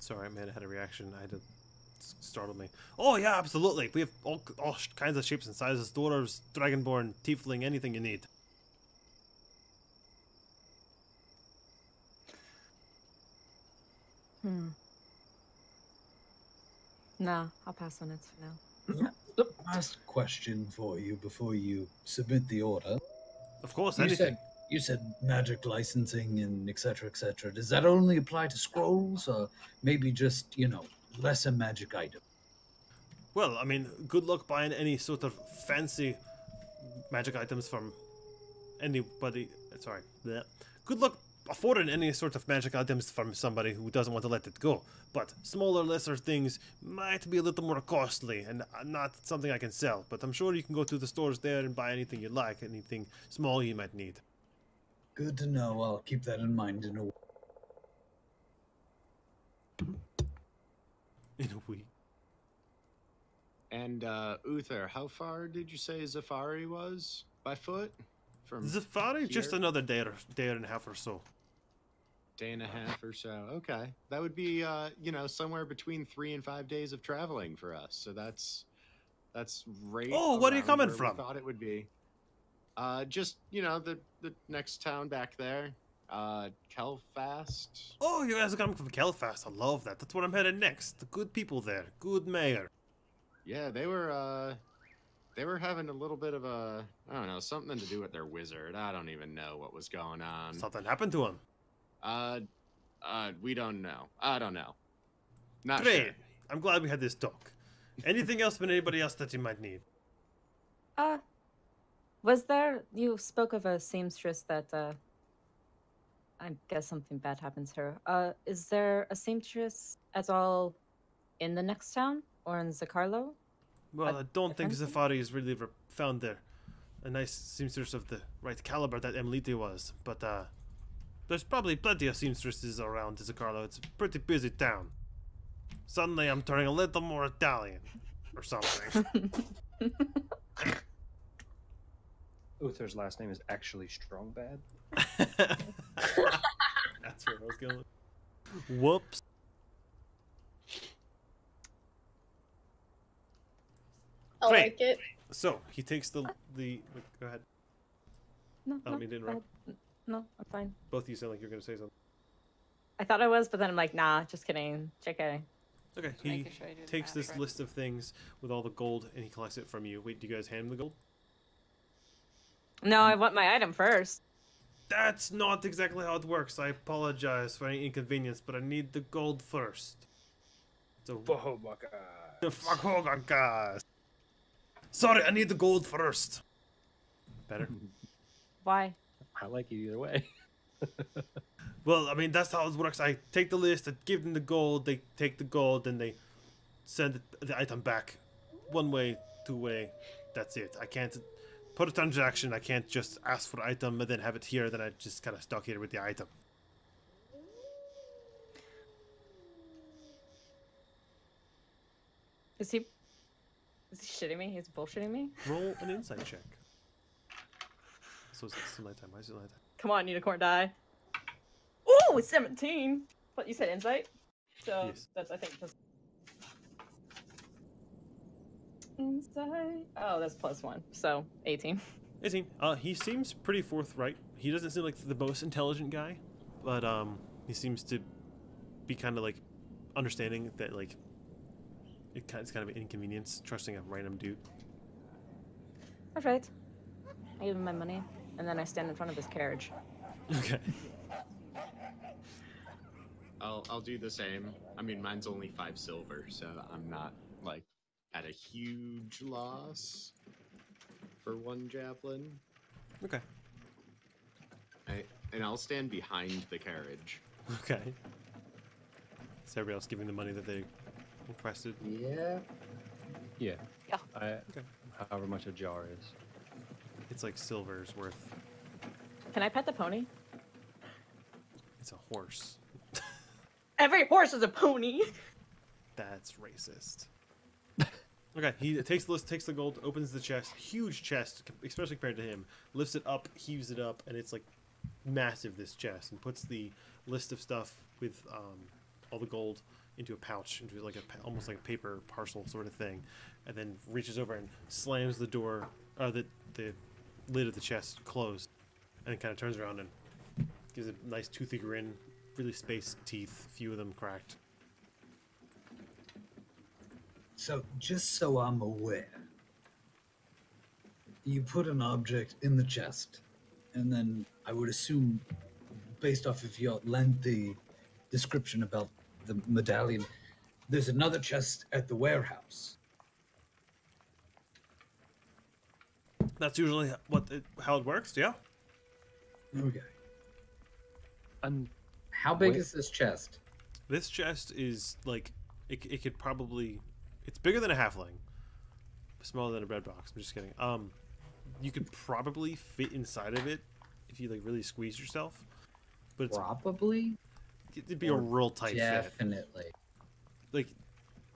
Sorry, man, I had a reaction. I had to s- startle me. Oh yeah, absolutely. We have all, all kinds of shapes and sizes: dwarves, dragonborn, tiefling, anything you need. Hmm. No, I'll pass on it for now. Last question for you before you submit the order. Of course, You anything. said you said magic licensing and etc. etc. Does that only apply to scrolls, or maybe just you know lesser magic items? Well, I mean, good luck buying any sort of fancy magic items from anybody. Sorry, bleh. good luck affording any sort of magic items from somebody who doesn't want to let it go. But smaller, lesser things might be a little more costly and uh, not something I can sell. But I'm sure you can go to the stores there and buy anything you like, anything small you might need. Good to know. I'll keep that in mind in a week. [laughs] In a week. And uh, Uther, how far did you say Zafari was by foot? From Zafari, just another day or day and a half or so. Day and a half or so. Okay, that would be uh, you know somewhere between three and five days of traveling for us. So that's that's right. Oh, where are you coming from? Thought it would be. Uh, just you know the the next town back there, uh, Kelfast. Oh, you guys are coming from Kelfast. I love that. That's where I'm headed next. The good people there. Good mayor. Yeah, they were uh, they were having a little bit of a I don't know something to do with their wizard. I don't even know what was going on. Something happened to him. Uh, uh, we don't know. I don't know. Not Great. sure. I'm glad we had this talk. Anything else from anybody else that you might need? Uh, was there? You spoke of a seamstress that. Uh, I guess something bad happens to her. Uh, is there a seamstress at all in the next town or in Zakarlo? Well, I don't think? Zafari has really ever found there a nice seamstress of the right caliber that Emilite was. But uh, there's probably plenty of seamstresses around Zakarlo. It's a pretty busy town. Suddenly, I'm turning a little more Italian, or something. [laughs] [laughs] Uther's last name is actually Strongbad. [laughs] That's where I was going. Whoops. I Great. like it. So he takes the the. Go ahead. No, I don't mean to interrupt. No, I'm fine. Both of you sound like you're going to say something. I thought I was, but then I'm like, nah, just kidding. JK. Okay, he sure I do the takes this right. list of things with all the gold and he collects it from you. Wait, do you guys hand him the gold? No, I want my item first. That's not exactly how it works. I apologize for any inconvenience, but I need the gold first. So Oh my god. fuck oh my god. Sorry, I need the gold first. Better. Why? I like it either way. [laughs] Well, I mean that's how it works. I take the list, I give them the gold, they take the gold, then they send the item back. One way, two way. That's it. I can't put a transaction. I can't just ask for item and then have it here. Then I just kind of stuck here with the item. Is he? Is he shitting me? He's bullshitting me. Roll an insight check. So it's still nighttime. Why is it nighttime? Come on, unicorn die. Ooh, it's 17. But you said, insight? So Yes. that's I think just insight. Oh, that's plus one. So 18. 18. Uh, he seems pretty forthright. He doesn't seem like the most intelligent guy, but um, he seems to be kind of like understanding that like it kind it's kind of an inconvenience trusting a random dude. All right. I give him my money, and then I stand in front of his carriage. Okay. I'll I'll do the same. I mean, mine's only five silver, so I'm not like at a huge loss for one javelin. Okay. I, and I'll stand behind the carriage. Okay. Is everybody else giving the money that they requested? Yeah. Yeah. Yeah. I, Okay. However much a jar is. It's like silver's worth. Can I pet the pony? It's a horse. [laughs] Every horse is a pony. That's racist. [laughs] okay, he takes the list, takes the gold, opens the chest, huge chest, especially compared to him. Lifts it up, heaves it up, and it's like massive. This chest, and puts the list of stuff with um, all the gold into a pouch, into like a almost like a paper parcel sort of thing, and then reaches over and slams the door, uh, the the lid of the chest closed, and then kind of turns around and gives a nice toothy grin, really spaced teeth, few of them cracked. So, just so I'm aware, you put an object in the chest, and then I would assume, based off of your lengthy description about the medallion, there's another chest at the warehouse. That's usually what it, how it works. Yeah. Okay. And How big Wait. is this chest? This chest is like it, it could probably it's bigger than a halfling, smaller than a bread box. I'm just kidding. Um, you could probably fit inside of it if you like really squeeze yourself, but it's, Probably. it'd be a real tight fit, Definitely. like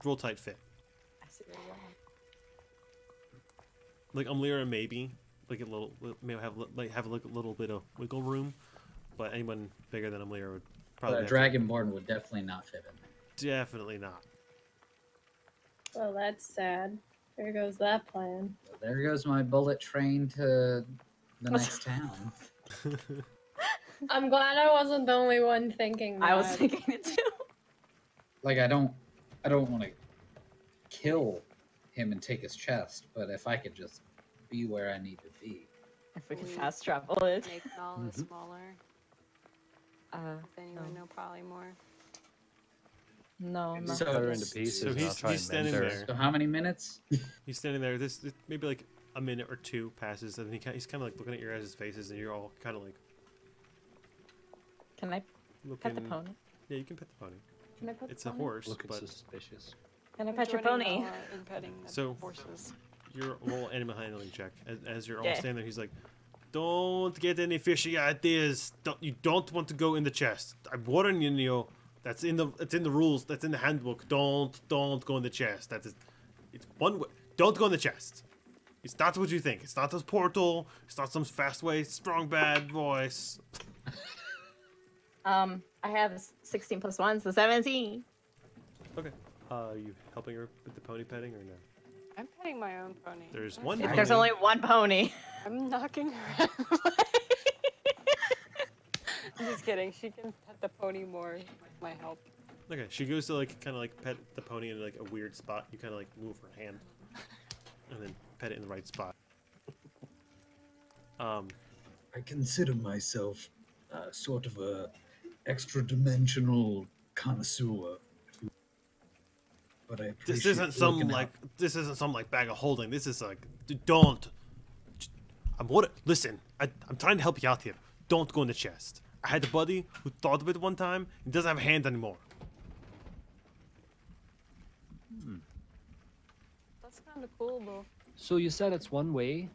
real tight fit. I see where you're at. Like Amlira maybe like a little maybe have like have a little bit of wiggle room, but anyone bigger than Amlira would probably But a have to- dragonborn would definitely not fit in there. definitely not. Well, that's sad. There goes that plan. So there goes my bullet train to the [laughs] next town. [laughs] I'm glad I wasn't the only one thinking that. I was thinking it too. Like I don't, I don't want to kill him and take his chest, but if I could just be where I need to be. If we could Mm. fast travel it. Make Nala Mhm. smaller. Uh, If anyone No. know Polymorph. no, maybe no. So- her into pieces. So he's- he's standing there. So how many minutes? [laughs] He's standing there. This, this maybe like a minute or two passes, and he he's kind of like looking at your guys' faces, and you're all kind of like Can I looking. pet the pony? Yeah, you can pet the pony. Can I pet It's the a horse, Looking but suspicious. Can I I'm pet your pony? Nala in petting the So- horses. your roll animal handling check. As, as you're all Yeah. standing there, he's like, "Don't get any fishy ideas. Don't, you don't want to go in the chest. I'm warning you. Neo. That's in the it's in the rules. That's in the handbook. Don't don't go in the chest. That is, it's one way. Don't go in the chest. It's not what you think. It's not a portal. It's not some fast way, strong bad voice. [laughs] Um, I have 16 plus 1, so 17. Okay. Uh, are you helping her with the pony petting or no? I'm petting my own pony. There's one petting- There's only one pony. [laughs] I'm knocking her out of the way. [laughs] I'm just kidding. She can pet the pony more with my help. Okay, she goes to like kind of like pet the pony in like a weird spot. You kind of like move her hand, and then pet it in the right spot. Um, I consider myself uh, sort of a extra dimensional connoisseur. If you- But I this isn't some like out. this isn't some like bag of holding. This is like don't. I'm what? Listen, I, I'm trying to help you out here. Don't go in the chest. I had a buddy who thought of it one time. He doesn't have a hand anymore. Hmm. That's kind of cool, though. So you said it's one way.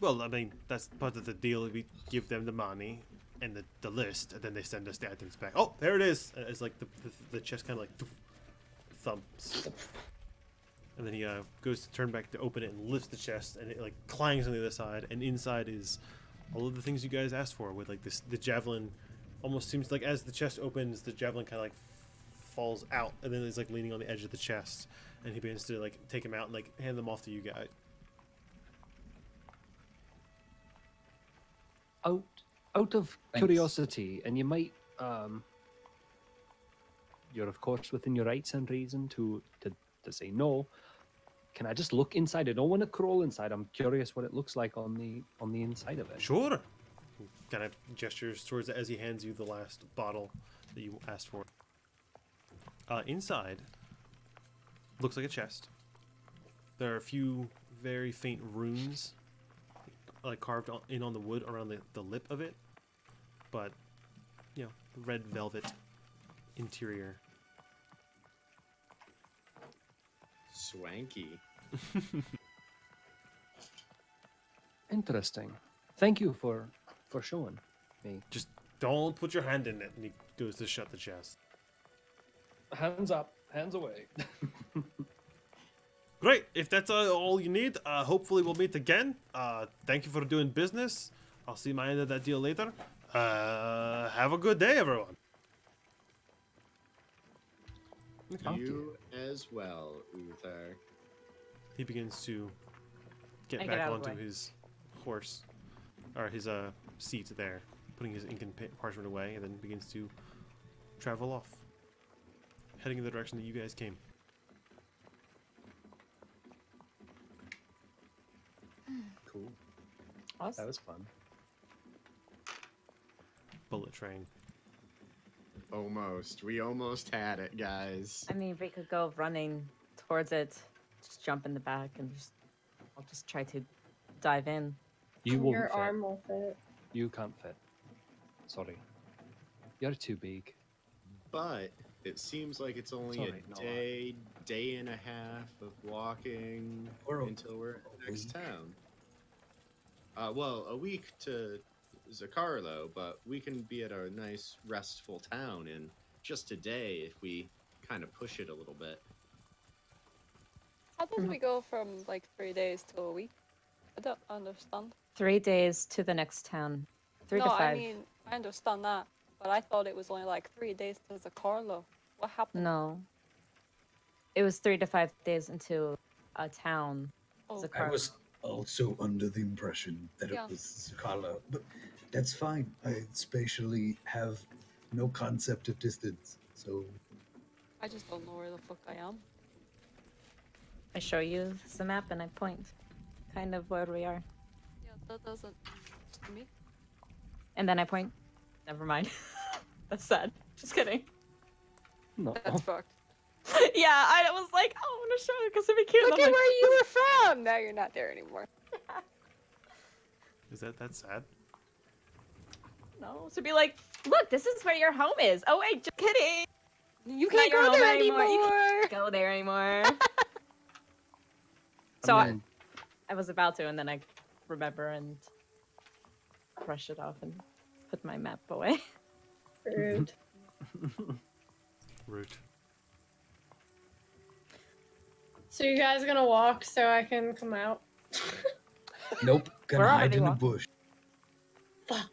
Well, I mean that's part of the deal. We give them the money and the, the list, and then they send us the items back. Oh, there it is. Uh, it's like the the, the chest kind of like thumps, and then he uh, goes to turn back to open it and lifts the chest, and it like clangs on the other side, and inside is all of the things you guys asked for. With like this, the javelin almost seems like as the chest opens, the javelin kind of like falls out, and then he's like leaning on the edge of the chest, and he begins to like take him out and like hand them off to you guys. Out out of Thanks. curiosity, and you might um you're of course within your rights and reason to to, to say no. Can I just look inside? I don't want to crawl inside. I'm curious what it looks like on the on the inside of it. Sure. Kind of gestures towards it as he hands you the last bottle. that you asked for. Uh, inside looks like a chest. There are a few very faint runes, like carved in on the wood around the, the lip of it, but you know, red velvet interior. Swanky. [laughs] Interesting. Thank you for for showing me. Just don't put your hand in it. And he goes to shut the chest. Hands up, hands away. [laughs] Great. If that's uh, all you need, uh, hopefully we'll meet again. Uh, thank you for doing business. I'll see my end of that deal later. Uh, have a good day, everyone. Okay. You as well, Uther. He begins to get I back out of the onto his horse, or his uh, seat there, putting his ink and parchment away, and then begins to travel off, heading in the direction that you guys came. cool. Us? That was fun. Bullet train. Almost. We almost had it, guys. I mean, we could go running towards it, just jump in the back, and just I'll just try to dive in. You won't Your fit. arm will fit. You can't fit. Sorry. You're too big. But it seems like it's only Sorry, a no, I- day, day and a half of walking Or a- until we're at the next week. town. Uh, well, a week to Zakarlo, but we can be at a nice, restful town in just a day if we kind of push it a little bit. How did we mm-hmm. go from like three days to a week? I don't understand. Three days to the next town. Three no, to five. I mean I understand that, but I thought it was only like three days to Zakarlo. What happened? No. It was three to five days into a town. Oh, Zakar- I was also under the impression that Yeah. it was Zakarlo, but that's fine. I spatially have no concept of distance, so I just don't know where the fuck I am. I show you the map and I point, kind of where we are, Yeah, that doesn't to me. and then I point. Never mind. [laughs] That's sad. Just kidding. No. That's fucked. [laughs] yeah, I was like, oh, I want to show you because it'd be cute. Look at like, where you [laughs] were from. Now you're not there anymore. Is that that sad? No, to be like, look, this is where your home is. Oh wait, just kidding. You can't go there anymore. anymore. You can't go there anymore. so I, mean, I was about to, and then I remember and brush it off and put my map away. Rude. [laughs] Root. so you guys gonna walk so I can come out? [laughs] nope. Gonna We're hide already in the walking. bush. Fuck.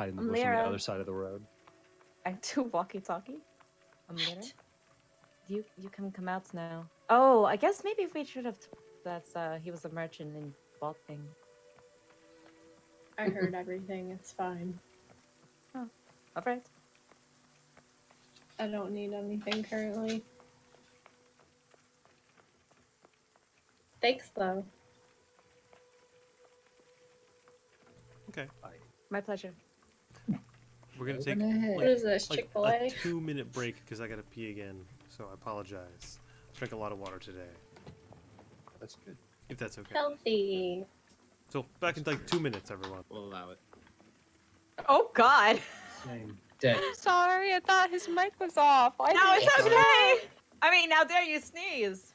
Hide in the I'm bush on the other side of the road. [laughs] I do walkie-talkie. I'm there. You you can come out now. Oh, I guess maybe we should have. T- that's uh, he was a merchant and bought things. I heard everything. It's fine. [laughs] Oh, all right. I don't need anything currently. Thanks though. Okay. Bye. My pleasure. We're gonna take ahead. What is this? like a A. two minute break because I gotta pee again. So I apologize. Drank a lot of water today. That's good. If that's okay. Healthy. So back in like two minutes, everyone. We'll allow it. Oh God. Same. Dead. I'm sorry. I thought his mic was off. Why No, it's okay. I mean, now dare you sneeze?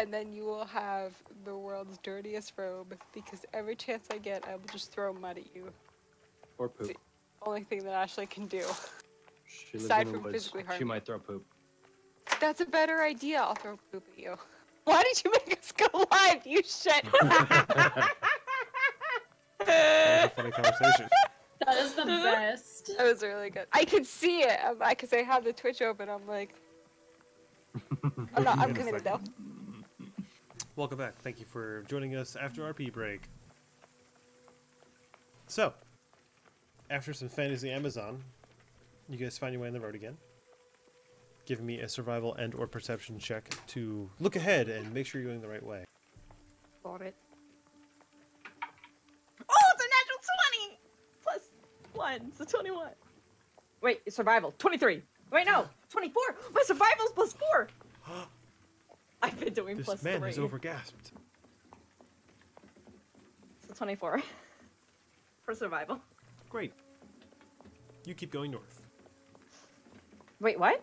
And then you will have the world's dirtiest robe because every chance I get, I will just throw mud at you. Or poop. the Only thing that Ashley can do. She lives Aside in the from woods. physically She might throw poop. That's a better idea. I'll throw poop at you. [laughs] Why did you make us go live? You shit. [laughs] That was a funny conversation. That is the best. That was really good. I could see it. I'm, I cause I had the Twitch open. I'm like, [laughs] I'm not. I'm It's committed though. Welcome back. Thank you for joining us after our pee break. So, after some fantasy Amazon, you guys find your way on the road again. Give me a survival and or perception check to look ahead and make sure you're going the right way. Got it. Oh, it's a natural 20! Plus 1, so 21. Wait, survival. 23. Wait, no, 24. My survival's plus 4. [gasps] [gasps] [gasps] [laughs] I've been doing This plus man 3. has overgasped. So 24 [laughs] for survival. Great. You keep going north. Wait, what?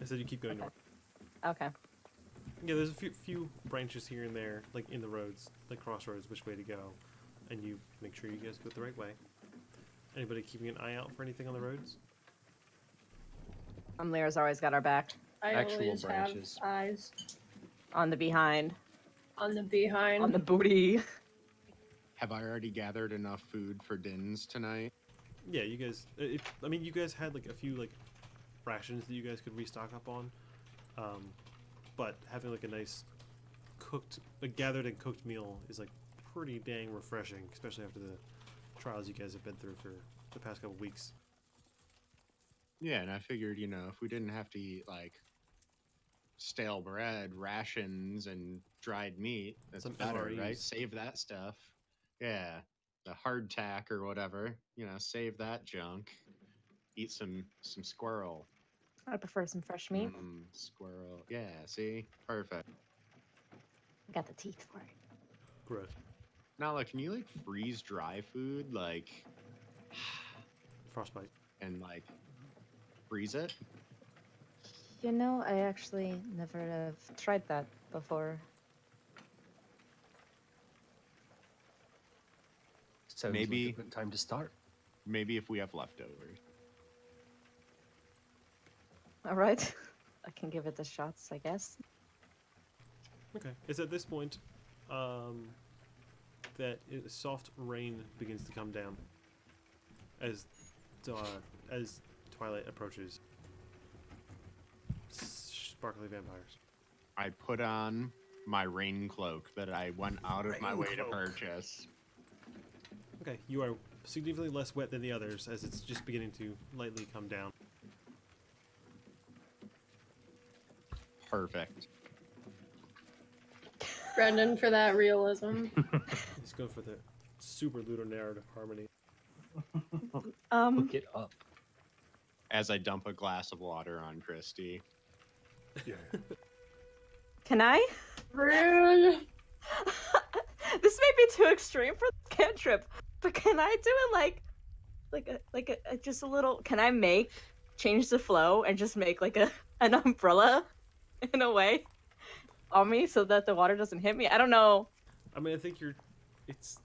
I said you keep going Okay. north. Okay. Yeah, there's a few few branches here and there, like in the roads, like crossroads, which way to go, and you make sure you guys go the right way. Anybody keeping an eye out for anything on the roads? Um, Lyra's always got our back. I Actual always branches. have eyes On the behind. on the behind. On the booty. Have I already gathered enough food for dins tonight? Yeah, you guys. uh, If, I mean, you guys had like a few like rations that you guys could restock up on, um, but having like a nice cooked, a gathered and cooked meal is like pretty dang refreshing, especially after the trials you guys have been through for the past couple weeks. Yeah, and I figured, you know, if we didn't have to eat like stale bread, rations, and dried meat, that's Some better, right? Save that stuff. Yeah, the hardtack or whatever. You know, save that junk. Eat some some squirrel. I prefer some fresh meat. Mm, squirrel. Yeah, see, perfect. I got the teeth for it. Gross. Now, like, can you like freeze dry food, like, [sighs] Frostbite. and like freeze it? You know, I actually never have tried that before. Sounds Maybe- like a good time to start. Maybe if we have leftovers. All right. [laughs] I can give it the shots, I guess. Okay. It's at this point um, that i soft rain begins to come down as uh, as twilight approaches. Sparkly vampires. I put on my rain cloak that I went out of my Rain way to purchase. Okay, you are significantly less wet than the others as it's just beginning to lightly come down. Perfect. Brendan for that realism. [laughs] Let's go for the super lunar narrative harmony. Um, Look it up. As I dump a glass of water on Christy. Yeah. can I? Rude. [laughs] this may be too extreme for this cantrip, but can I do it like, like a like a, a just a little? Can I make change the flow and just make like a [laughs] an umbrella, [laughs] in a way, on me so that the water doesn't hit me? I don't know. I mean, I think you're. It's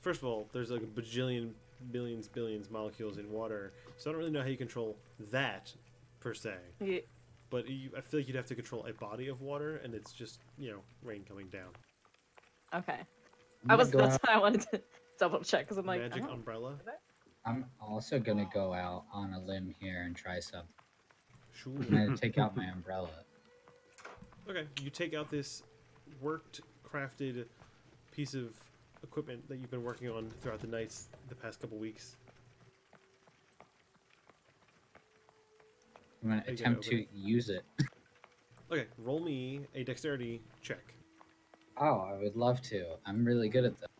first of all, there's like a bajillion, billions, billions molecules in water, so I don't really know how you control that per se. Y- But you, I feel like you'd have to control a body of water, and it's just you know rain coming down. Okay, I'm I was that's out- why I wanted to [laughs] double check because I'm like, Magic oh. umbrella. I'm also gonna go out on a limb here and try something. Sure. I'm gonna take out my umbrella. [laughs] Okay, you take out this worked, crafted piece of equipment that you've been working on throughout the nights the past couple weeks. I'm gonna Are you gonna attempt to use it. [laughs] Okay, roll me a dexterity check. Oh, I would love to. I'm really good at that.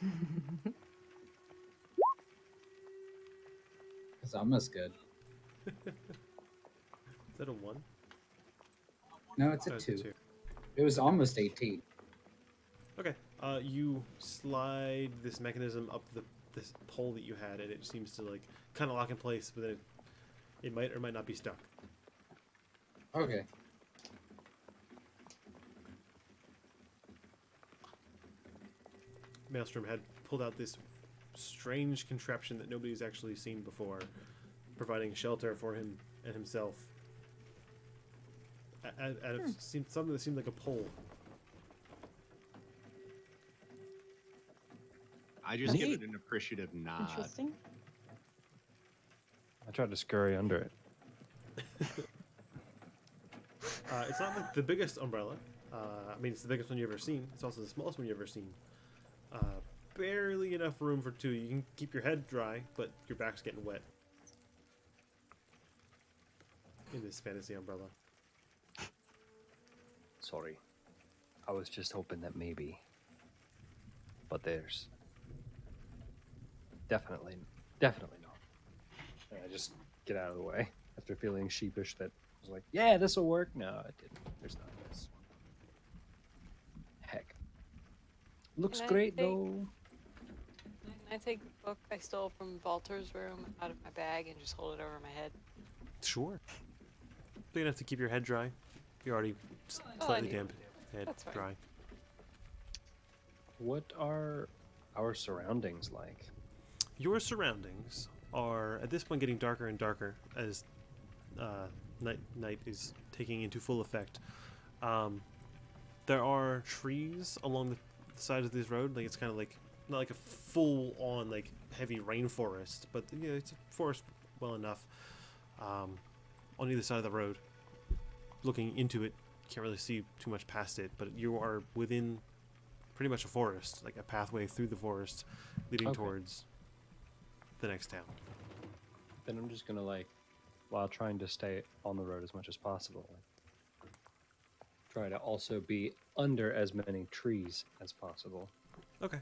[laughs] It's almost good. [laughs] Is that a one? No, it's Oh, a it's two. It was almost 18. Okay. Uh, you slide this mechanism up the this pole that you had, and it seems to like kind of lock in place, but then it, it might or might not be stuck. Okay. Maelstrom had pulled out this strange contraption that nobody's actually seen before, providing shelter for him and himself. a- a- Out of seemed something that seemed like a pole. I just give it an appreciative nod. Interesting. I tried to scurry under it. [laughs] Uh, it's not like the biggest umbrella. Uh, I mean, it's the biggest one you've ever seen. It's also the smallest one you've ever seen. Uh, barely enough room for two. You can keep your head dry, but your back's getting wet. In this fantasy umbrella. Sorry. I was just hoping that maybe. But there's definitely, definitely not. And I just get out of the way after feeling sheepish that I was like, yeah, this will work. No, it didn't. There's not this. Heck. Looks Can I great take- though. Can I take the book I stole from Walter's room out of my bag and just hold it over my head? Sure. Big enough to keep your head dry. You're already s- Oh, I slightly need- damp. Head that's fine. dry. What are our surroundings like? Your surroundings are at this point getting darker and darker as uh, night night is taking into full effect. Um, there are trees along the side of this road. Like it's kind of like not like a full on like heavy rainforest, but yeah, it's a forest well enough. Um, on either side of the road, looking into it, can't really see too much past it, but you are within pretty much a forest, like a pathway through the forest, leading Okay. towards the next town. Then I'm just gonna like, while trying to stay on the road as much as possible, like, try to also be under as many trees as possible. Okay.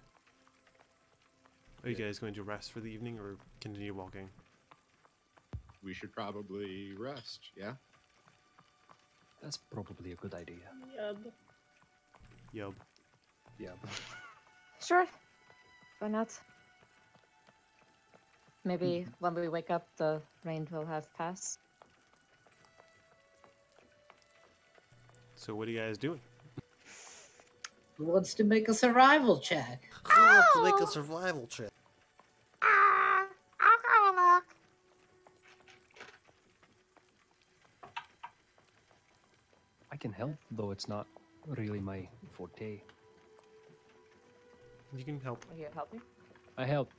Are you guys going to rest for the evening or continue walking? We should probably rest. Yeah. That's probably a good idea. Yub. Yub. Yeah. [laughs] Sure. Why not? Maybe hmm. when we wake up, the rain will have passed. So what are you guys doing? Who wants to make a survival check? Wants to make a survival check. Ah, I can help, though it's not really my forte. You can help. Are you helping? I help.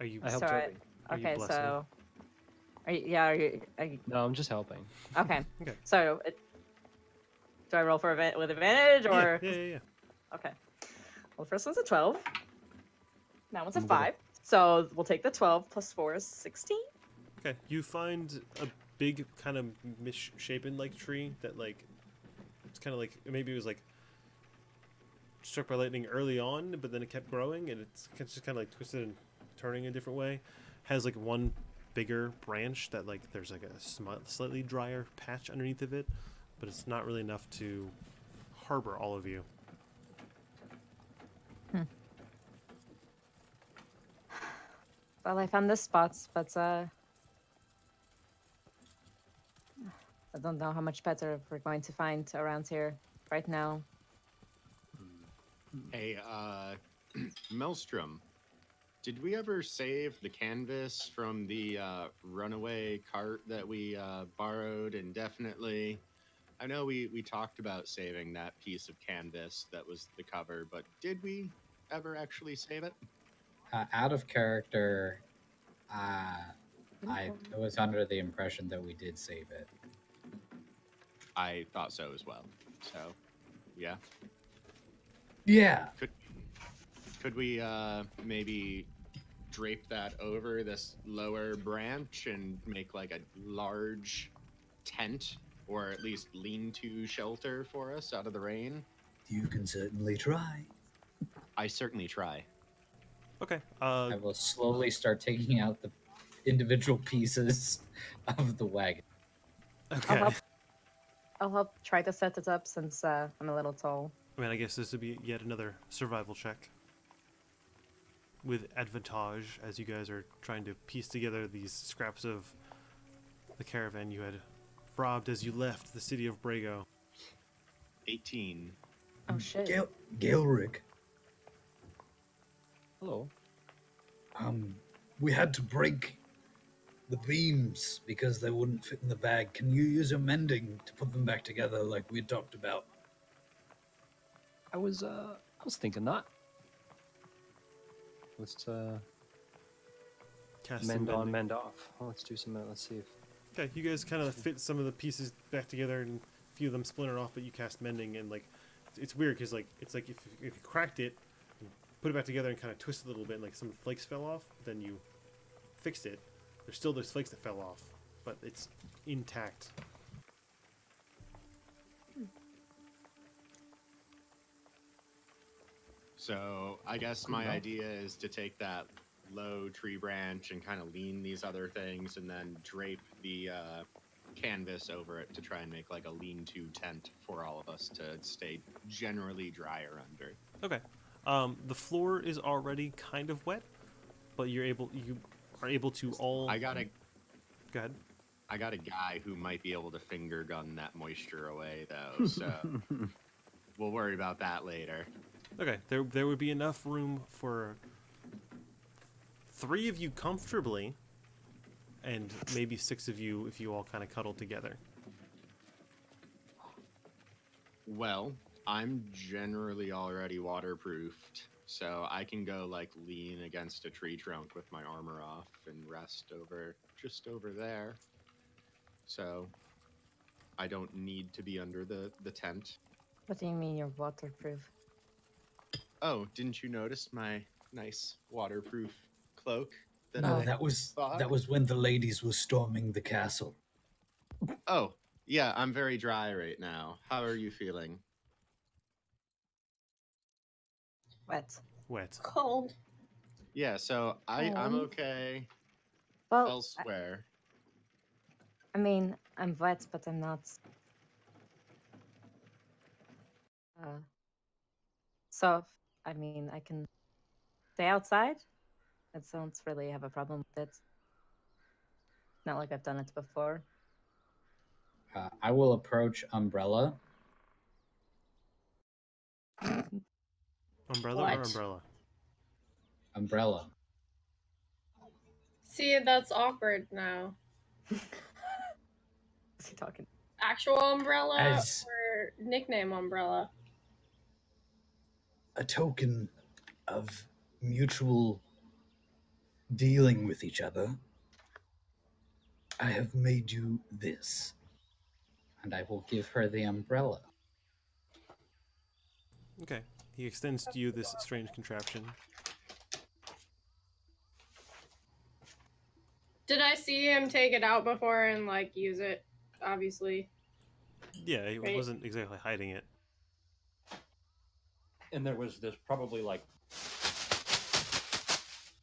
Are you? I help Sorry. Toby. Are Okay, blessing? so. Are you, yeah, are you, are you. No, I'm just helping. Okay. [laughs] Okay. So, it, do I roll for event with advantage or. yeah, yeah, yeah. Okay. Well, the first one's a 12. That one's a mm, I'm gonna- 5. So we'll take the 12 plus 4 is 16. Okay. You find a big kind of misshapen like tree that like it's kind of like maybe it was like struck by lightning early on, but then it kept growing and it's it's just kind of like twisted and turning a different way. Has like one bigger branch that like there's like a smi- slightly drier patch underneath of it, but it's not really enough to harbor all of you. Hmm. Well, I found this spot, but uh, I don't know how much better we're going to find around here right now. Hey, uh, [clears throat] Maelstrom, did we ever save the canvas from the uh, runaway cart that we uh, borrowed indefinitely? I know we, we talked about saving that piece of canvas that was the cover, but did we ever actually save it? Uh, out of character, uh, I was under the impression that we did save it. I thought so as well. So, yeah. Yeah. Could could we uh, maybe drape that over this lower branch and make like a large tent or at least lean-to shelter for us out of the rain? You can certainly try. I certainly try. Okay. Uh, I will slowly start taking out the individual pieces of the wagon. okay. help. I'll help try to set it up since uh, I'm a little tall. I mean, I guess this would be yet another survival check. With advantage, as you guys are trying to piece together these scraps of the caravan you had robbed as you left the city of Brago? 18. Oh shit. Gail, Gailric, Hello. um, we had to break the beams because they wouldn't fit in the bag. Can you use your mending to put them back together like we talked about? I was uh I was thinking that. Let's uh Cast mend on, mend off. Well, let's do some. uh, Let's see if Okay, you guys kind of fit some of the pieces back together, and a few of them splintered off. But you cast mending, and like, it's weird because like it's like if if you cracked it, put it back together, and kind of twist it a little bit, and like some flakes fell off. Then you fixed it. There's still those flakes that fell off, but it's intact. So I guess my idea is to take that low tree branch and kind of lean these other things and then drape the uh, canvas over it to try and make like a lean-to tent for all of us to stay generally drier under. Okay. Um, the floor is already kind of wet, but you're able you are able to all. I got a Go ahead. I got a guy who might be able to finger gun that moisture away though, so [laughs] we'll worry about that later. Okay, there there would be enough room for three of you comfortably, and maybe six of you if you all kind of cuddle together. Well, I'm generally already waterproofed, so I can go like lean against a tree trunk with my armor off and rest over just over there. So I don't need to be under the the tent. What do you mean you're waterproof? Oh, didn't you notice my nice waterproof cloak? That No, I that was bought? that was when the ladies were storming the castle. Oh, yeah, I'm very dry right now. How are you feeling? Wet. Wet. Cold. Yeah, so I I'm okay Well, elsewhere. I mean, I'm wet, but I'm not. Uh, so, I mean, I can stay outside. I don't really have a problem with it. Not like I've done it before. Uh, I will approach Umbrella. Umbrella or umbrella? Umbrella. See, that's awkward now. [laughs] Is he talking? Actual umbrella As- or nickname umbrella? A token of mutual dealing with each other. I have made you this. And I will give her the umbrella. Okay. He extends to you this strange contraption. Did I see him take it out before and like use it? Obviously. Yeah, he Right. wasn't exactly hiding it. And there was this probably like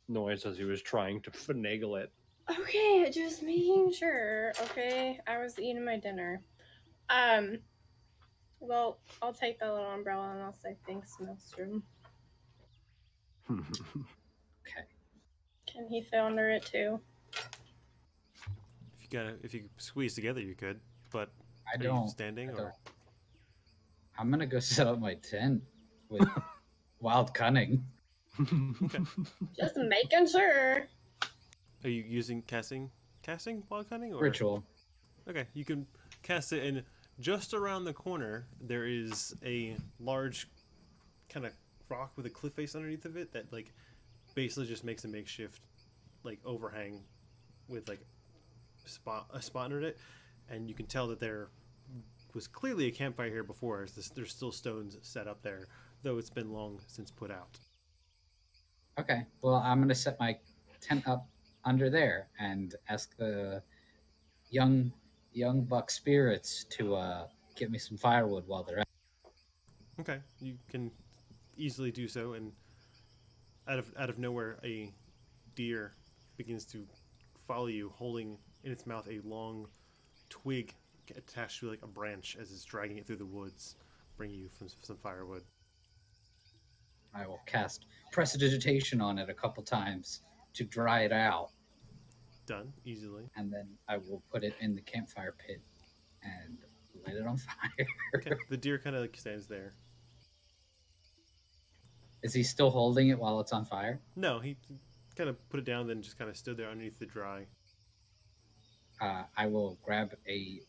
noise as he was trying to finagle it. Okay, just making sure. Okay, I was eating my dinner. Um, well, I'll take the little umbrella and I'll say thanks, Maelstrom. [laughs] Okay. Can he fit under it too? If you got if you squeeze together, you could. But I are don't. you standing I or? don't. I'm gonna go [laughs] set up my tent with wild cunning. Okay. [laughs] Just making sure. Are you using casting casting while cutting or Ritual. Okay, you can cast it, and just around the corner there is a large kind of rock with a cliff face underneath of it that like basically just makes a makeshift like overhang with like spot a spot under it, and you can tell that there was clearly a campfire here before. As there's still stones set up there, though it's been long since put out. Okay. Well, I'm gonna set my tent up under there and ask the young young buck spirits to uh, get me some firewood while they're out. Okay, you can easily do so, and out of out of nowhere, a deer begins to follow you, holding in its mouth a long twig attached to like a branch as it's dragging it through the woods, bringing you from some firewood. I will cast prestidigitation on it a couple times to dry it out, Done easily. and then I will put it in the campfire pit and light it on fire. Okay, the deer kind of like stands there. Is he still holding it while it's on fire? No, he kind of put it down, then just kind of stood there underneath the dry. Uh, I will grab a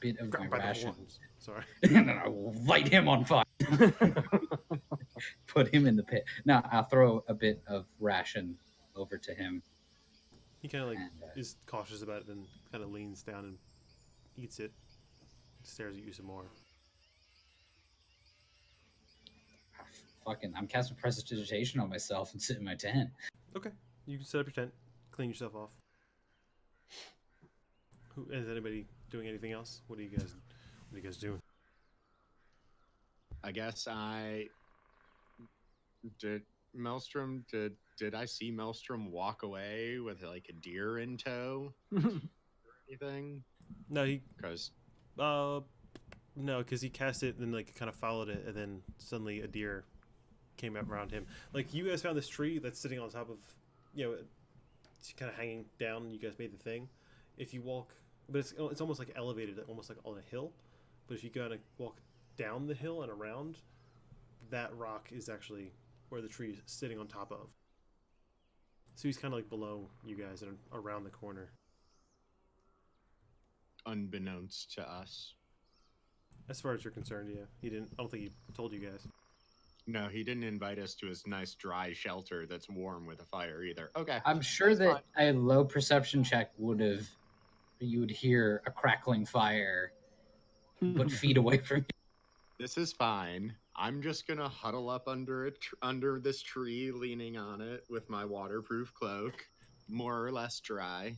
bit of Grab my horns. Sorry. [laughs] and then I will light him on fire. [laughs] [laughs] Put him in the pit. No, I'll throw a bit of ration over to him. He kind of like And, uh, is cautious about it, then kind of leans down and eats it. Stares at you some more. ah, Fucking, I'm casting prestidigitation on myself and sit in my tent. Okay, you can set up your tent, clean yourself off. Who is anybody doing anything else? What are you guys? What are you guys doing? I guess I did. Maelstrom did. Did I see Maelstrom walk away with like a deer in tow? [laughs] or anything? No, he Because uh, no, because he cast it, and then like kind of followed it, and then suddenly a deer came up around him. Like you guys found this tree that's sitting on top of, you know, it's kind of hanging down. and You guys made the thing. If you walk, but it's it's almost like elevated, almost like on a hill. But if you gotta walk down the hill and around, that rock is actually where the tree is sitting on top of. So he's kind of like below you guys and around the corner. unbeknownst to us, As far as you're concerned, yeah, he didn't. I don't think he told you guys. no, he didn't invite us to his nice dry shelter that's warm with a fire either. Okay, I'm sure That's that a low perception check would have, you would hear a crackling fire, but [laughs] feet away from you. this is fine. I'm just gonna huddle up under it, tr- under this tree, leaning on it with my waterproof cloak, more or less dry.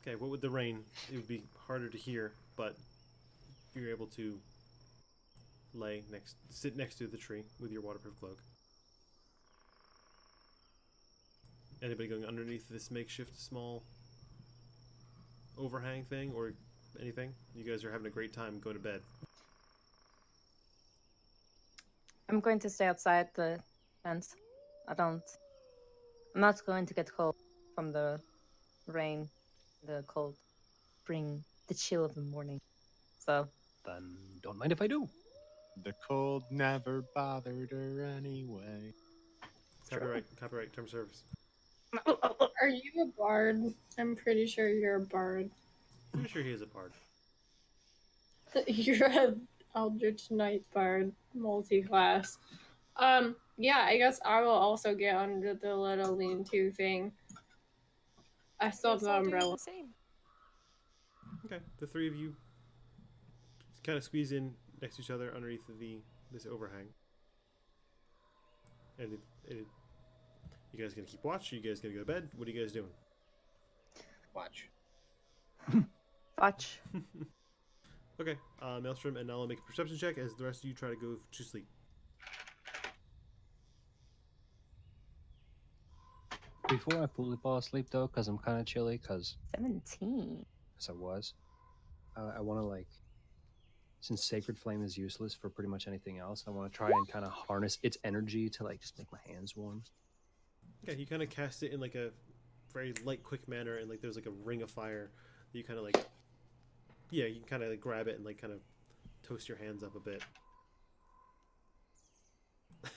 Okay, what would the rain? It would be harder to hear, but you're able to lay next, sit next to the tree with your waterproof cloak. Anybody going underneath this makeshift small overhang thing or anything? You guys are having a great time. Go to bed. I'm going to stay outside the fence. I don't. I'm not going to get cold from the rain, the cold bring the chill of the morning. So Then don't mind if I do. The cold never bothered her anyway. Copyright, copyright, term service. Are you a bard? I'm pretty sure you're a bard. I'm pretty sure he is a bard. [laughs] You're a Eldritch Knight bard, multi-class. Um, yeah, I guess I will also get under the little lean-to thing. I still have the umbrella. the same. Okay, the three of you kind of squeeze in next to each other underneath the this overhang. And it, it, you guys gonna keep watch? Are you guys gonna go to bed? What are you guys doing? Watch. [laughs] watch. [laughs] Okay, uh, Maelstrom and Nala make a perception check as the rest of you try to go to sleep. Before I fully fall asleep, though, because I'm kind of chilly, because Seventeen. I was, uh, I want to like, since Sacred Flame is useless for pretty much anything else, I want to try and kind of harness its energy to like just make my hands warm. Yeah, you kind of cast it in like a very light, quick manner, and like there's like a ring of fire that you kind of like, yeah, you can kind of like grab it and like kind of toast your hands up a bit. [laughs]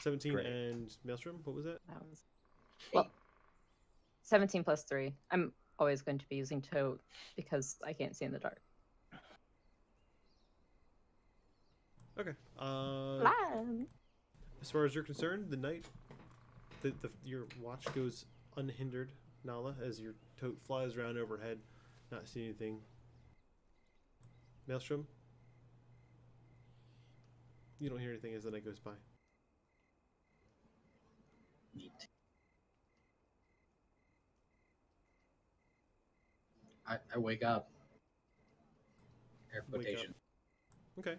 Seventeen Great. and Maelstrom. What was that? That was well. Seventeen plus three. I'm always going to be using tote because I can't see in the dark. Okay. Uh, Flan. as far as you're concerned, the night, the, the your watch goes unhindered, Nala, as your tote flies around overhead, not seeing anything. Maelstrom, you don't hear anything as the night goes by. Neat. I, I wake up. Air quotation. Okay.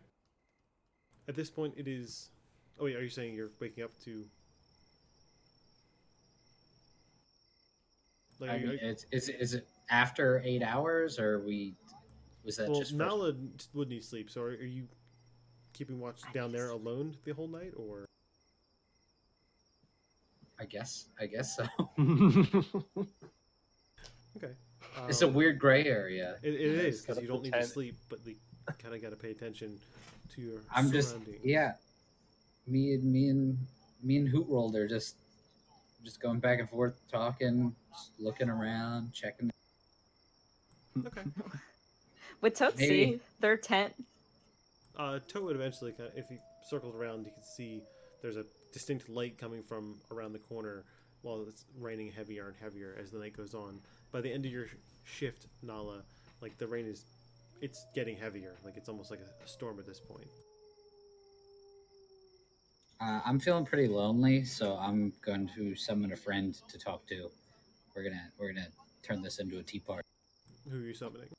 At this point, it is. Oh wait, are you saying you're waking up to? Like, I are you- mean, it's, is, it- is it after eight hours or we? Was that well, just first- Nala would need sleep. So, are, are you keeping watch down there alone the whole night, or? I guess. I guess so. [laughs] Okay. It's a Um, weird gray area. It, it Yeah, is set because you don't need to sleep, but you kind of got to pay attention to your I'm just surroundings. yeah. Me and me and me and Hoot Rolled are just just going back and forth, talking, just looking around, checking. Okay. [laughs] With Tootsie, Maybe. their tent. Uh, Toad would eventually, kind of, if he circled around, you can see there's a distinct light coming from around the corner while it's raining heavier and heavier as the night goes on. By the end of your shift, Nala, like the rain is, it's getting heavier. Like it's almost like a, a storm at this point. Uh, I'm feeling pretty lonely, so I'm going to summon a friend to talk to. We're gonna we're gonna turn this into a tea party. Who are you summoning?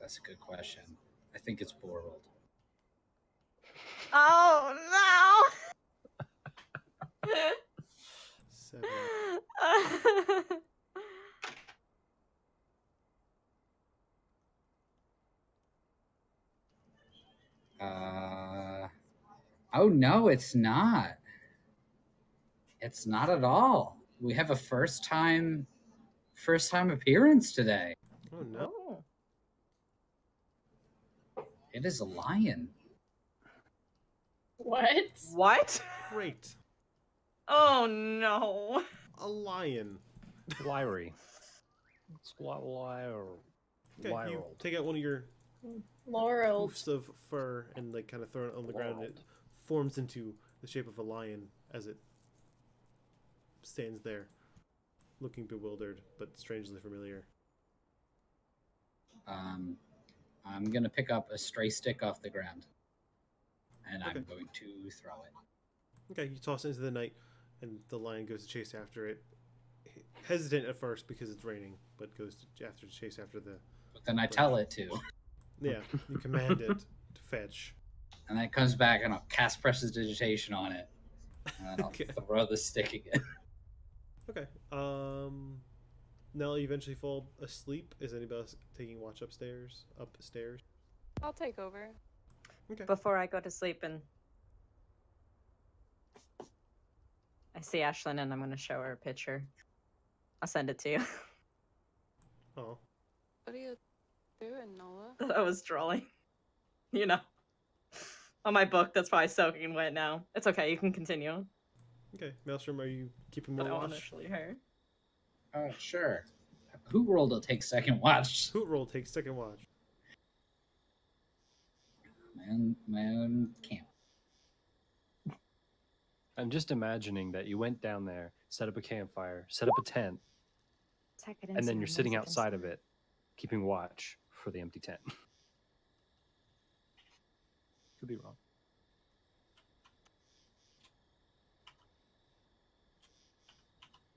That's a good question. I think it's Borald. Oh Seven. [laughs] Uh, oh no, it's not. It's not at all. We have a first time, first time appearance today. Oh no. Oh. It is a lion. What? What? Great. Oh no! A lion. Wiry. It's wi- wire. Okay, you take out one of your Laurel. hoofs of fur and like kind of throw it on the ground. And it forms into the shape of a lion as it stands there, looking bewildered but strangely familiar. Um, I'm gonna pick up a stray stick off the ground, and Okay. I'm going to throw it. Okay, you toss it into the night, and the lion goes to chase after it. Hesitant at first because it's raining, but goes to, after to chase after the. But then I tell it to, Yeah, you command it to fetch. and then it comes back, and I'll cast prestidigitation on it, and then I'll Okay. throw the stick again. Okay. Um, now you eventually fall asleep. Is anybody else taking watch upstairs? Upstairs. I'll take over. Okay. Before I go to sleep and I see Ashlyn and I'm gonna show her a picture. I'll send it to you. Oh, What are you doing, Nola? that [laughs] I was drawing. [laughs] You know. On my book that's probably soaking wet now. It's okay, you can continue. okay. Maelstrom, are you keeping But more I want to watch? show you her. Oh sure. Hoot Roll will take second watch? Hoot roll takes second watch. My own, my own camp. I'm just imagining that you went down there, set up a campfire, set up a tent, and then you're sitting outside of it, keeping watch for the empty tent. [laughs] Could be wrong.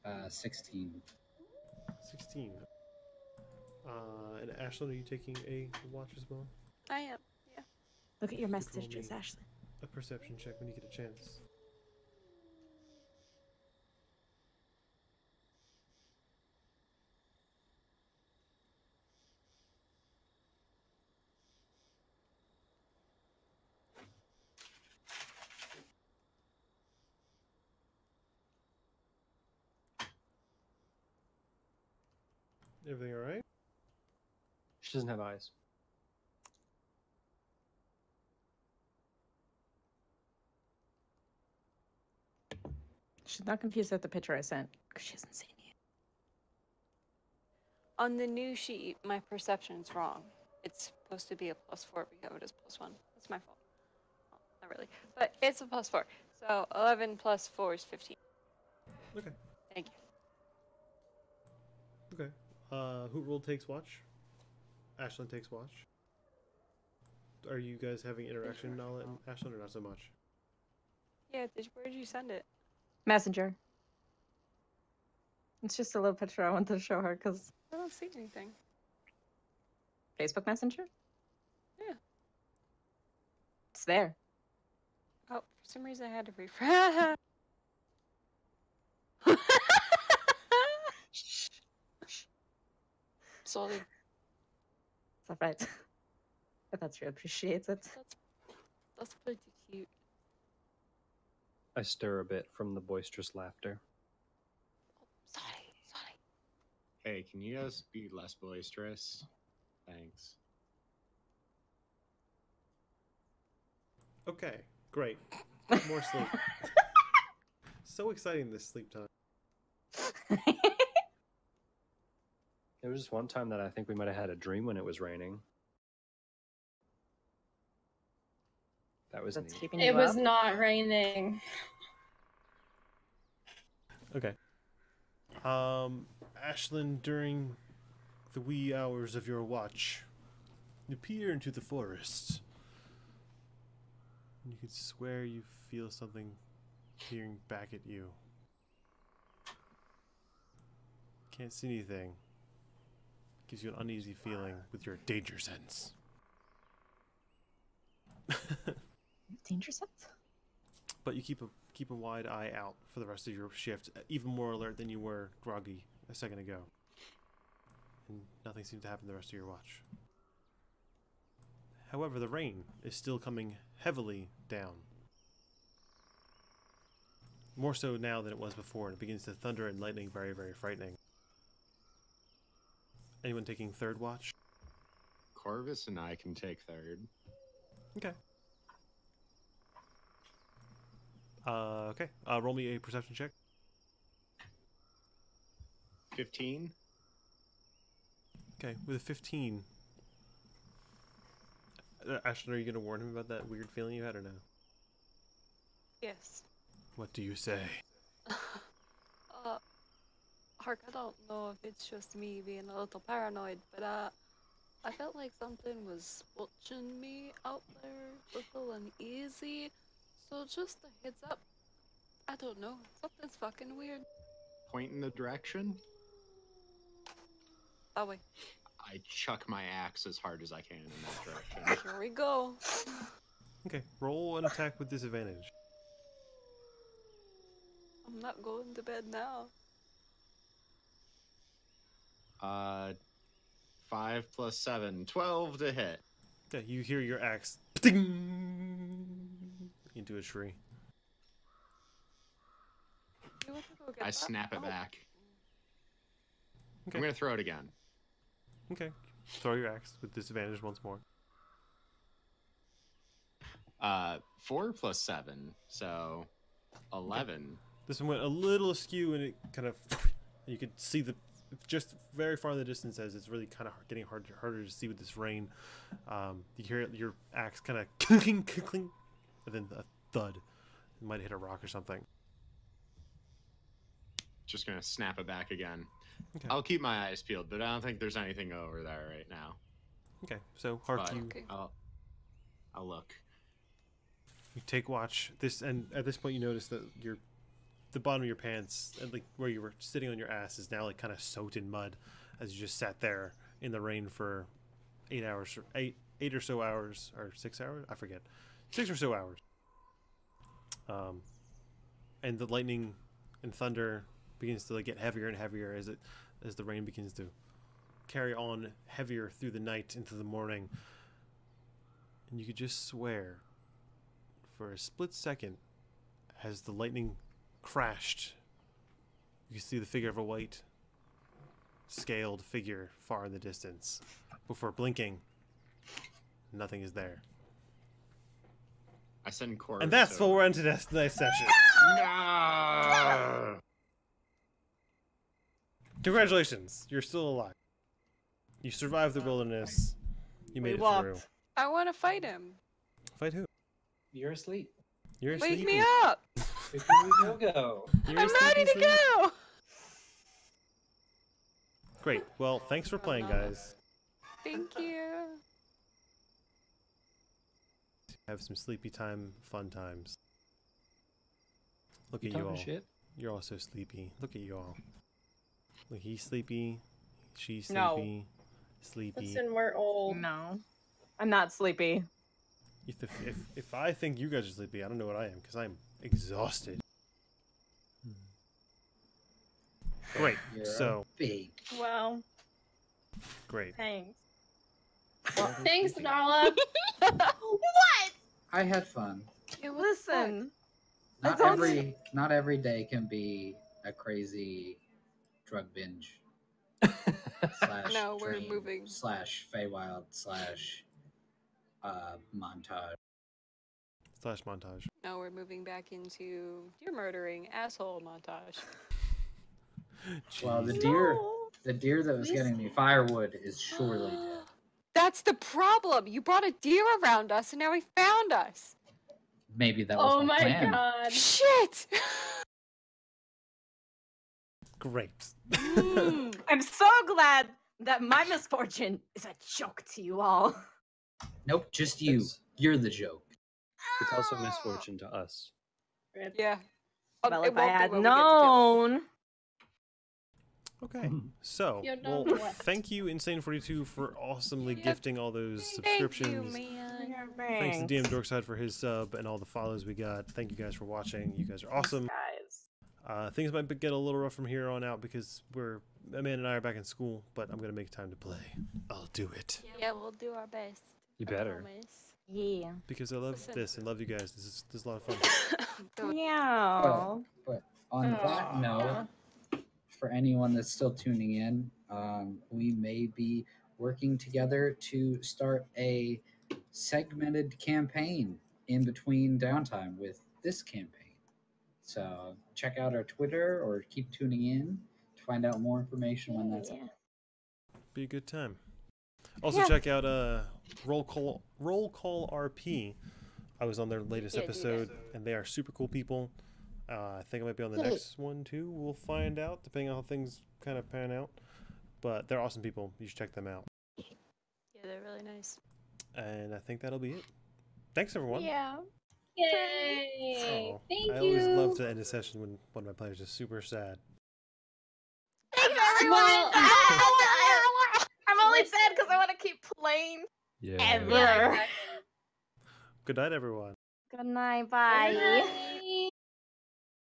Uh, sixteen. Sixteen. Uh, and Ashlyn, are you taking a watch as well? I am. Yeah. Look at your Roll messages, me. Ashlyn. A perception check when you get a chance. Everything all right? She doesn't have eyes. She's not confused at the picture I sent because she hasn't seen you. On the new sheet, my perception's wrong. It's supposed to be a plus four, but you have it as plus one. That's my fault. Well, not really, but it's a plus four. So 11 plus four is 15. Okay. Thank you. Okay. Uh, Hoot Roll takes watch. Ashlyn takes watch. Are you guys having interaction, Nala and Ashlyn, or not so much? Yeah, did, where did you send it? Messenger. It's just a little picture I wanted to show her because I don't see anything. Facebook Messenger? Yeah. It's there. Oh, for some reason I had to refresh. [laughs] [laughs] Sorry. It's alright. But that's really appreciated. That's that's pretty cute. I stir a bit from the boisterous laughter. Oh, sorry, sorry. Hey, can you guys be less boisterous? Thanks. Okay, great. More [laughs] sleep. [laughs] so exciting this sleep time. [laughs] There was just one time that I think we might have had a dream when it was raining. That was That's neat. keeping It you was up. not raining. Okay. Um, Ashlyn, during the wee hours of your watch, you peer into the forest. And you could swear you feel something peering back at you. Can't see anything. Gives you an uneasy feeling with your danger sense. [laughs] Danger sense? but you keep a keep a wide eye out for the rest of your shift, even more alert than you were groggy a second ago. And nothing seems to happen the rest of your watch. However, the rain is still coming heavily down. More so now than it was before, and it begins to thunder and lightning very, very frightening. Anyone taking third watch? Corvus and I can take third. Okay. Uh, okay. Uh, roll me a perception check. 15? Okay, with a 15. Uh, Ashlyn, are you going to warn him about that weird feeling you had or no? Yes. What do you say? [laughs] Hark, I don't know if it's just me being a little paranoid, but uh, I felt like something was watching me out there, little uneasy. So just a heads up. I don't know. Something's fucking weird. Point in the direction? That way. I chuck my axe as hard as I can in that direction. [laughs] Here we go. Okay, roll an attack with disadvantage. I'm not going to bed now. Uh, 5 plus 7, 12 to hit. Okay, you hear your axe ding, into a tree. You want to go get I that? snap it Oh, back. Okay. I'm gonna throw it again. Okay, throw your axe with disadvantage once more. Uh, 4 plus 7, so 11. This one went a little askew, and it kind of [laughs] you could see the just very far in the distance as it's really kind of getting harder harder to see with this rain. Um, you hear your axe kind of clink clink, and then a thud. It might hit a rock or something. Just gonna snap it back again. Okay. I'll keep my eyes peeled, but I don't think there's anything over there right now. Okay, so Hark, But you Okay. I'll, I'll look. you take watch. This and at this point you notice that your the bottom of your pants, and like where you were sitting on your ass, is now like kind of soaked in mud, as you just sat there in the rain for eight hours, or eight eight or so hours, or six hours, I forget, six or so hours. Um, and the lightning and thunder begins to like get heavier and heavier as it as the rain begins to carry on heavier through the night into the morning. And you could just swear for a split second as the lightning crashed. You could see the figure of a white, scaled figure far in the distance. Before blinking, nothing is there. I send Corvus. And that's what we're into this tonight's session. No! Congratulations, you're still alive. You survived the wilderness. You made We it walked. through. I want to fight him. Fight who? You're asleep. You're asleep. Wake me up. Before we go, go. I'm ready to go. Great. Well, thanks for playing, guys. Thank you. Have some sleepy time, fun times. Look You at you all. shit? You're all so sleepy. Look at you all. Look, he's sleepy. She's sleepy. No. sleepy. Sleepy. Listen, we're old. No. I'm not sleepy. If, if, if, if I think you guys are sleepy, I don't know what I am because I'm exhausted. Great. You're So, big. Well, great. thanks. [laughs] Thanks, Nala. [laughs] what? I had fun. Yeah, what the fuck? Listen, Not don't- every not every day can be a crazy drug binge. [laughs] slash No, we're dream moving. slash Feywild slash uh, montage. Slash montage. Now we're moving back into deer murdering asshole montage. [laughs] Well, the deer, No. the deer that was We getting me firewood is surely [gasps] dead. That's the problem. You brought a deer around us, and now he found us. Maybe that was Oh my, my plan. god. [laughs] Shit. Great. Mm. [laughs] I'm so glad that my misfortune is a joke to you all. Nope, just you. It's- You're the joke. It's also misfortune to us. Yeah. Oh, Well, if I had when we get to kill. known. Okay. So, You well, what? thank you, Insane42, for awesomely Yep. gifting all those subscriptions. Thank you, subscriptions. man. Thanks to DM Dorkside for his sub and all the follows we got. Thank you guys for watching. You guys are awesome. Guys. Uh, things might get a little rough from here on out because we're Amanda and I are back in school, but I'm gonna make time to play. I'll do it Yeah, we'll do our best. You I better. Promise. Yeah. because I love Listen. this and love you guys. This is this is a lot of fun. [coughs] Yeah. But on that note, for anyone that's still tuning in, um, we may be working together to start a segmented campaign in between downtime with this campaign. So check out our Twitter or keep tuning in to find out more information when that's Yeah. up. Be a good time. Also Yeah. check out uh Roll Call Roll Call RP. I was on their latest Yeah, episode, and they are super cool people. Uh, I think I might be on the Yeah. next one too. We'll find out depending on how things kind of pan out. But they're awesome people. You should check them out. Yeah, they're really nice. And I think that'll be it. Thanks everyone. Yeah. Yay! Oh, Thank I you. always love to end a session when one of my players is super sad. Thanks, everyone. [laughs] Well- I'm only sad because I want to keep playing. Yeah. Ever. Yeah, exactly. Good night, everyone. Good night. Bye. Bye.